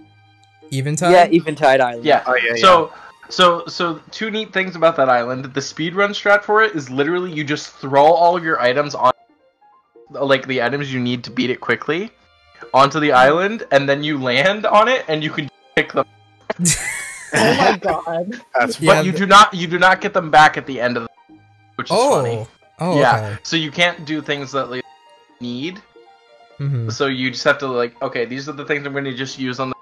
Eventide. Yeah, Eventide Island. Yeah. oh yeah, yeah. So so so two neat things about that island. The speedrun strat for it is literally you just throw all of your items on like the items you need to beat it quickly onto the island and then you land on it and you can pick them. Oh my god. that's Yeah, but you do not you do not get them back at the end of the which is oh. funny. Oh. Yeah. Okay. So you can't do things that like need. hmm So you just have to like, okay, these are the things I'm going to just use on the,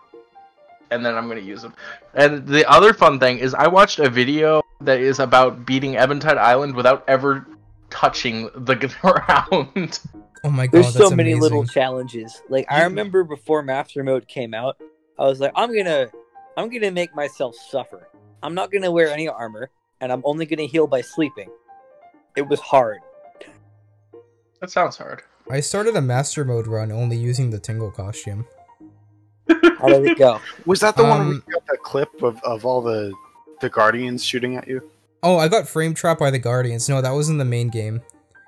and then I'm going to use them. And the other fun thing is, I watched a video that is about beating Eventide Island without ever touching the ground. Oh my god. There's so that's many amazing. little challenges. Like I remember before Master Mode came out, I was like, I'm gonna, I'm gonna make myself suffer. I'm not gonna wear any armor, and I'm only gonna heal by sleeping. It was hard. that sounds hard. I started a Master Mode run only using the Tingle costume. How did it go? Was that the one where Um, you got that clip of, of all the the guardians shooting at you? Oh, I got frame trapped by the Guardians. No, that was in the main game.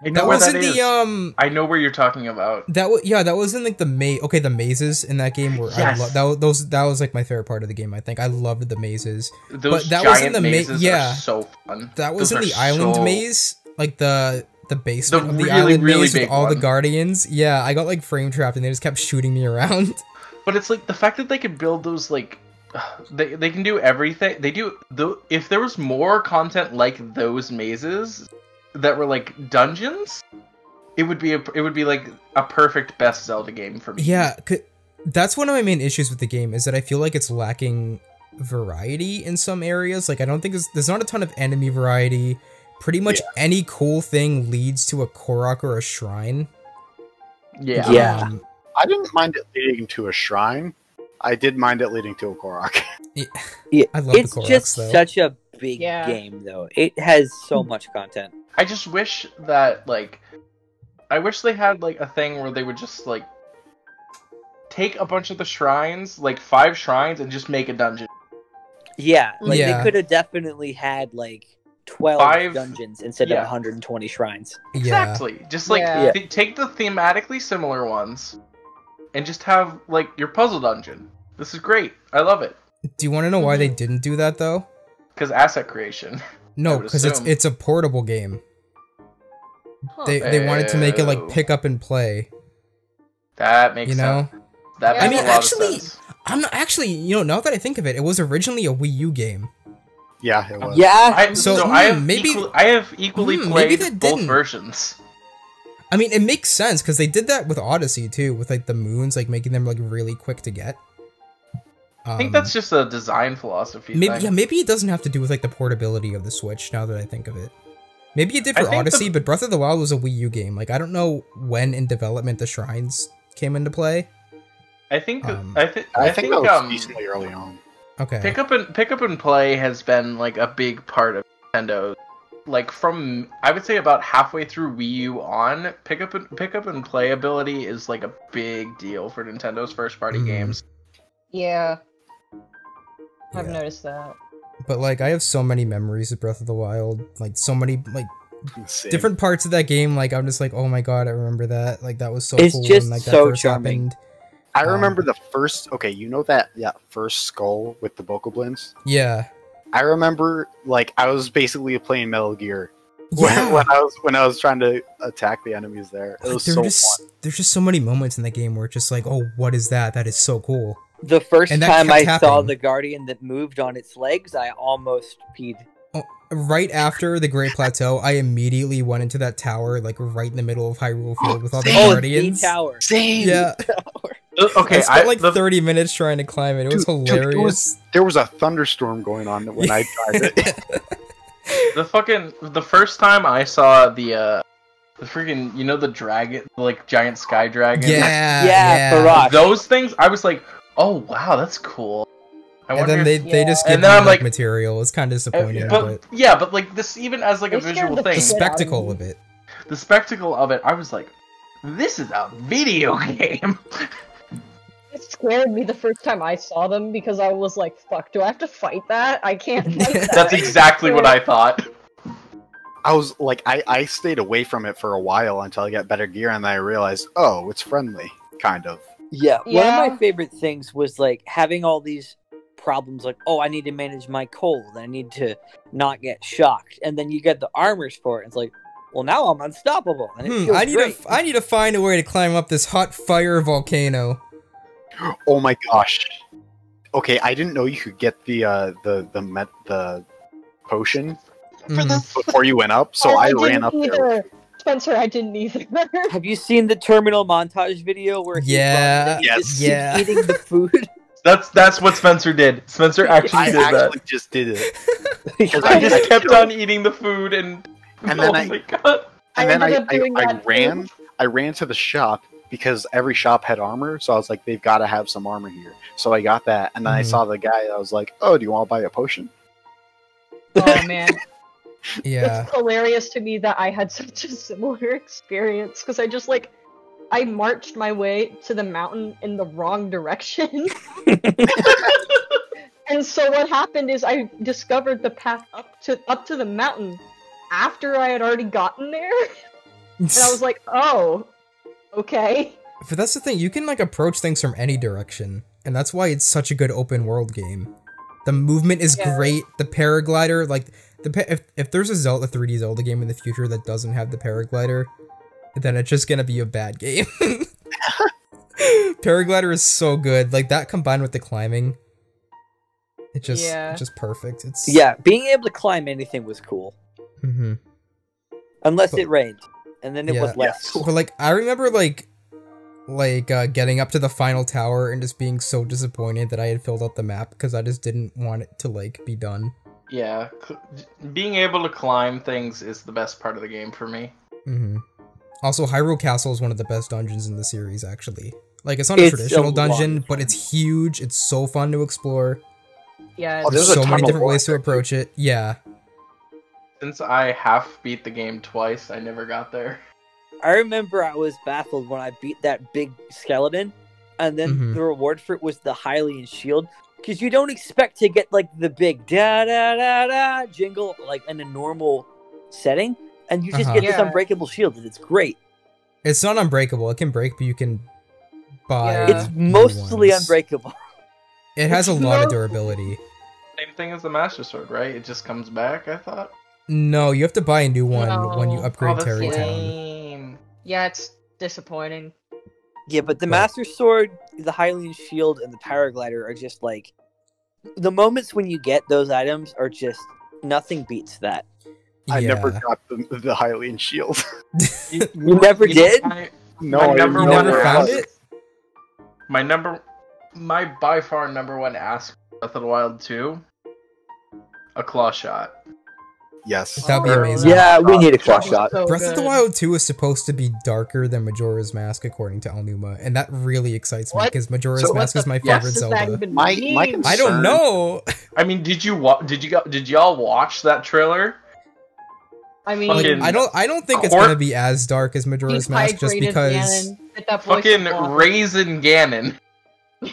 I know That where was that in is. the um. I know where you're talking about. That was yeah, that was in like the maze. Okay, the mazes in that game were I Yes. lo- that was, those that was like my favorite part of the game. I think I loved the mazes. Those that was in giant the ma- yeah. are so fun. That was Those in the island so- maze, like the the basement The of the really, island really maze with big all the guardians. Yeah, I got like frame trapped and they just kept shooting me around. But it's like the fact that they could build those like they they can do everything. They do the if there was more content like those mazes that were like dungeons, it would be a, it would be like a perfect best Zelda game for me. Yeah, that's one of my main issues with the game is that I feel like it's lacking variety in some areas. Like I don't think there's, there's not a ton of enemy variety. Pretty much any cool thing leads to a Korok or a shrine. yeah, Yeah. Um, I didn't mind it leading to a shrine. I did mind it leading to a Korok. Yeah, I love it's the Koroks just though. such a big Yeah. game, though. It has so hmm. much content. I just wish that like I wish they had like a thing where they would just like take a bunch of the shrines, like five shrines, and just make a dungeon. Yeah, like Yeah. they could have definitely had like twelve Five- dungeons instead yeah. of 120 shrines. yeah. Exactly. Just like Yeah. th- take the thematically similar ones and just have like your puzzle dungeon. This is great. I love it. Do you want to know why they didn't do that though? Cause asset creation. No, because it's it's a portable game. Huh. They they wanted to make it Oh. like pick up and play. That makes You know, sense. That Yeah. makes I mean, a lot actually- of sense. I'm not actually. You know, now that I think of it, it was originally a Wii U game. yeah, it was. Yeah, I, so, So, I hmm, have maybe- equal, I have equally Hmm, maybe played they both versions. I mean, it makes sense because they did that with Odyssey too, with like the moons, like making them like really quick to get. I think Um, that's just a design philosophy. maybe thing. yeah, maybe it doesn't have to do with like the portability of the Switch. Now that I think of it, maybe it did for think the- Odyssey, but Breath of the Wild was a Wii U game. Like I don't know when in development the shrines came into play. I think Um, I, thi- I, I think, think that was um, decently early on. Okay. pick up and pick up and play has been like a big part of Nintendo. Like from I would say about halfway through Wii U on, pick up and pick up and play ability is like a big deal for Nintendo's first party Mhm. games. Yeah, I've Yeah. noticed that. But like I have so many memories of Breath of the Wild, like so many like Same. different parts of that game. Like I'm just like, oh my god, I remember that. Like that was so It's cool just when like that so first charming. happened. I um, remember the first. Okay, you know that yeah first skull with the Bokoblins? Yeah. I remember like I was basically playing Metal Gear when, Yeah. when I was when I was trying to attack the enemies there. It was there so are just there's just so many moments in the game where it's just like, oh, what is that? That is so cool. the first And time I kept saw the Guardian that moved on its legs, I almost peed. Right after the Great Plateau, I immediately went into that tower, like right in the middle of Hyrule Field with all the Oh, the guardians. tower. Same. Yeah, Uh, Okay, I spent I, like the, 30 minutes trying to climb it. It was Dude, dude, it hilarious. was- There was a thunderstorm going on when I tried it. the fucking the first time I saw the uh the freaking you know the dragon like giant sky dragon yeah, Yeah, Barrage. those things I was like oh wow that's cool I And then they, if- they just give And then you like like- material. It's kind of uh, disappointing, but, but yeah but like this even as like a They scared visual the the thing shit out of spectacle of it. the spectacle of it I was like this is a video game It scared me the first time I saw them because I was like, "Fuck, do I have to fight that? I can't." Fight that. that's exactly what I thought I was like, I, I stayed away from it for a while until I got better gear, and then I realized, oh, it's friendly, kind of. Yeah, one of my favorite things was like having all these problems like, oh, I need to manage my cold, I need to not get shocked. And then you get the armors for it. It's like, well, now I'm unstoppable. And it Hmm, feels I need great. to I need to find a way to climb up this hot fire volcano. Oh my gosh. Okay, I didn't know you could get the uh the the met the potion Mhm. before you went up, so Oh, I, ran up there. either. Spencer, I didn't either. Have you seen the terminal montage video where he Yeah, runs yes. yeah. eating the food? that's that's what Spencer did Spencer actually I did that actually just did it. I I just did kept that. on eating the food and And oh then I- my god I And then I, I, I that too. ran I ran to the shop because every shop had armor, so I was like, they've got to have some armor here. So I got that, and then I Mhm. saw the guy. I was like, oh, do you want to buy a potion? Oh man, Yeah. it's hilarious to me that I had such a similar experience because I just like I marched my way to the mountain in the wrong direction. and so what happened is I discovered the path up to up to the mountain after I had already gotten there. And I was like, "Oh, okay." But that's the thing, you can like approach things from any direction, and that's why it's such a good open world game. The movement is Yeah. great. The paraglider, like the pa- if if there's a Zelda 3D Zelda game in the future that doesn't have the paraglider, then it's just gonna be a bad game. paraglider is so good. Like that combined with the climbing, It just Yeah. just perfect. It's Yeah, being able to climb anything was cool, Mm -hmm. unless But- it rained, and then it Yeah. was less Yes. But like I remember like like uh, getting up to the final tower and just being so disappointed that I had filled out the map because I just didn't want it to like be done. Yeah, cl- being able to climb things is the best part of the game for me. Mm-hmm. Also, Hyrule Castle is one of the best dungeons in the series. Actually, like it's not a It's a traditional lot dungeon, of but it's huge. It's so fun to explore. Yeah, Oh, There's, There's a so many different ways to approach it. Yeah, Since I half beat the game twice, I never got there. I remember I was baffled when I beat that big skeleton, and then Mhm. the reward for it was the Hylian shield. Because you don't expect to get like the big da da da da jingle like in a normal setting, and you just Uh-huh. get this Yeah. unbreakable shield, and it's great. it's not unbreakable. It can break, but you can buy. Yeah. it's mostly ones. unbreakable. It has a It's lot of durability. Same thing as the Master Sword, right? It just comes back. I thought. No, you have to buy a new one when you upgrade oh, that's Tarrey Town. yeah, it's disappointing. Yeah, but the But- Master Sword, the Hylian shield, and the Paraglider are just like the moments when you get those items are just nothing beats that. I Yeah. never got the, the Hylian shield. You, You never you know, did? my- no, I number You never found it? My number, my by far number one ask for Breath of the Wild 2, a claw shot. Yes. That'd be Oh, amazing. Yeah, we need a That claw was shot. so Breath of the. Wild 2 is supposed to be darker than Majora's Mask, according to Aonuma, and that really excites me because Majora's So Mask the is my fuck favorite Zelda. My- my mean? I don't know. I mean, did you wa- did you go- did y'all watch that trailer? I mean, Like, Fucking I don't. I don't think it's gonna be as dark as Majora's Mask, just because. Ganon. That Fucking. Raisin Ganon.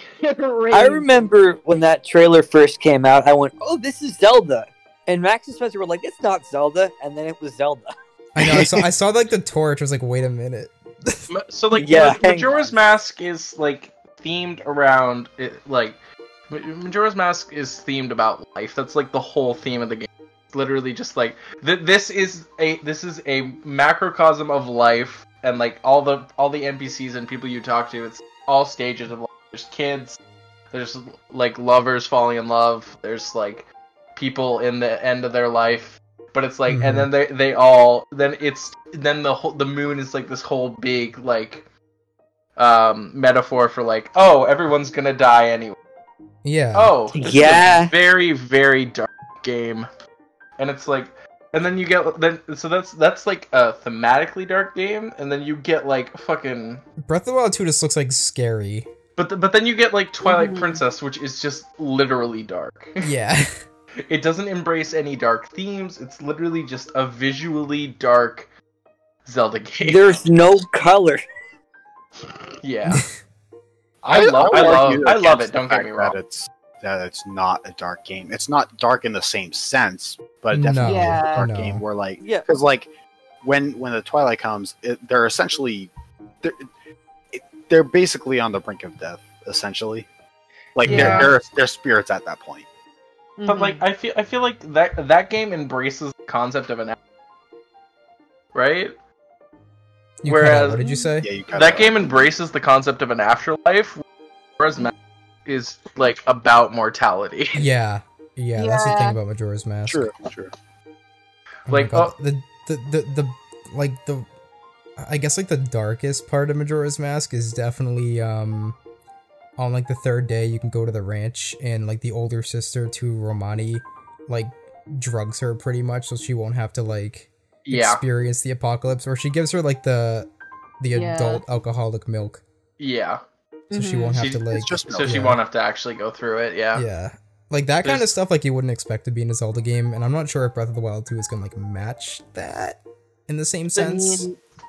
I remember when that trailer first came out, I went, "Oh, this is Zelda," and Max and Spencer were like, "It's not Zelda," and then it was Zelda. I know. I saw. I saw like the torch. I was like, wait a minute. So like, Yeah, Ma- Majora's on. Mask is like themed around it, like Ma- Majora's Mask is themed about life. That's like the whole theme of the game. It's literally just like th- this is a this is a macrocosm of life, and like all the all the NPCs and people you talk to, it's all stages of life. There's kids, there's like lovers falling in love. There's like people in the end of their life but it's like Mhm. and then they they all then it's then the whole the moon is like this whole big like um metaphor for like oh everyone's gonna die anyway Yeah. oh this is a Yeah. very very dark game and it's like and then you get then so that's that's like a thematically dark game and then you get like fucking Breath of the Wild 2 just looks like scary. but th- but then you get like twilight Mhm. princess which is just literally dark Yeah. It doesn't embrace any dark themes. It's literally just a visually dark Zelda game. There's no color. yeah. I love- would I love- I love it, don't get me wrong. That it's that it's not a dark game. It's not dark in the same sense, but it No. definitely is a dark No. game where like Yeah. because like when when the twilight comes, it, they're essentially they're it, they're basically on the brink of death. Essentially, like Yeah. they're, they're they're spirits at that point. But like I feel I feel like that that game embraces the concept of an af- right? You cut out. Whereas- What did you say? Yeah, you cut That game embraces the concept of an afterlife, whereas Mask is like about mortality. Yeah. Yeah, that's the thing about Majora's Mask. True, true. Oh Like, God, the, the the the like the I guess like the darkest part of Majora's Mask is definitely um on like the third day you can go to the ranch and like the older sister to Romani like drugs her pretty much so she won't have to like Yeah, experience the apocalypse or she gives her like the the Yeah. adult alcoholic milk yeah. so she Mhm. won't have She- to like it's just So she yeah. won't have to actually go through it. Yeah. yeah like that kind of stuff like you wouldn't expect to be in a Zelda game and I'm not sure if Breath of the Wild 2 is gonna like match that in the same sense.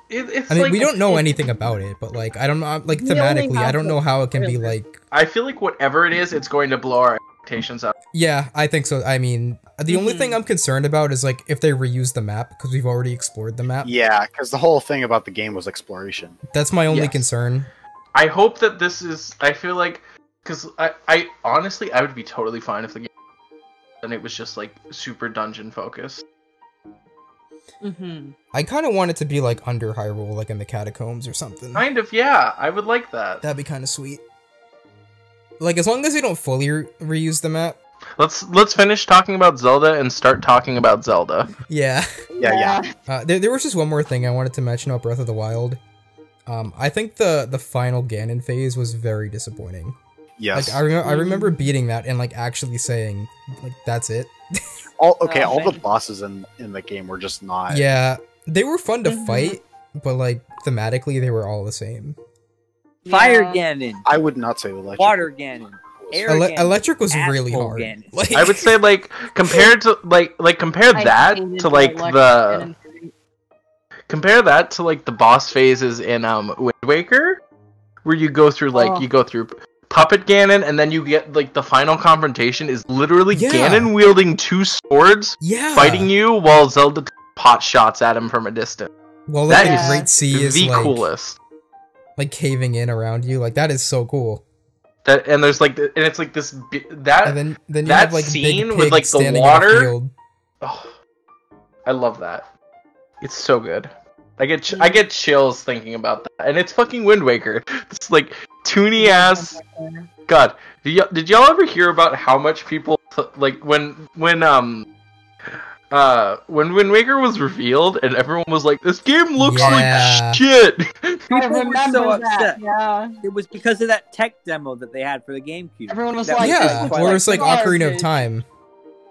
It, it's I mean, like, we don't know it- anything about it, but like, I don't know, like thematically, I don't know how it can be like. I feel like whatever it is, it's going to blow our expectations up. Yeah, I think so. I mean, the only Mhm. thing I'm concerned about is like if they reuse the map because we've already explored the map. Yeah, because the whole thing about the game was exploration. That's my only Yes. concern. I hope that this is. I feel like because I, I honestly I would be totally fine if the game and it was just like super dungeon focused. Hmm I kind of want it to be like under Hyrule, like in the catacombs or something. Kind of, yeah. I would like that. That'd be kind of sweet. Like as long as they don't fully re- reuse the map. Let's let's finish talking about Zelda and start talking about Zelda. Yeah. Yeah, yeah. Uh, there, there was just one more thing I wanted to mention about Breath of the Wild. Um, I think the the final Ganon phase was very disappointing. Yes. Like I, rem- I remember beating that and like actually saying like that's it. all okay, Oh, all the bosses in in the game were just not. yeah, they were fun to Mhm. fight, but like thematically they were all the same. Fire Yeah. Ganon, I would not say electric. Water Ganon, air Ele- Ganon, Electric was really hard. Like, I would say like compared to like like compare I that to like the and- compare that to like the boss phases in um Wind Waker, where you go through like Oh. you go through Puppet Ganon, and then you get like the final confrontation is literally Yeah. Ganon wielding two swords yeah, fighting you while Zelda pot shots at him from a distance. Well, that is the Great Sea is the like, coolest. like caving in around you. Like that is so cool. That and there's like and it's like this that And then then you that have like scene with, like, the standing in a water- Oh, I love that. It's so good. I get ch- I get chills thinking about that, and it's fucking Wind Waker. It's like toony ass. God, did y'all, did y'all ever hear about how much people t- like when when um uh when Wind Waker was revealed and everyone was like, "This game looks Yeah. like shit." I People were remember so that. upset. Yeah. It was because of that tech demo that they had for the GameCube. Everyone was That like, yeah, this is or it's like Ocarina of. Time.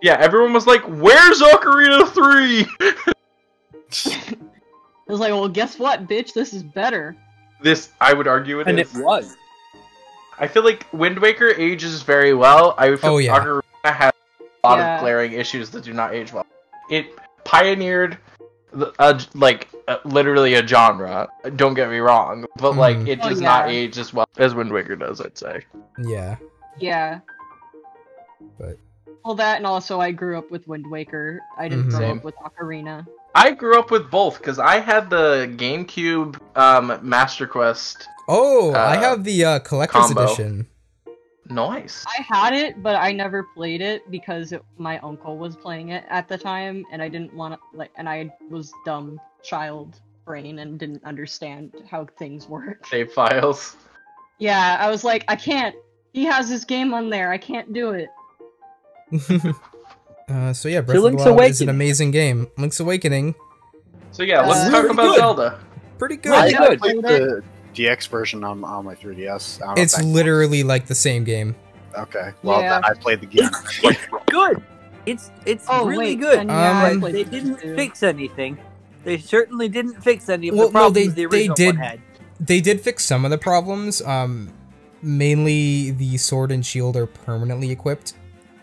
yeah, everyone was like, "Where's Ocarina 3? It was like, well, guess what, bitch? This is better. this I would argue with it and is. it was. I feel like Wind Waker ages very well. I feel Oh, yeah. Ocarina has a lot Yeah. of glaring issues that do not age well. It pioneered, a, like, uh, literally a genre. Don't get me wrong, but like Mhm. it Oh, does not age as well as Wind Waker does. I'd say. Yeah, Yeah. But- Well, that and also I grew up with Wind Waker. I didn't Mhm. grow up with Ocarina. I grew up with both because I had the GameCube um, Master Quest. Oh, I Uh, have the uh, collector's combo. edition. Nice. I had it, but I never played it because it, my uncle was playing it at the time, and I didn't want to like. And I was dumb child brain and didn't understand how things work. Save files. Yeah, I was like, I can't. He has his game on there. I can't do it. uh, so yeah, Breath of Link's the Wild is an amazing game. Link's Awakening, So yeah, let's Uh, talk about good. Zelda. pretty good. Really I good. played played the DX version on, on my 3DS. I don't It's if that literally like the same game. okay. Well, Yeah. then I played the game. It's good. It's it's Oh really wait, good. yeah, Um, they didn't too. fix anything. They certainly didn't fix any of Well, the no, problems they- the they original did- one had. They did fix some of the problems. Um, mainly the sword and shield are permanently equipped,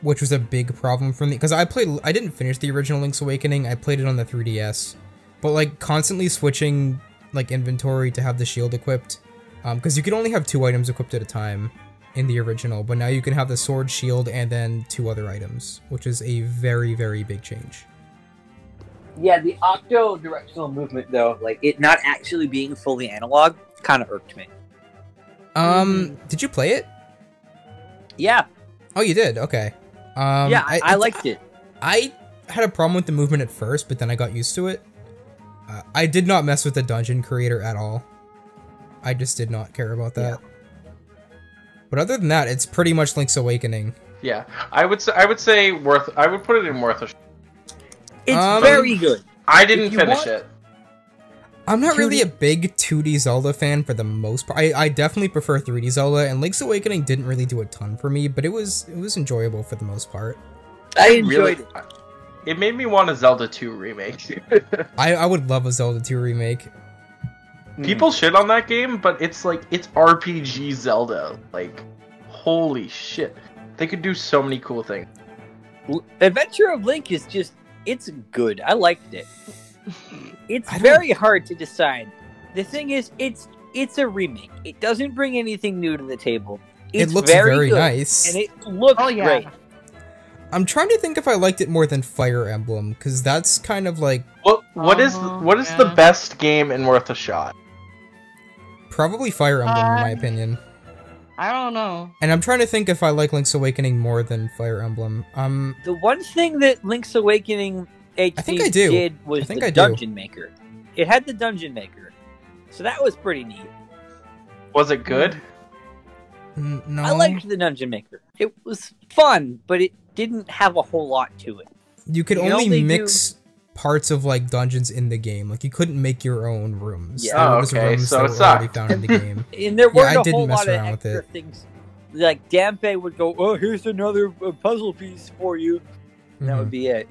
which was a big problem for me because I played. I didn't finish the original Link's Awakening. I played it on the 3DS, but like constantly switching like inventory to have the shield equipped, um, because you could only have two items equipped at a time in the original, but now you can have the sword, shield, and then two other items, which is a very very big change. Yeah, the octo directional movement though, like it not actually being fully analog, kind of irked me. Um, did you play it? Yeah, Oh, you did. Okay. Um, yeah, I, I liked it. I had a problem with the movement at first, but then I got used to it. Uh, I did not mess with the dungeon creator at all. I just did not care about that. But other than that, it's pretty much Link's Awakening. Yeah, I would say I would say worth. I would put it in worth a. Sh- It's Um, very good. I didn't finish want- it. I'm not really 2D a big 2D Zelda fan for the most part. I, I definitely prefer 3D Zelda, and Link's Awakening didn't really do a ton for me, but it was it was enjoyable for the most part. I enjoyed Really- it. It made me want a Zelda 2 remake. I, I would love a Zelda 2 remake. Hmm. People shit on that game, but it's like it's RPG Zelda. Like, holy shit, they could do so many cool things. Adventure of Link is just it's good. I liked it. It's very hard to decide. The thing is, it's it's a remake. It doesn't bring anything new to the table. It's it looks very, very, good, nice. and it looks Oh yeah. great. I'm trying to think if I liked it more than Fire Emblem, because that's kind of like What what is Uh-huh, what is the best game and worth a shot? probably Fire Emblem in my Uh, opinion. I don't know. And I'm trying to think if I like Link's Awakening more than Fire Emblem. Um, The one thing that Link's Awakening HD think I do. did was I think the I do. Dungeon Maker. It had the Dungeon Maker, so that was pretty neat. Was it good? n- no. I liked the Dungeon Maker. It was fun, but it didn't have a whole lot to it. You could You can only, only do- mix parts of like dungeons in the game. Like you couldn't make your own rooms. Yeah. There Oh, was okay, rooms so that it were already sucked. found in the game. And there weren't I a didn't whole mess lot of around with extra it. things. Like Dampe would go, "Oh, here's another uh, puzzle piece for you." And that Mhm. would be it.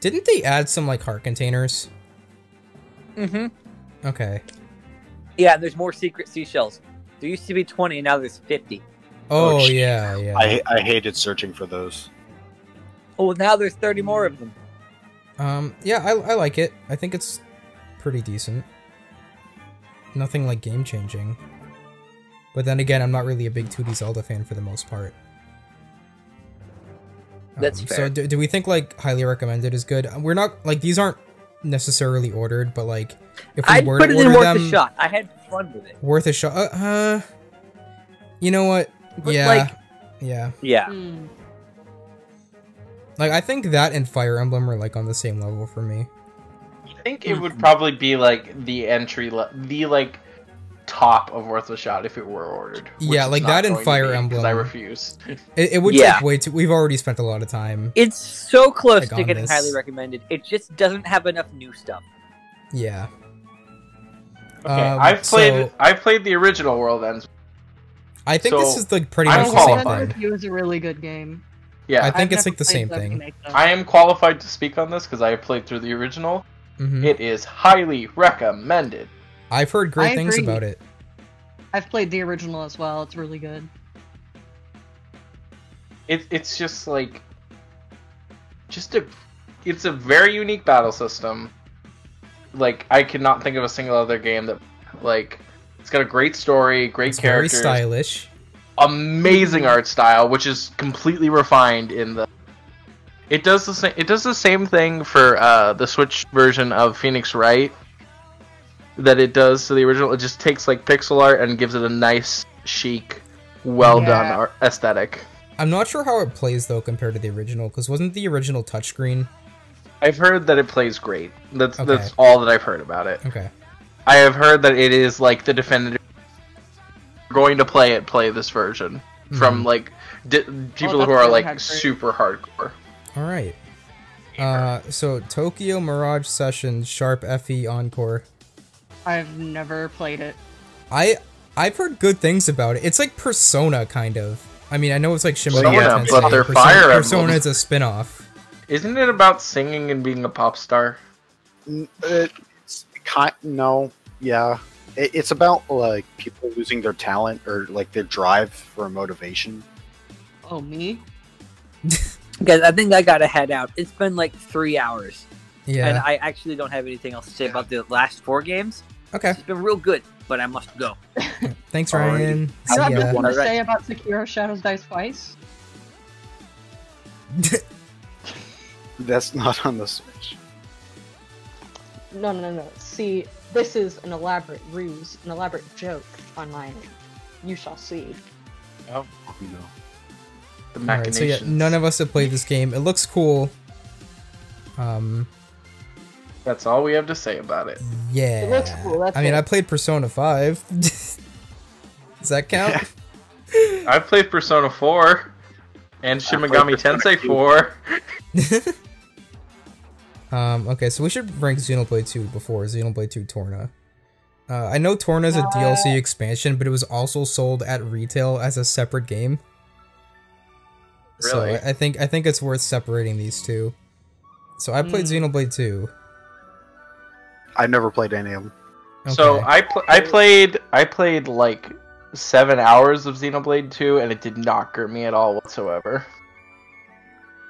Didn't they add some like heart containers? Mm-hmm. Okay. Yeah, and there's more secret seashells. There used to be 20, now there's 50. Oh, Oh, yeah, yeah. I I hated searching for those. Oh, now there's 30 more of them. Um, yeah, I, I like it. I think it's pretty decent. Nothing like game changing. But then again, I'm not really a big 2D Zelda fan for the most part. That's Um, fair. So do, do we think like highly recommended is good? We're not like these aren't necessarily ordered, but like if we I'd were put to it in worth them, a shot. I had fun with it. worth a shot. Uh, uh, you know what? But, yeah, like- yeah. Yeah. Hmm. Like I think that and Fire Emblem are like on the same level for me. I think it would probably be like the entry, le- the like top of worth a shot if it were ordered. Yeah, like that and Fire be, 'cause Emblem. I refuse. It, it would Yeah. take way too. We've already spent a lot of time. It's so close Like, to getting this. highly recommended. It just doesn't have enough new stuff. Yeah. Okay, Um, I've played. so- I've played the original World Ends. I think this is like pretty I'm much the same thing. It was a really good game. Yeah, I think I've it's like the same thing. I am qualified to speak on this because I have played through the original. Mhm. It is highly recommended. I've heard great I things agree. about it. I've played the original as well. It's really good. It, it's just like, just a, it's a very unique battle system. Like I cannot think of a single other game that, like, it's got a great story, great It's very stylish. amazing art style, which is completely refined in the. It does the same. It does the same thing for uh, the Switch version of Phoenix Wright that it does to the original. It just takes like pixel art and gives it a nice, chic, well done Yeah. art aesthetic. I'm not sure how it plays though compared to the original, because wasn't the original touchscreen? I've heard that it plays great. That's Okay. that's all that I've heard about it. Okay. I have heard that it is like the definitive. Going to play it, play this version from Mhm. like di- people that's who are like hard super hardcore. All right. Uh, so Tokyo Mirage Sessions Sharp FE Encore. I've never played it. I I've heard good things about it. It's like Persona kind of. I mean, I know it's like Shin Persona, Megami Tensei. but they're Persona, Fire Emblem. Persona is a spin-off. Isn't it about singing and being a pop star? It's kind no, yeah. It, it's about like people losing their talent or like their drive for motivation. Oh, me? Guys, I think I gotta head out. It's been like three hours, Yeah. and I actually don't have anything else to say about the last four games. Okay. It's been real good, but I must go. Thanks, Ryan. You See have ya. nothing to say about Sekiro Shadows Die Twice? That's not on the Switch. No, no, no, no. See, this is an elaborate ruse, an elaborate joke on my end. You shall see. You know. The All right, so yeah, machinations. none of us have played this game. It looks cool. Um, That's all we have to say about it. yeah. It looks cool, that's I mean. I played Persona Five. Does that count? I've played Persona 4 and Shin Megami Tensei 4. um, okay, so we should rank Xenoblade 2 before Xenoblade 2 Torna. Uh, I know Torna is a DLC expansion, but it was also sold at retail as a separate game. So Really? I, I think I think it's worth separating these two. So I played Hmm. Xenoblade 2. I've never played any of them. So I pl- I played I played like 7 hours of Xenoblade 2 and it did not grip me at all whatsoever.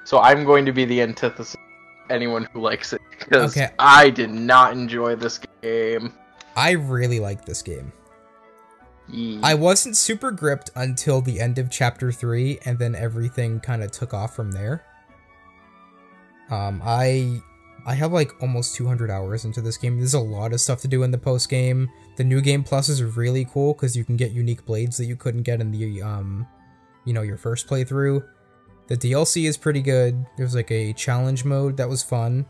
So I'm going to be the antithesis of anyone who likes it because Okay. I did not enjoy this game. I really like this game. Yee. I wasn't super gripped until the end of chapter 3 and then everything kind of took off from there. Um I I have like almost 200 hours into this game. There's a lot of stuff to do in the post game. The new game plus is really cool cuz you can get unique blades that you couldn't get in the um you know, your first playthrough. The DLC is pretty good. There's like a challenge mode that was fun.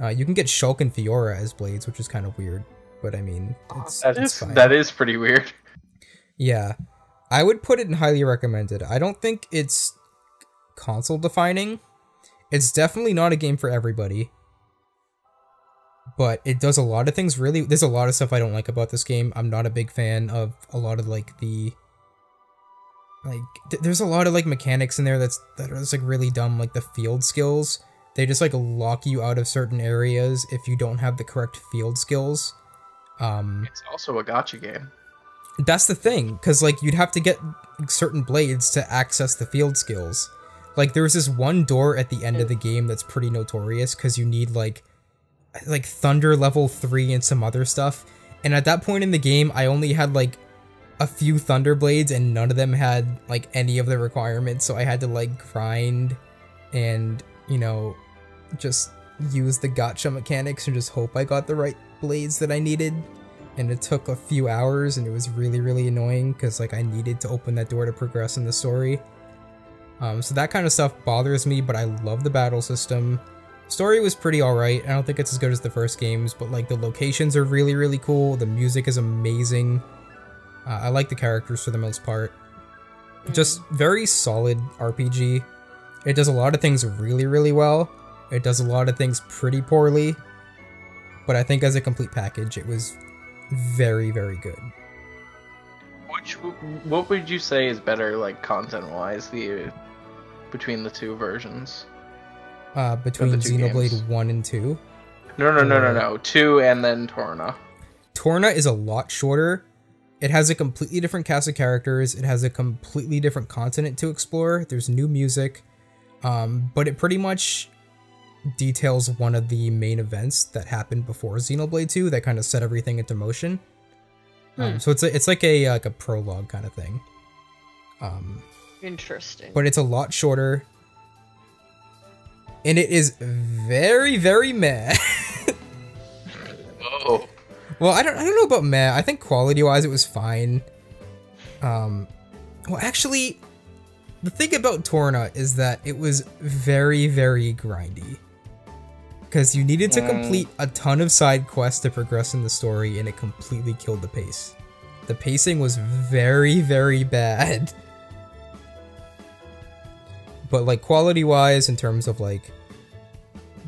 Uh, you can get Shulk and Fiora as blades, which is kind of weird, but I mean, it's, that it's is that is pretty weird. Yeah. I would put it in highly recommended. I don't think it's console defining. It's definitely not a game for everybody. But it does a lot of things really there's a lot of stuff I don't like about this game. I'm not a big fan of a lot of like the like th- there's a lot of like mechanics in there that's that are just like really dumb like the field skills. They just like lock you out of certain areas if you don't have the correct field skills. Um It's also a gacha game. that's the thing, because like you'd have to get certain blades to access the field skills. Like there's this one door at the end of the game that's pretty notorious because you need like like thunder level three and some other stuff. And at that point in the game, I only had like a few thunder blades and none of them had like any of the requirements, so I had to like grind and you know just use the gacha mechanics and just hope I got the right blades that I needed. And it took a few hours and it was really really annoying because like i needed to open that door to progress in the story. Um, so that kind of stuff bothers me but i love the battle system story was pretty alright. I don't think it's as good as the first games but like the locations are really really cool. The music is amazing. Uh, i like the characters for the most part. Just very solid rpg it does a lot of things really really well. It does a lot of things pretty poorly. But i think as a complete package it was very very good. Which what would you say is better, like content wise, the between the two versions? Uh between two xenoblade games. 1 and 2 No, no, no, no, Uh, no. Two and then Torna. torna is a lot shorter it has a completely different cast of characters it has a completely different continent to explore there's new music um but it pretty much details one of the main events that happened before xenoblade 2 that kind of set everything into motion um, Hmm. so it's a, it's like a like a prologue kind of thing um Interesting. but it's a lot shorter. And it is very, very meh. Oh. well, I don't I don't know about meh. I think quality wise it was fine. Um well actually the thing about Torna is that it was very, very grindy. Because you needed to Mm. complete a ton of side quests to progress in the story, and it completely killed the pace. The pacing was very, very bad. But like quality wise, in terms of like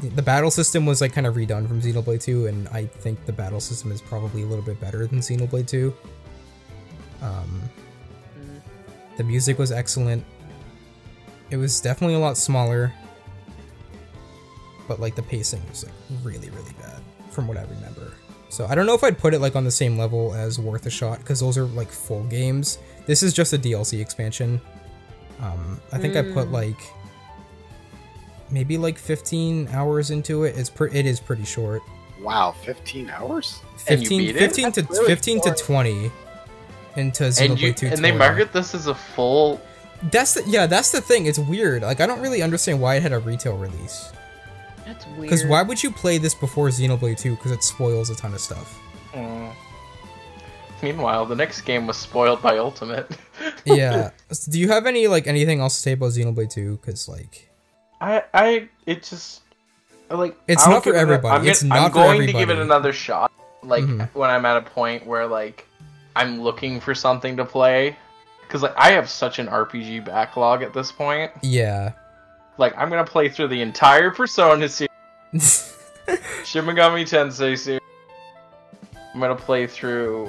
the- battle system was like kind of redone from Xenoblade 2, and I think the battle system is probably a little bit better than Xenoblade 2. Um, Mm. the music was excellent. It was definitely a lot smaller, but like the pacing was like really, really bad from what I remember. So I don't know if I'd put it like on the same level as Worth a Shot because those are like full games. This is just a DLC expansion. Um, I think I put Mm. like maybe like 15 hours into it. It's pre- it is pretty short. Wow, 15 hours? 15, 15 to really 15 to 20 into Xenoblade And you 2 and they market this as a full. That's the, yeah, that's the thing. It's weird. Like I don't really understand why it had a retail release. That's weird. Because why would you play this before Xenoblade 2? Because it spoils a ton of stuff. Mm. Meanwhile, the next game was spoiled by Ultimate. Yeah. Do you have any like anything else to say about Xenoblade 2? Because like I I it just like It's not for give it everybody. I'm, It's not I'm going to give it another shot. Like Mhm. when I'm at a point where like I'm looking for something to play, because like I have such an RPG backlog at this point. yeah. Like I'm gonna play through the entire Persona series, Shin Megami Tensei series. I'm gonna play through.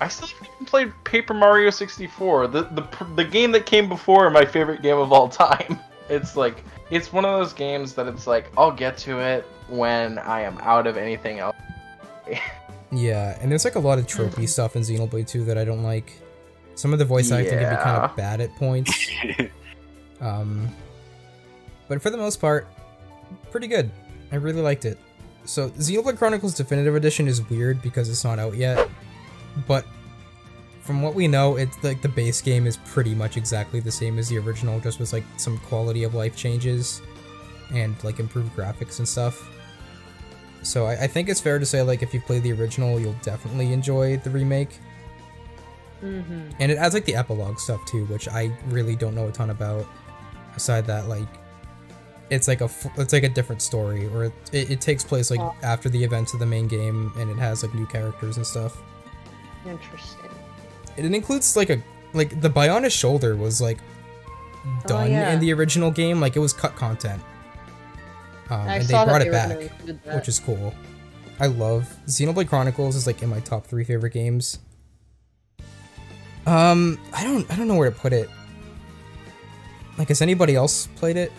I still haven't even played Paper Mario 64, the the the game that came before my favorite game of all time. It's like it's one of those games that it's like I'll get to it when I am out of anything else. yeah, and there's like a lot of tropey stuff in Xenoblade 2 that I don't like. Some of the voice acting can be kind of bad at points. Um, but for the most part, pretty good. I really liked it. So, Xenoblade Chronicles Definitive Edition is weird because it's not out yet, but from what we know, it's like the base game is pretty much exactly the same as the original, just with like some quality of life changes and like improved graphics and stuff. So I, I think it's fair to say like if you play the original, you'll definitely enjoy the remake. Mm-hmm. And it adds like the epilogue stuff too, which I really don't know a ton about. Aside that, like, it's like a it's like a different story, or it, it, it takes place like Oh. after the events of the main game, and it has like new characters and stuff. Interesting. And it includes like a like the Bionis shoulder was like done yeah. in the original game. Like it was cut content. Um, and they brought it they back, were gonna include that. which is cool. I love Xenoblade Chronicles is like in my top three favorite games. Um, I don't I don't know where to put it. Like, has anybody else played it?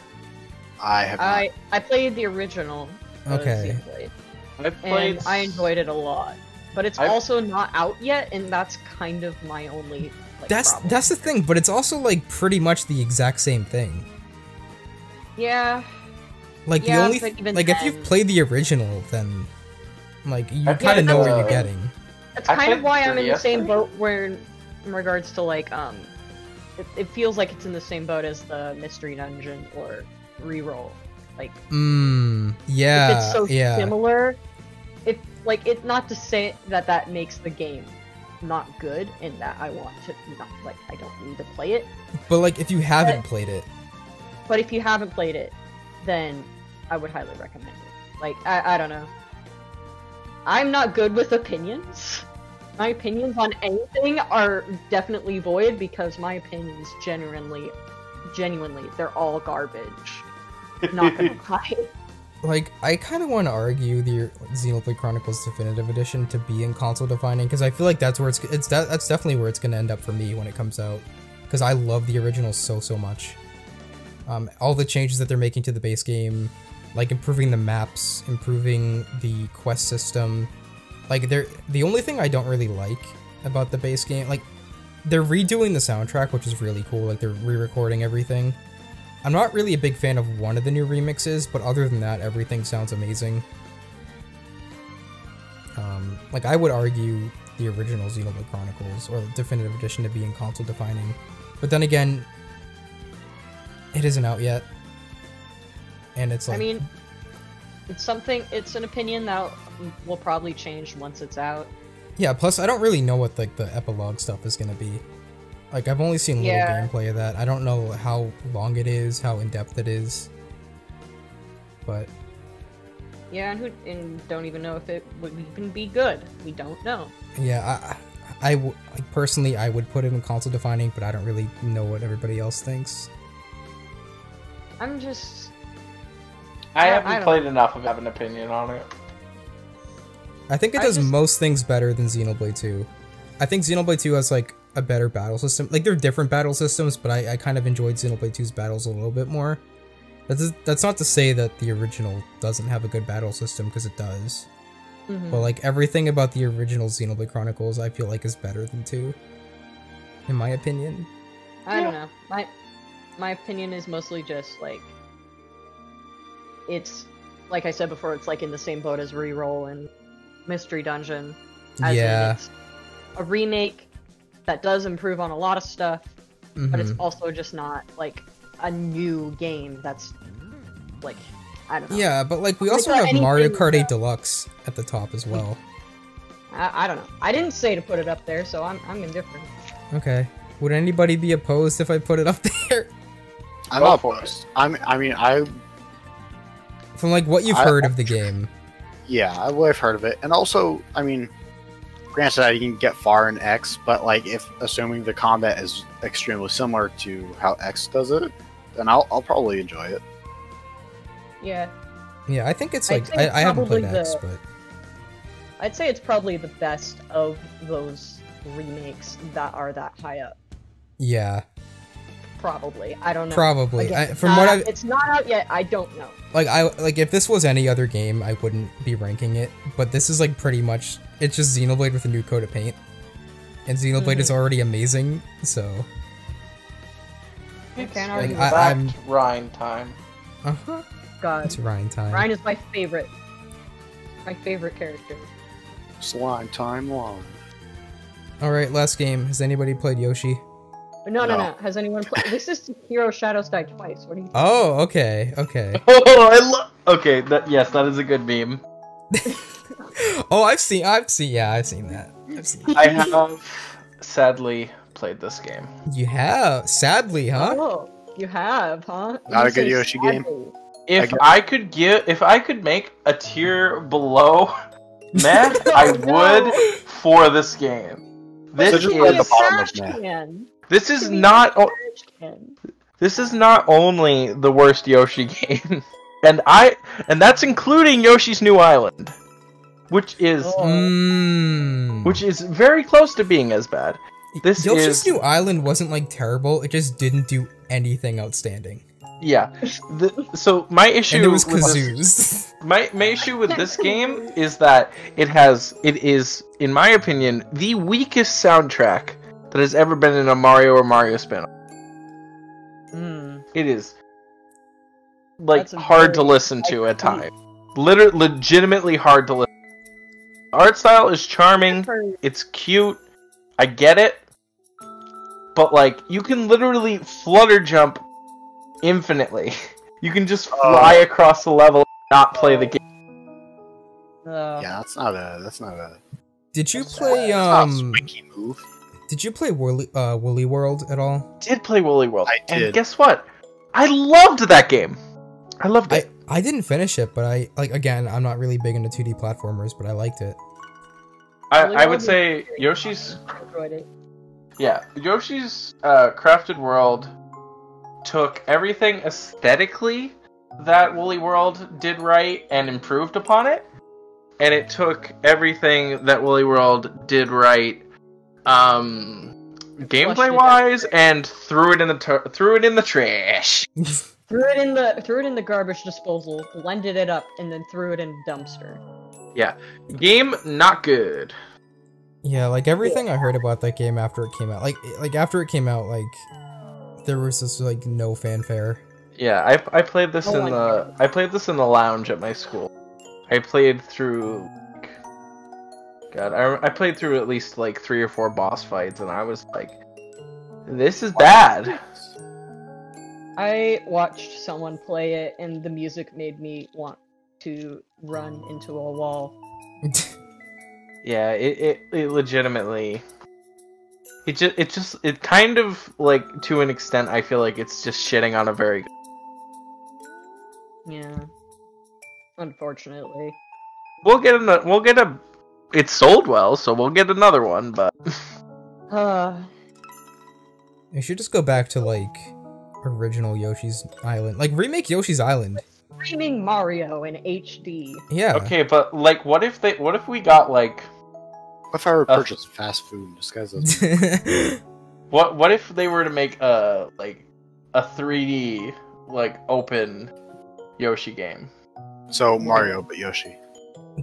I have not. I I played the original. uh, Okay. Xenoblade, I've played. and I enjoyed it a lot. But it's I've- also not out yet, and that's kind of my only. Like, That's problem. that's the thing, but it's also like pretty much the exact same thing. yeah. Like Yeah, the only but th- even like if you've played the original, then like you kind played of know what you're getting. That's kind of why I'm in the same boat where, in regards to like, um, it, it feels like it's in the same boat as the Mystery Dungeon or Reroll. Like, Mm, yeah, if it's so yeah. similar, if like it's not to say that that makes the game not good and that I want to not like I don't need to play it. But like if you haven't played it, But if you haven't played it, then I would highly recommend it. Like I, I don't know. I'm not good with opinions. My opinions on anything are definitely void because my opinions genuinely genuinely they're all garbage. Not gonna lie. Like I kind of want to argue the Xenoblade Chronicles Definitive Edition to be in console defining because I feel like that's where it's it's that, that's definitely where it's gonna end up for me when it comes out because I love the original so so much. Um, all the changes that they're making to the base game, like improving the maps, improving the quest system, like they're the only thing I don't really like about the base game, like they're redoing the soundtrack, which is really cool. Like they're re-recording everything. I'm not really a big fan of one of the new remixes, but other than that, everything sounds amazing. Um, like I would argue the original Xenoblade Chronicles or the Definitive Edition to be in console defining, but then again, it isn't out yet, and it's like I mean, it's something. It's an opinion that will probably change once it's out. yeah. Plus, I don't really know what like the epilogue stuff is gonna be. Like I've only seen little Yeah. gameplay of that. I don't know how long it is, how in depth it is, but Yeah, and who and don't even know if it would even be good. We don't know. Yeah, I, I, w- like, personally, I would put it in console defining, but I don't really know what everybody else thinks. I'm just. I I- haven't I don't played enough of have an opinion on it. I think it does just- most things better than Xenoblade 2. I think Xenoblade 2 has like a better battle system. Like they're different battle systems, but I, I kind of enjoyed Xenoblade 2's battles a little bit more. That's that's not to say that the original doesn't have a good battle system because it does. Mhm. But like everything about the original Xenoblade Chronicles, I feel like is better than 2. In my opinion. I don't know. My my opinion is mostly just like it's like I said before. It's like in the same boat as Reroll and Mystery Dungeon. As yeah. a remake that does improve on a lot of stuff, but it's mhm. also just not like a new game that's like I don't know. Yeah, but like we also uh, have Mario Kart 8 Deluxe at the top as well. I, I don't know. I didn't say to put it up there, so I'm I'm indifferent. Okay. Would anybody be opposed if I put it up there? I'm Go not opposed. I'm. I mean, I From like what you've I- heard of the game. yeah, I've heard of it, and also, I mean, granted, I didn't get far in X, but like, if assuming the combat is extremely similar to how X does it, then I'll, I'll probably enjoy it. Yeah, Yeah, I think it's like think I, I haven't played probably X, but I'd say it's probably the best of those remakes that are that high up. yeah, Probably. I don't know. probably. Again, I, from not what out- I it's not out yet. I don't know. like, I like if this was any other game, I wouldn't be ranking it. But this is like pretty much it's just Xenoblade with a new coat of paint, and Xenoblade is Mhm. already amazing. So, I It's can't Like, argue. I- back I'm- to Rhine time. uh huh. God, It's Ryan time. Ryan is my favorite. My favorite character. Slime time long. All right, last game. Has anybody played Yoshi? No, no, No. no. Has anyone played? this is Hero Shadows Die twice. What do you? Think? Oh, okay, okay. Oh, I love. Okay, that yes, that is a good meme. oh, I've seen, I've seen, yeah, I've seen that. I've seen. I have sadly played this game. You have, sadly, huh? Oh, you have, huh? Not You a good say Yoshi game? If guess- I could give, if I could make a tier below meh, I No. would for this game. This So just Give the is bottom of trash can. this is Give me a not. This is not only the worst Yoshi game, and I and that's including Yoshi's New Island, which is Oh. Mm. which is very close to being as bad. This Yoshi's is New Island wasn't like terrible. It just didn't do anything outstanding. yeah. The, so my issue And it was with this- My, my issue with this game is that it has it is in my opinion the weakest soundtrack that has ever been in a Mario or Mario spin. Hmm. It is like hard to listen to at times. Liter- legitimately hard to listen. Art style is charming. It's cute. I get it. But like you can literally flutter jump infinitely. You can just fly across the level and not play the game. Uh, Yeah, that's not a that's not a Did you play not a um? swanky move. Did you play Woolly uh Woolly World at all? Did play Woolly World. I And did. guess what? I loved that game. I loved it. I didn't finish it, but I like again. I'm not really big into 2D platformers, but I liked it. I, I would say Yoshi's enjoyed it. Yeah, Yoshi's uh, Crafted World took everything aesthetically that Woolly World did right and improved upon it, and it took everything that Woolly World did right, um, gameplay wise, and threw it in the tur threw it in the trash. Threw it in the threw it in the garbage disposal, blended it up, and then threw it in the dumpster. Yeah, game not good. Yeah, like everything I heard about that game after it came out, like like after it came out, like there was just like no fanfare. Yeah, I, I played this Oh in the God. I played this in the lounge at my school. I played through God, I, I played through at least like three or four boss fights, and I was like, "This is bad." I watched someone play it, and the music made me want to run into a wall. Yeah, it, it, it legitimately. It just it just it kind of like to an extent I feel like it's just shitting on a very. Yeah. Unfortunately. We'll get a we'll get a. It sold well, so we'll get another one. But Uh, You should just go back to like original Yoshi's Island, like remake Yoshi's Island. streaming Mario in HD. Yeah. okay, but like, what if they? What if we got like What if I were Uh, purchased fast food in disguise as What what if they were to make a like a 3D like open Yoshi game? so Mario but Yoshi?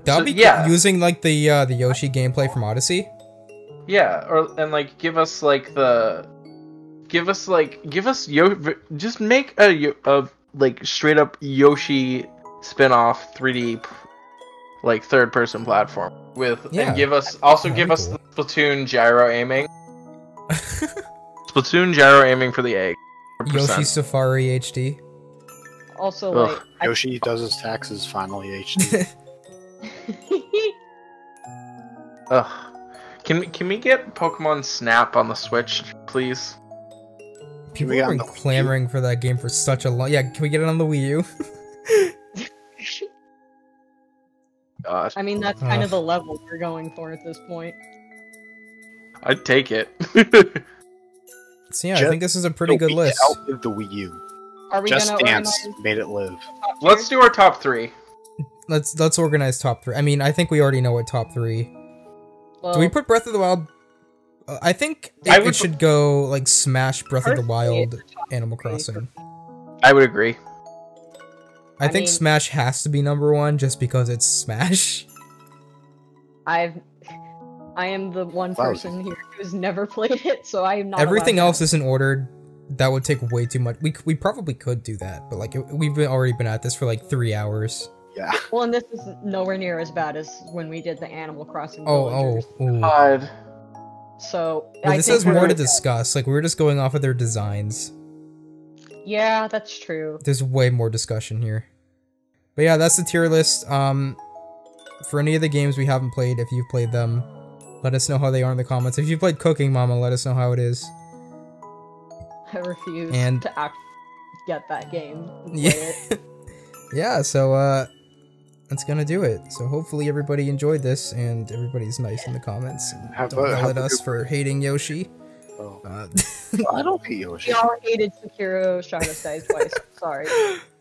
That'd So, be yeah. yeah. using like the uh, the Yoshi gameplay from Odyssey. Yeah, or and like give us like the give us like give us Yo just make a, Yo- a like straight up Yoshi spin-off 3D like third person platform with Yeah. and give us also That'd give us cool. the Splatoon gyro aiming. Splatoon gyro aiming for the egg. 100%. Yoshi Safari HD. Also, Ugh. like, I- Yoshi does his taxes finally HD. Ugh. Can we can we get Pokemon Snap on the Switch, please? People we get were on Wii clamoring for that game for such a long. Yeah, can we get it on the Wii U? Gosh, uh, I mean, that's kind Ugh. of the level we're going for at this point. I'd take it. So yeah, I think this is a pretty good Wii list. outlived the Wii U. Are we Just gonna Dance made it live. Let's do our top three. Let's let's organize top three. I mean, I think we already know what top three. Well, Do we put Breath of the Wild? Uh, I think it, I it would should go like Smash, Breath of the Wild, it's a top Animal. Crossing. I would agree. I, I think mean- Smash has to be number one just because it's Smash. I've I am the one Wow. person here who's never played it, so I am not. Everything allowed else isn't ordered. That would take way too much. We we probably could do that, but like it, we've been, already been at this for like three hours. Yeah. Well, and this is nowhere near as bad as when we did the Animal Crossing. Oh Villagers. oh. ooh. God. So I this has more to discuss. Like we're just going off of their designs. Yeah, that's true. There's way more discussion here. But yeah, that's the tier list. Um, for any of the games we haven't played, if you've played them, let us know how they are in the comments. If you played Cooking Mama, let us know how it is. I refuse And- to act get that game. Yeah. yeah, so uh that's gonna do it. So hopefully everybody enjoyed this and everybody's nice in the comments and Have don't a- yell have at us good- for hating Yoshi. Oh. Uh, I don't hate Yoshi. We all hated Sekiro Shine of twice. Sorry.